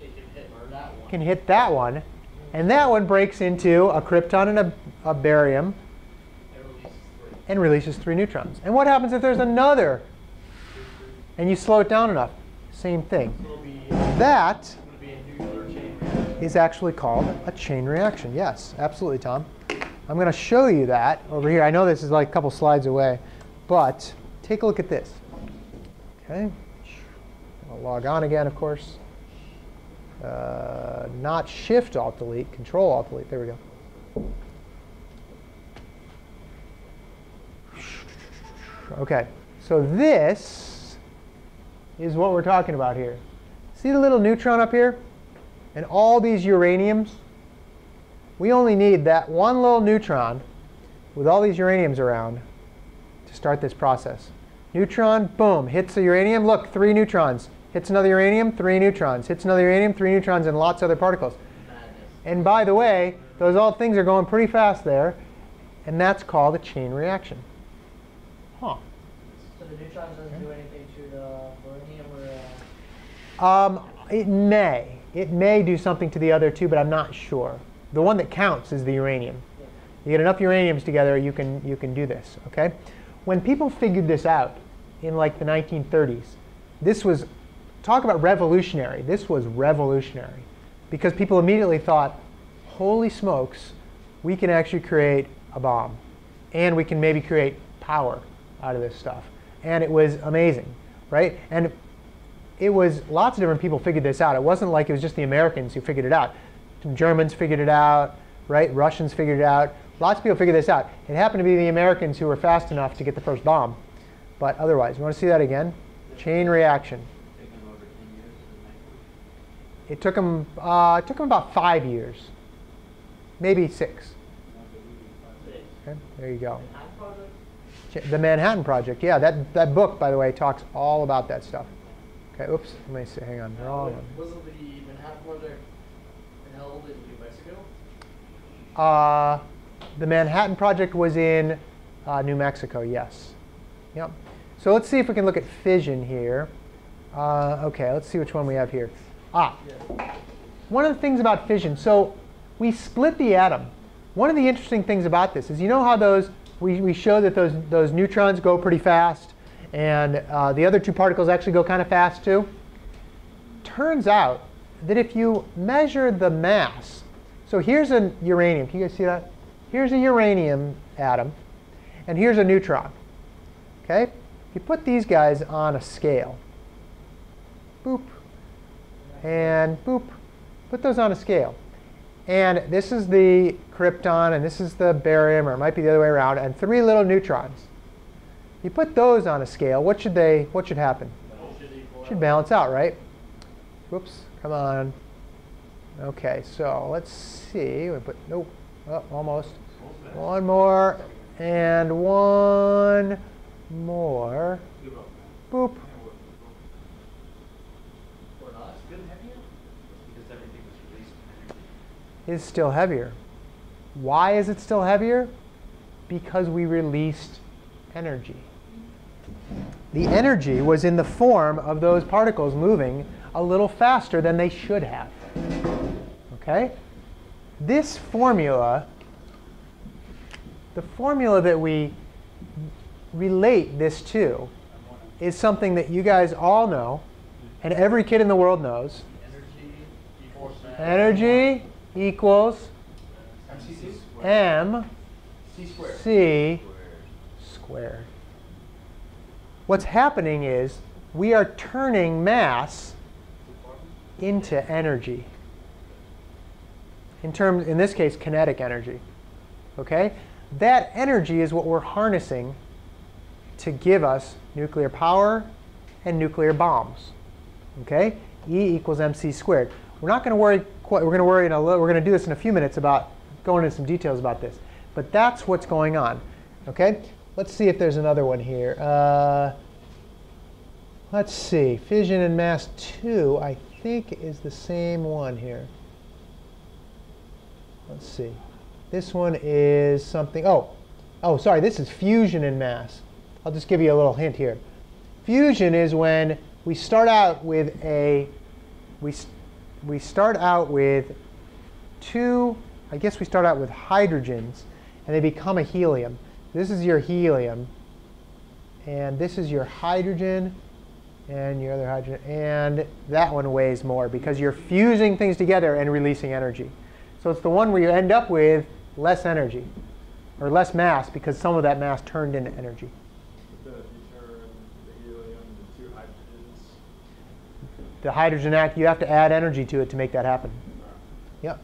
It can hit that one. Can hit that one, and that one breaks into a krypton and a, a barium It releases and releases three neutrons. And what happens if there's another and you slow it down enough? Same thing. So it'll be, That it's going to be a nuclear chain reaction. is actually called a chain reaction. Yes, absolutely, Tom. I'm going to show you that over here. I know this is like a couple slides away, but take a look at this. Okay. I'll log on again, of course. Uh, not Shift Alt Delete, Control Alt Delete. There we go. Okay, so this is what we're talking about here. See the little neutron up here? And all these uraniums? We only need that one little neutron with all these uraniums around to start this process. Neutron, boom, hits the uranium. Look, three neutrons. Hits another uranium, three neutrons. Hits another uranium, three neutrons, and lots of other particles. And by the way, those all things are going pretty fast there, and that's called a chain reaction. Huh. So the neutrons doesn't do anything to the uranium or. Uh, Um, it may. It may do something to the other two, but I'm not sure. The one that counts is the uranium. You get enough uraniums together, you can, you can do this, okay? When people figured this out in like the 1930s, this was, talk about revolutionary. This was revolutionary because people immediately thought, holy smokes, we can actually create a bomb and we can maybe create power out of this stuff. And it was amazing, right? And it was lots of different people figured this out. It wasn't like it was just the Americans who figured it out. Some Germans figured it out, right? Russians figured it out. Lots of people figured this out. It happened to be the Americans who were fast enough to get the first bomb. But otherwise, you want to see that again? Chain reaction. It took them, uh, it took them about five years, maybe six. Okay, there you go. Manhattan Project? Ch- The Manhattan Project, yeah, that, that book, by the way, talks all about that stuff. Okay, oops, let me see, hang on, wrong one. Wasn't the Manhattan Project held in New Mexico? Uh, the Manhattan Project was in uh, New Mexico, yes. Yep. So let's see if we can look at fission here. Uh, okay, let's see which one we have here. Ah, one of the things about fission, so we split the atom. One of the interesting things about this is you know how those, we, we show that those, those neutrons go pretty fast and uh, the other two particles actually go kind of fast too? Turns out that if you measure the mass, so here's a uranium, can you guys see that? Here's a uranium atom and here's a neutron. Okay? If you put these guys on a scale, boop, and boop, put those on a scale. And this is the krypton, and this is the barium, or it might be the other way around, and three little neutrons. You put those on a scale, what should they, what should happen? Should Should balance out, right? Whoops, come on. Okay, so let's see. We put, nope, oh, almost. One more, and one more. Boop. Is still heavier. Why is it still heavier? Because we released energy. The energy was in the form of those particles moving a little faster than they should have. Okay? This formula, the formula that we relate this to, is something that you guys all know, and every kid in the world knows. Energy equals. M c squared. What's happening is we are turning mass into energy. In terms, in this case, kinetic energy. Okay? That energy is what we're harnessing to give us nuclear power and nuclear bombs. Okay? E equals mc squared. We're not going to worry. Quite, we're going to worry in a little. We're going to do this in a few minutes about going into some details about this. But that's what's going on. Okay? Let's see if there's another one here. Uh, let's see. Fission and mass two, I think, is the same one here. Let's see. This one is something. Oh, oh, sorry. This is fusion and mass. I'll just give you a little hint here. Fusion is when we start out with a we we start out with two. I guess we start out with hydrogens, and they become a helium. This is your helium, and this is your hydrogen, and your other hydrogen, and that one weighs more because you're fusing things together and releasing energy. So it's the one where you end up with less energy, or less mass because some of that mass turned into energy. But then if you turn the helium into The hydrogen act, you have to add energy to it to make that happen. Yep.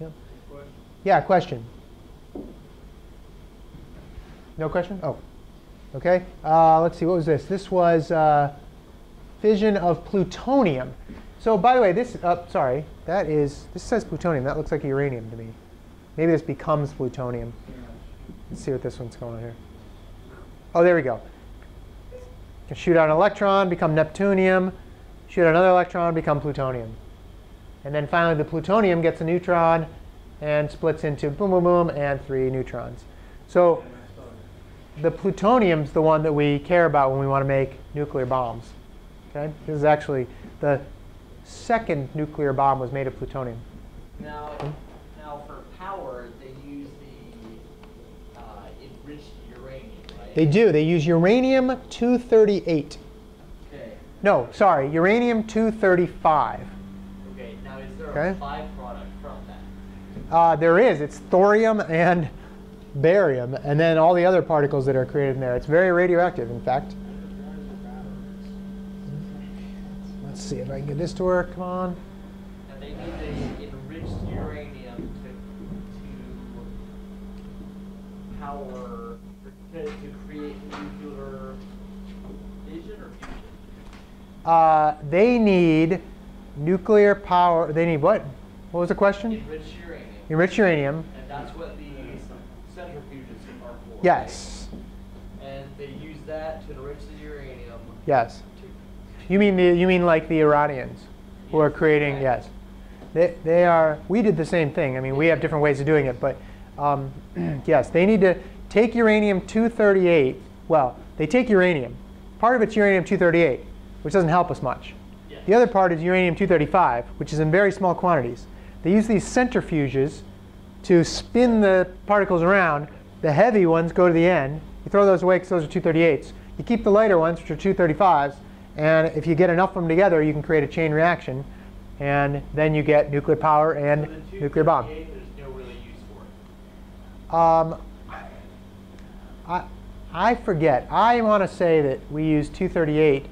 Yep. question? Yeah, question. No question? Oh, okay. Uh, let's see, what was this? This was uh, fission of plutonium. So by the way, this, uh, sorry, that is, this says plutonium. That looks like uranium to me. Maybe this becomes plutonium. Let's see what this one's going on here. Oh, there we go. Can shoot out an electron, become neptunium. Shoot out another electron, become plutonium. And then finally, the plutonium gets a neutron and splits into boom, boom, boom, and three neutrons. So the plutonium's the one that we care about when we want to make nuclear bombs. Okay? This is actually the second nuclear bomb was made of plutonium. Now, now for power, they use the uh, enriched uranium, right? They do. They use uranium 238. Okay. No, sorry, uranium 235. Okay. Now, is there Okay. a byproduct from that? Uh, there is. It's thorium and barium, and then all the other particles that are created in there. It's very radioactive, in fact. Let's see if I can get this to work. Come on. And they need the enriched uranium to to power to, to create nuclear fission or fusion. Uh, they need nuclear power. They need what? What was the question? Enriched uranium. Enriched uranium. And that's what the centrifuges are for. Yes. And they use that to enrich the uranium Yes. You mean the, you mean like the Iranians who are creating? right. Yes, they, they are. We did the same thing. I mean, we have different ways of doing it, but um, yes, they need to take uranium 238. Well, they take uranium. Part of it's uranium 238, which doesn't help us much. Yeah. The other part is uranium 235, which is in very small quantities. They use these centrifuges to spin the particles around. The heavy ones go to the end. You throw those away because those are 238s. You keep the lighter ones, which are 235s, and if you get enough of them together, you can create a chain reaction, and then you get nuclear power and So nuclear bomb. There's no really use for it. Um, I, I forget. I want to say that we use 238.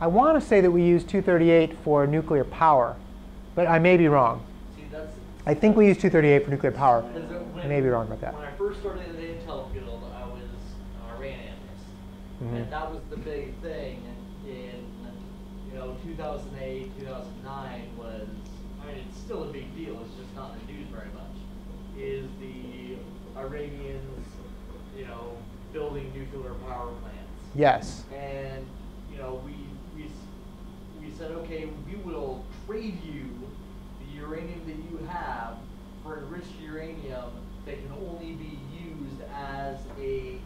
I want to say that we use 238 for nuclear power, but I may be wrong. See, that's. I think we use 238 for nuclear power. I may be wrong about that. When I first started in the Intel field, I was an Iran Mhm. And that was the big thing in, you know, 2008, 2009 was, I mean, it's still a big deal, it's just not in the news very much, is the Iranians, you know, building nuclear power plants. Yes. And, you know, we, we, we said, okay, we will trade you the uranium that you have for enriched uranium that can only be used as a, in nuclear power.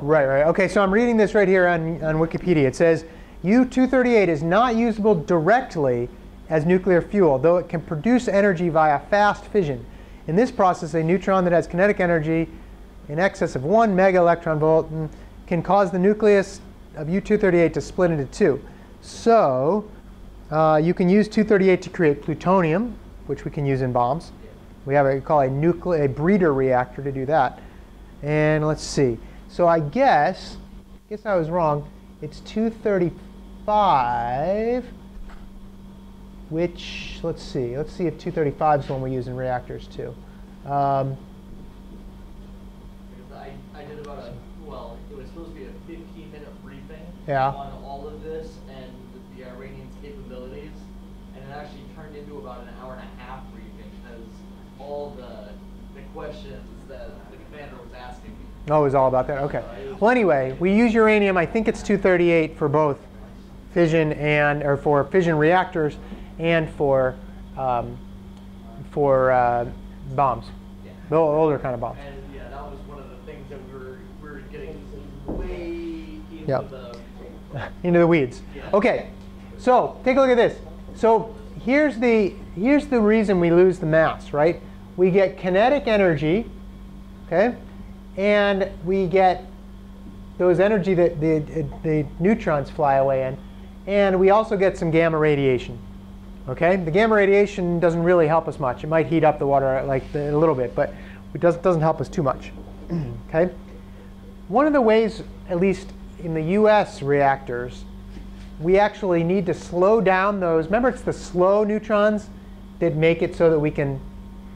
Right, right. Okay, so I'm reading this right here on, on Wikipedia. It says U-238 is not usable directly as nuclear fuel, though it can produce energy via fast fission. In this process, a neutron that has kinetic energy in excess of 1 mega electron volt can cause the nucleus of U-238 to split into two. So uh, you can use 238 to create plutonium, which we can use in bombs. We have a call a nuclear a breeder reactor to do that. And let's see. So I guess, guess I was wrong. It's 235, which let's see. Let's see if 235 is one we use in reactors too. Um, I, I did about a, well, it was supposed to be a 15 minute briefing Yeah. on all of this and the Iranians' capabilities. And it actually turned into about an hour and a half briefing because all the, the questions that the commander was asking me. Oh, it was all about that. Okay. Well, anyway, we use uranium. I think it's 238 for both fission and or for fission reactors and for um, for uh, bombs, Yeah. the older kind of bombs. And yeah, that was one of the things that we were, we were getting way into Yep. the. into the weeds. Yeah. Okay, so take a look at this. So here's the here's the reason we lose the mass, right? We get kinetic energy, okay, and we get those energy that the the neutrons fly away in, and we also get some gamma radiation. Okay, the gamma radiation doesn't really help us much. It might heat up the water like the, a little bit, but it does, doesn't help us too much. okay. One of the ways, at least in the U.S. reactors, we actually need to slow down those. Remember, it's the slow neutrons that make it so that we can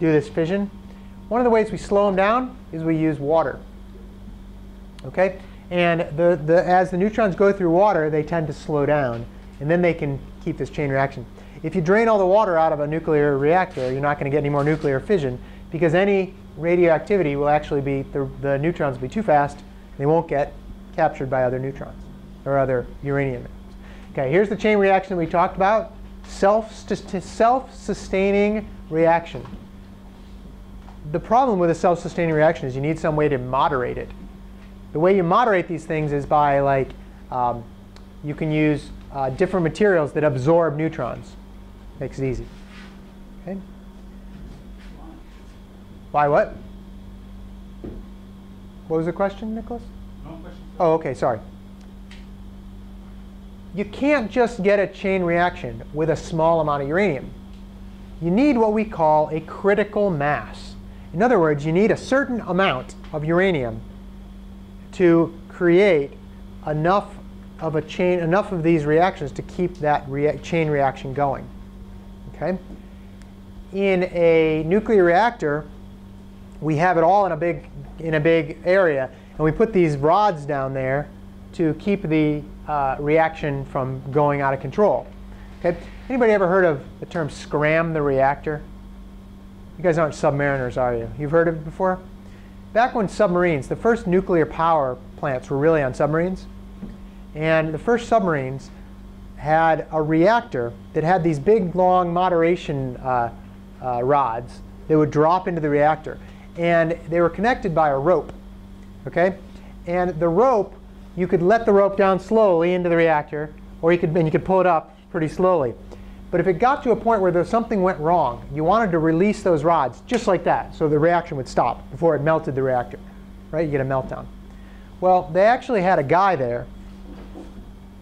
do this fission. One of the ways we slow them down is we use water. Okay, and the, the, as the neutrons go through water, they tend to slow down, and then they can keep this chain reaction. If you drain all the water out of a nuclear reactor, you're not going to get any more nuclear fission because any radioactivity will actually be, the, the neutrons will be too fast. They won't get captured by other neutrons or other uranium. Okay, here's the chain reaction we talked about. Self, self-sustaining reaction. The problem with a self-sustaining reaction is you need some way to moderate it. The way you moderate these things is by like, um, you can use uh, different materials that absorb neutrons. Makes it easy. Okay. Why what? What was the question, Nicholas? No questions? Oh, okay, sorry. You can't just get a chain reaction with a small amount of uranium. You need what we call a critical mass. In other words, you need a certain amount of uranium to create enough of a chain, enough of these reactions to keep that rea chain reaction going. Okay? In a nuclear reactor, we have it all in a big in a big area, and we put these rods down there to keep the uh, reaction from going out of control. Okay? Anybody ever heard of the term scram the reactor? You guys aren't submariners, are you? You've heard of it before? Back when submarines, the first nuclear power plants were really on submarines, And the first submarines had a reactor that had these big, long moderation uh, uh, rods that would drop into the reactor. And they were connected by a rope. Okay? And the rope, you could let the rope down slowly into the reactor, or you could, and you could pull it up pretty slowly. But if it got to a point where there, something went wrong, you wanted to release those rods just like that, so the reaction would stop before it melted the reactor. Right? You get a meltdown. Well, they actually had a guy there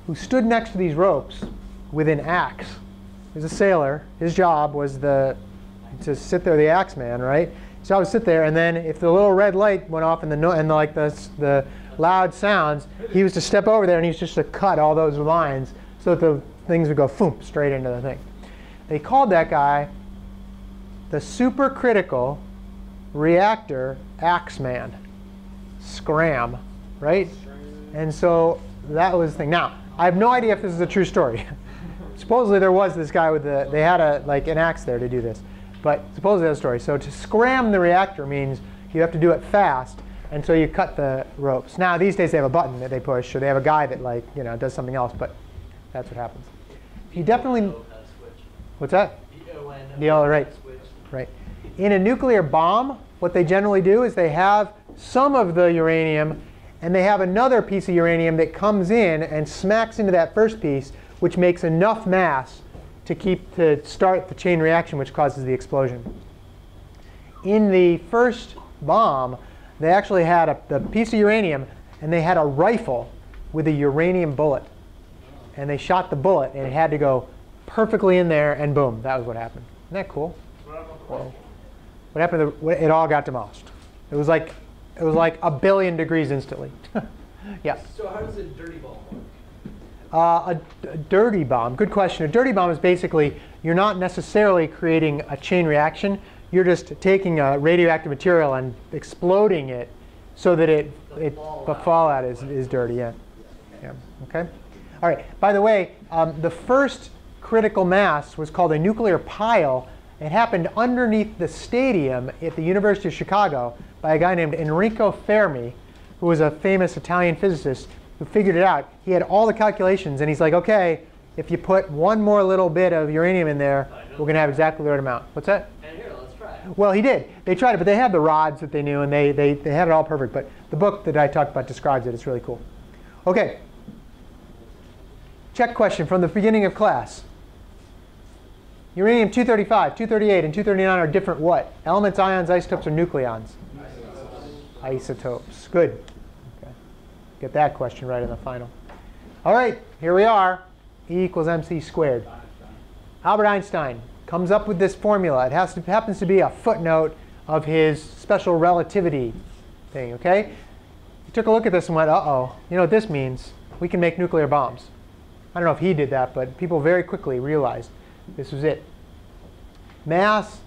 who stood next to these ropes with an axe. He was a sailor. His job was the to sit there, the axe man, right? So I would sit there, and then if the little red light went off and the no, and like the the loud sounds, he was to step over there and he was just to cut all those lines so that the things would go boom straight into the thing. They called that guy the supercritical reactor axe man, Scram, right? And so that was the thing. Now I have no idea if this is a true story. supposedly there was this guy with the they had a like an axe there to do this, but supposedly that's a story. So to scram the reactor means you have to do it fast, and so you cut the ropes. Now these days they have a button that they push, or they have a guy that like you know does something else, but that's what happens. He definitely. Know how to. What's that? The The O, right. Right. In a nuclear bomb, what they generally do is they have some of the uranium and they have another piece of uranium that comes in and smacks into that first piece, which makes enough mass to keep to start the chain reaction which causes the explosion. In the first bomb, they actually had a, the piece of uranium and they had a rifle with a uranium bullet. And they shot the bullet and it had to go perfectly in there and boom, that was what happened. Isn't that cool? Whoa. What happened? To, it all got demolished. It was like it was like a billion degrees instantly. yeah. So how does a dirty bomb work? Uh, a, a dirty bomb. Good question. A dirty bomb is basically you're not necessarily creating a chain reaction. You're just taking a radioactive material and exploding it so that it, The it fallout. the fallout is, is dirty. Yeah. Yeah. Okay. All right. By the way, um, the first critical mass was called a nuclear pile. It happened underneath the stadium at the University of Chicago by a guy named Enrico Fermi, who was a famous Italian physicist who figured it out. He had all the calculations, and he's like, okay, if you put one more little bit of uranium in there, we're going to have exactly the right amount. What's that? And here, let's try it. Well, he did. They tried it, but they had the rods that they knew, and they, they, they had it all perfect. But the book that I talked about describes it. It's really cool. OK. Check question from the beginning of class. Uranium-235, 238, and 239 are different what? Elements, ions, isotopes, or nucleons? Isotopes. Good. Okay. Get that question right in the final. All right, here we are. E equals mc squared. Albert Einstein comes up with this formula. It has to, happens to be a footnote of his special relativity thing, okay? He took a look at this and went, uh-oh, you know what this means? We can make nuclear bombs. I don't know if he did that, but people very quickly realized this was it. Mass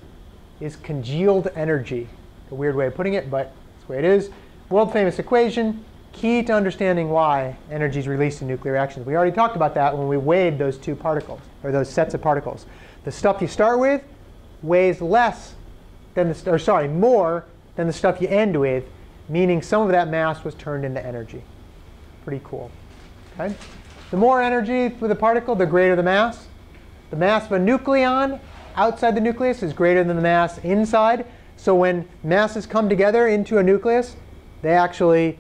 is congealed energy. A weird way of putting it, but that's the way it is. World famous equation, key to understanding why energy is released in nuclear reactions. We already talked about that when we weighed those two particles, or those sets of particles. The stuff you start with weighs less than the, or sorry, more than the stuff you end with, meaning some of that mass was turned into energy. Pretty cool. Okay? The more energy for the particle, the greater the mass. The mass of a nucleon outside the nucleus is greater than the mass inside. So when masses come together into a nucleus, they actually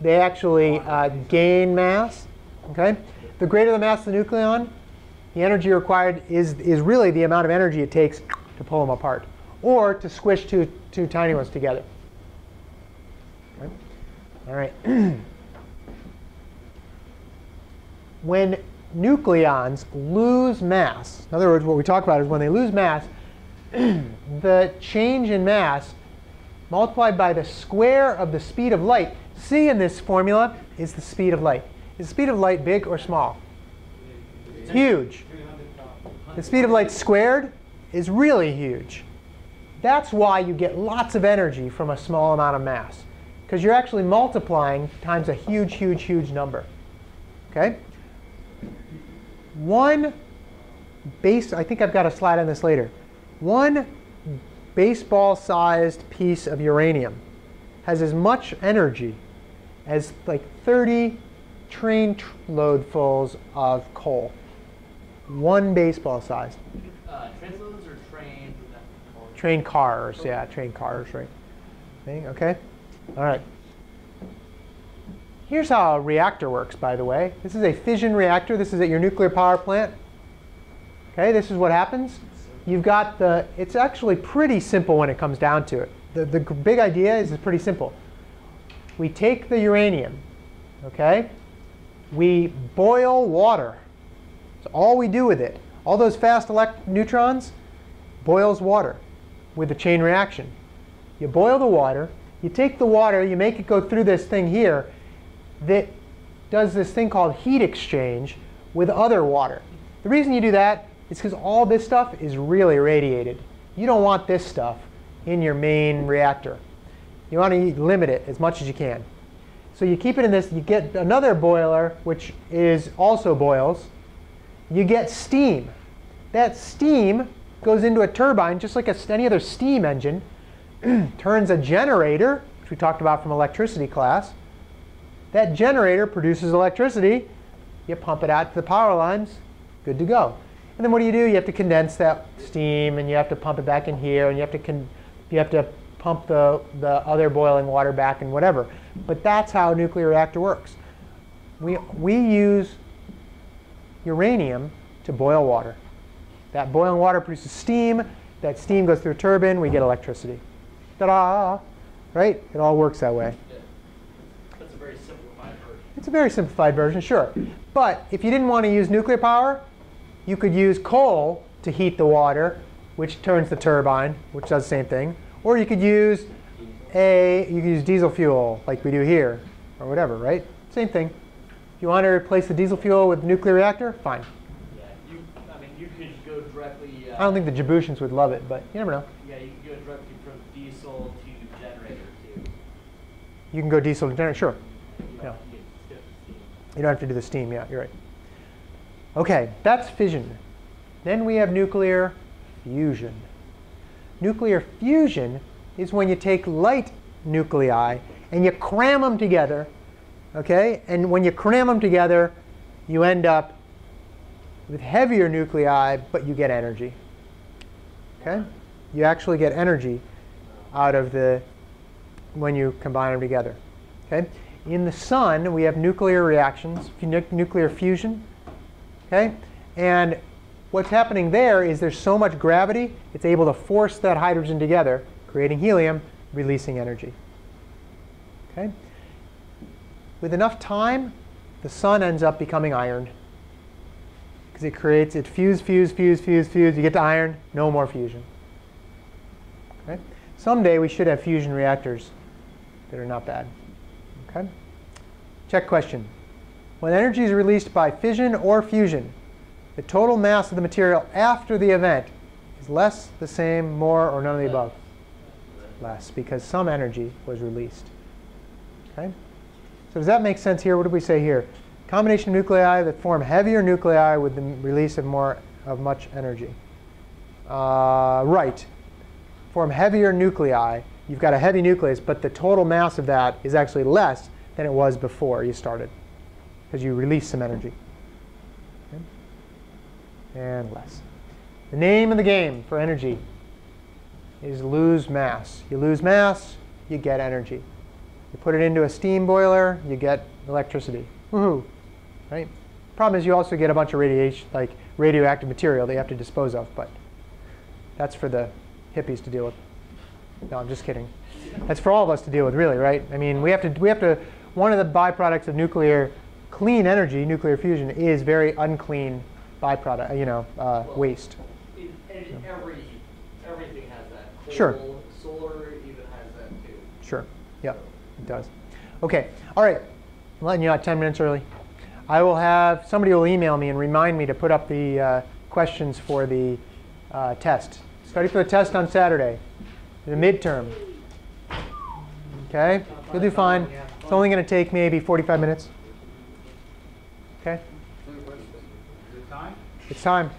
they actually uh, gain mass. Okay? The greater the mass of the nucleon, the energy required is, is really the amount of energy it takes to pull them apart or to squish two, two tiny ones together. Okay? All right. when nucleons lose mass, in other words, what we talk about is when they lose mass, the change in mass multiplied by the square of the speed of light. C in this formula is the speed of light. Is the speed of light big or small? Huge. The speed of light squared is really huge. That's why you get lots of energy from a small amount of mass. Because you're actually multiplying times a huge, huge, huge number. Okay? One base, I think I've got a slide on this later. One baseball-sized piece of uranium has as much energy as like 30 train tr- loadfuls of coal. One baseball size. Uh, or trains? Train cars, yeah, train cars, right? Thing, Okay, all right. Here's how a reactor works, by the way. This is a fission reactor. This is at your nuclear power plant. Okay, this is what happens. You've got the, it's actually pretty simple when it comes down to it. The, the big idea is it's pretty simple. We take the uranium, okay? We boil water. That's all we do with it. All those fast elect neutrons boils water with a chain reaction. You boil the water, you take the water, you make it go through this thing here that does this thing called heat exchange with other water. The reason you do that is because all this stuff is really radiated. You don't want this stuff in your main reactor. You want to limit it as much as you can. So you keep it in this, you get another boiler, which is also boils. You get steam. That steam goes into a turbine, just like a, any other steam engine, turns a generator, which we talked about from electricity class. That generator produces electricity. You pump it out to the power lines, good to go. And then what do you do? You have to condense that steam, and you have to pump it back in here, and you have to you have to pump the, the other boiling water back and whatever. But that's how a nuclear reactor works. We, we use uranium to boil water. That boiling water produces steam. That steam goes through a turbine. We get electricity. Ta-da! Right? It all works that way. Yeah. That's a very simplified version. It's a very simplified version, sure. But if you didn't want to use nuclear power, you could use coal to heat the water, which turns the turbine, which does the same thing. Or you could use a you could use diesel fuel like we do here, or whatever, right? Same thing. If you want to replace the diesel fuel with nuclear reactor, fine. Yeah, you, I mean, you could go directly. Uh, I don't think the Djiboutians would love it, but you never know. Yeah, you could go directly from diesel to generator too. You can go diesel to generator, sure. You Yeah. don't get stiff steam. You don't have to do the steam, yeah, you're right. Okay, that's fission. Then we have nuclear fusion. Nuclear fusion is when you take light nuclei and you cram them together, okay? And when you cram them together, you end up with heavier nuclei, but you get energy. Okay? You actually get energy out of the when you combine them together. Okay? In the sun, we have nuclear reactions, nuclear fusion. Okay? And what's happening there is there's so much gravity, it's able to force that hydrogen together, creating helium, releasing energy. Okay? With enough time, the sun ends up becoming iron. Because it creates, it fuse, fuse, fuse, fuse, fuse. You get to iron, no more fusion. Okay? Someday we should have fusion reactors that are not bad. Okay? Check question. When energy is released by fission or fusion, the total mass of the material after the event is less, the same, more, or none of the above? Less, because some energy was released. Okay? So does that make sense here? What did we say here? Combination of nuclei that form heavier nuclei with the release of more of much energy. Uh, right. Form heavier nuclei. You've got a heavy nucleus, but the total mass of that is actually less than it was before you started, because you release some energy. Okay? And less. The name of the game for energy is lose mass. You lose mass, you get energy. You put it into a steam boiler, you get electricity. Woohoo! Right? Problem is, you also get a bunch of radiation, like radioactive material that you have to dispose of, but that's for the hippies to deal with. No, I'm just kidding. That's for all of us to deal with, really, right? I mean, we have to. We have to. One of the byproducts of nuclear clean energy, nuclear fusion, is very unclean byproduct. You know, uh, waste. It, and every everything has that. Coal, Sure. Solar even has that too. Sure. Yep, it does. Okay. All right. I'm letting you out 10 minutes early. I will have somebody will email me and remind me to put up the uh, questions for the uh, test. Study for the test on Saturday, the midterm. Okay. You'll do fine. It's only going to take maybe 45 minutes. Okay. Is it time? It's time.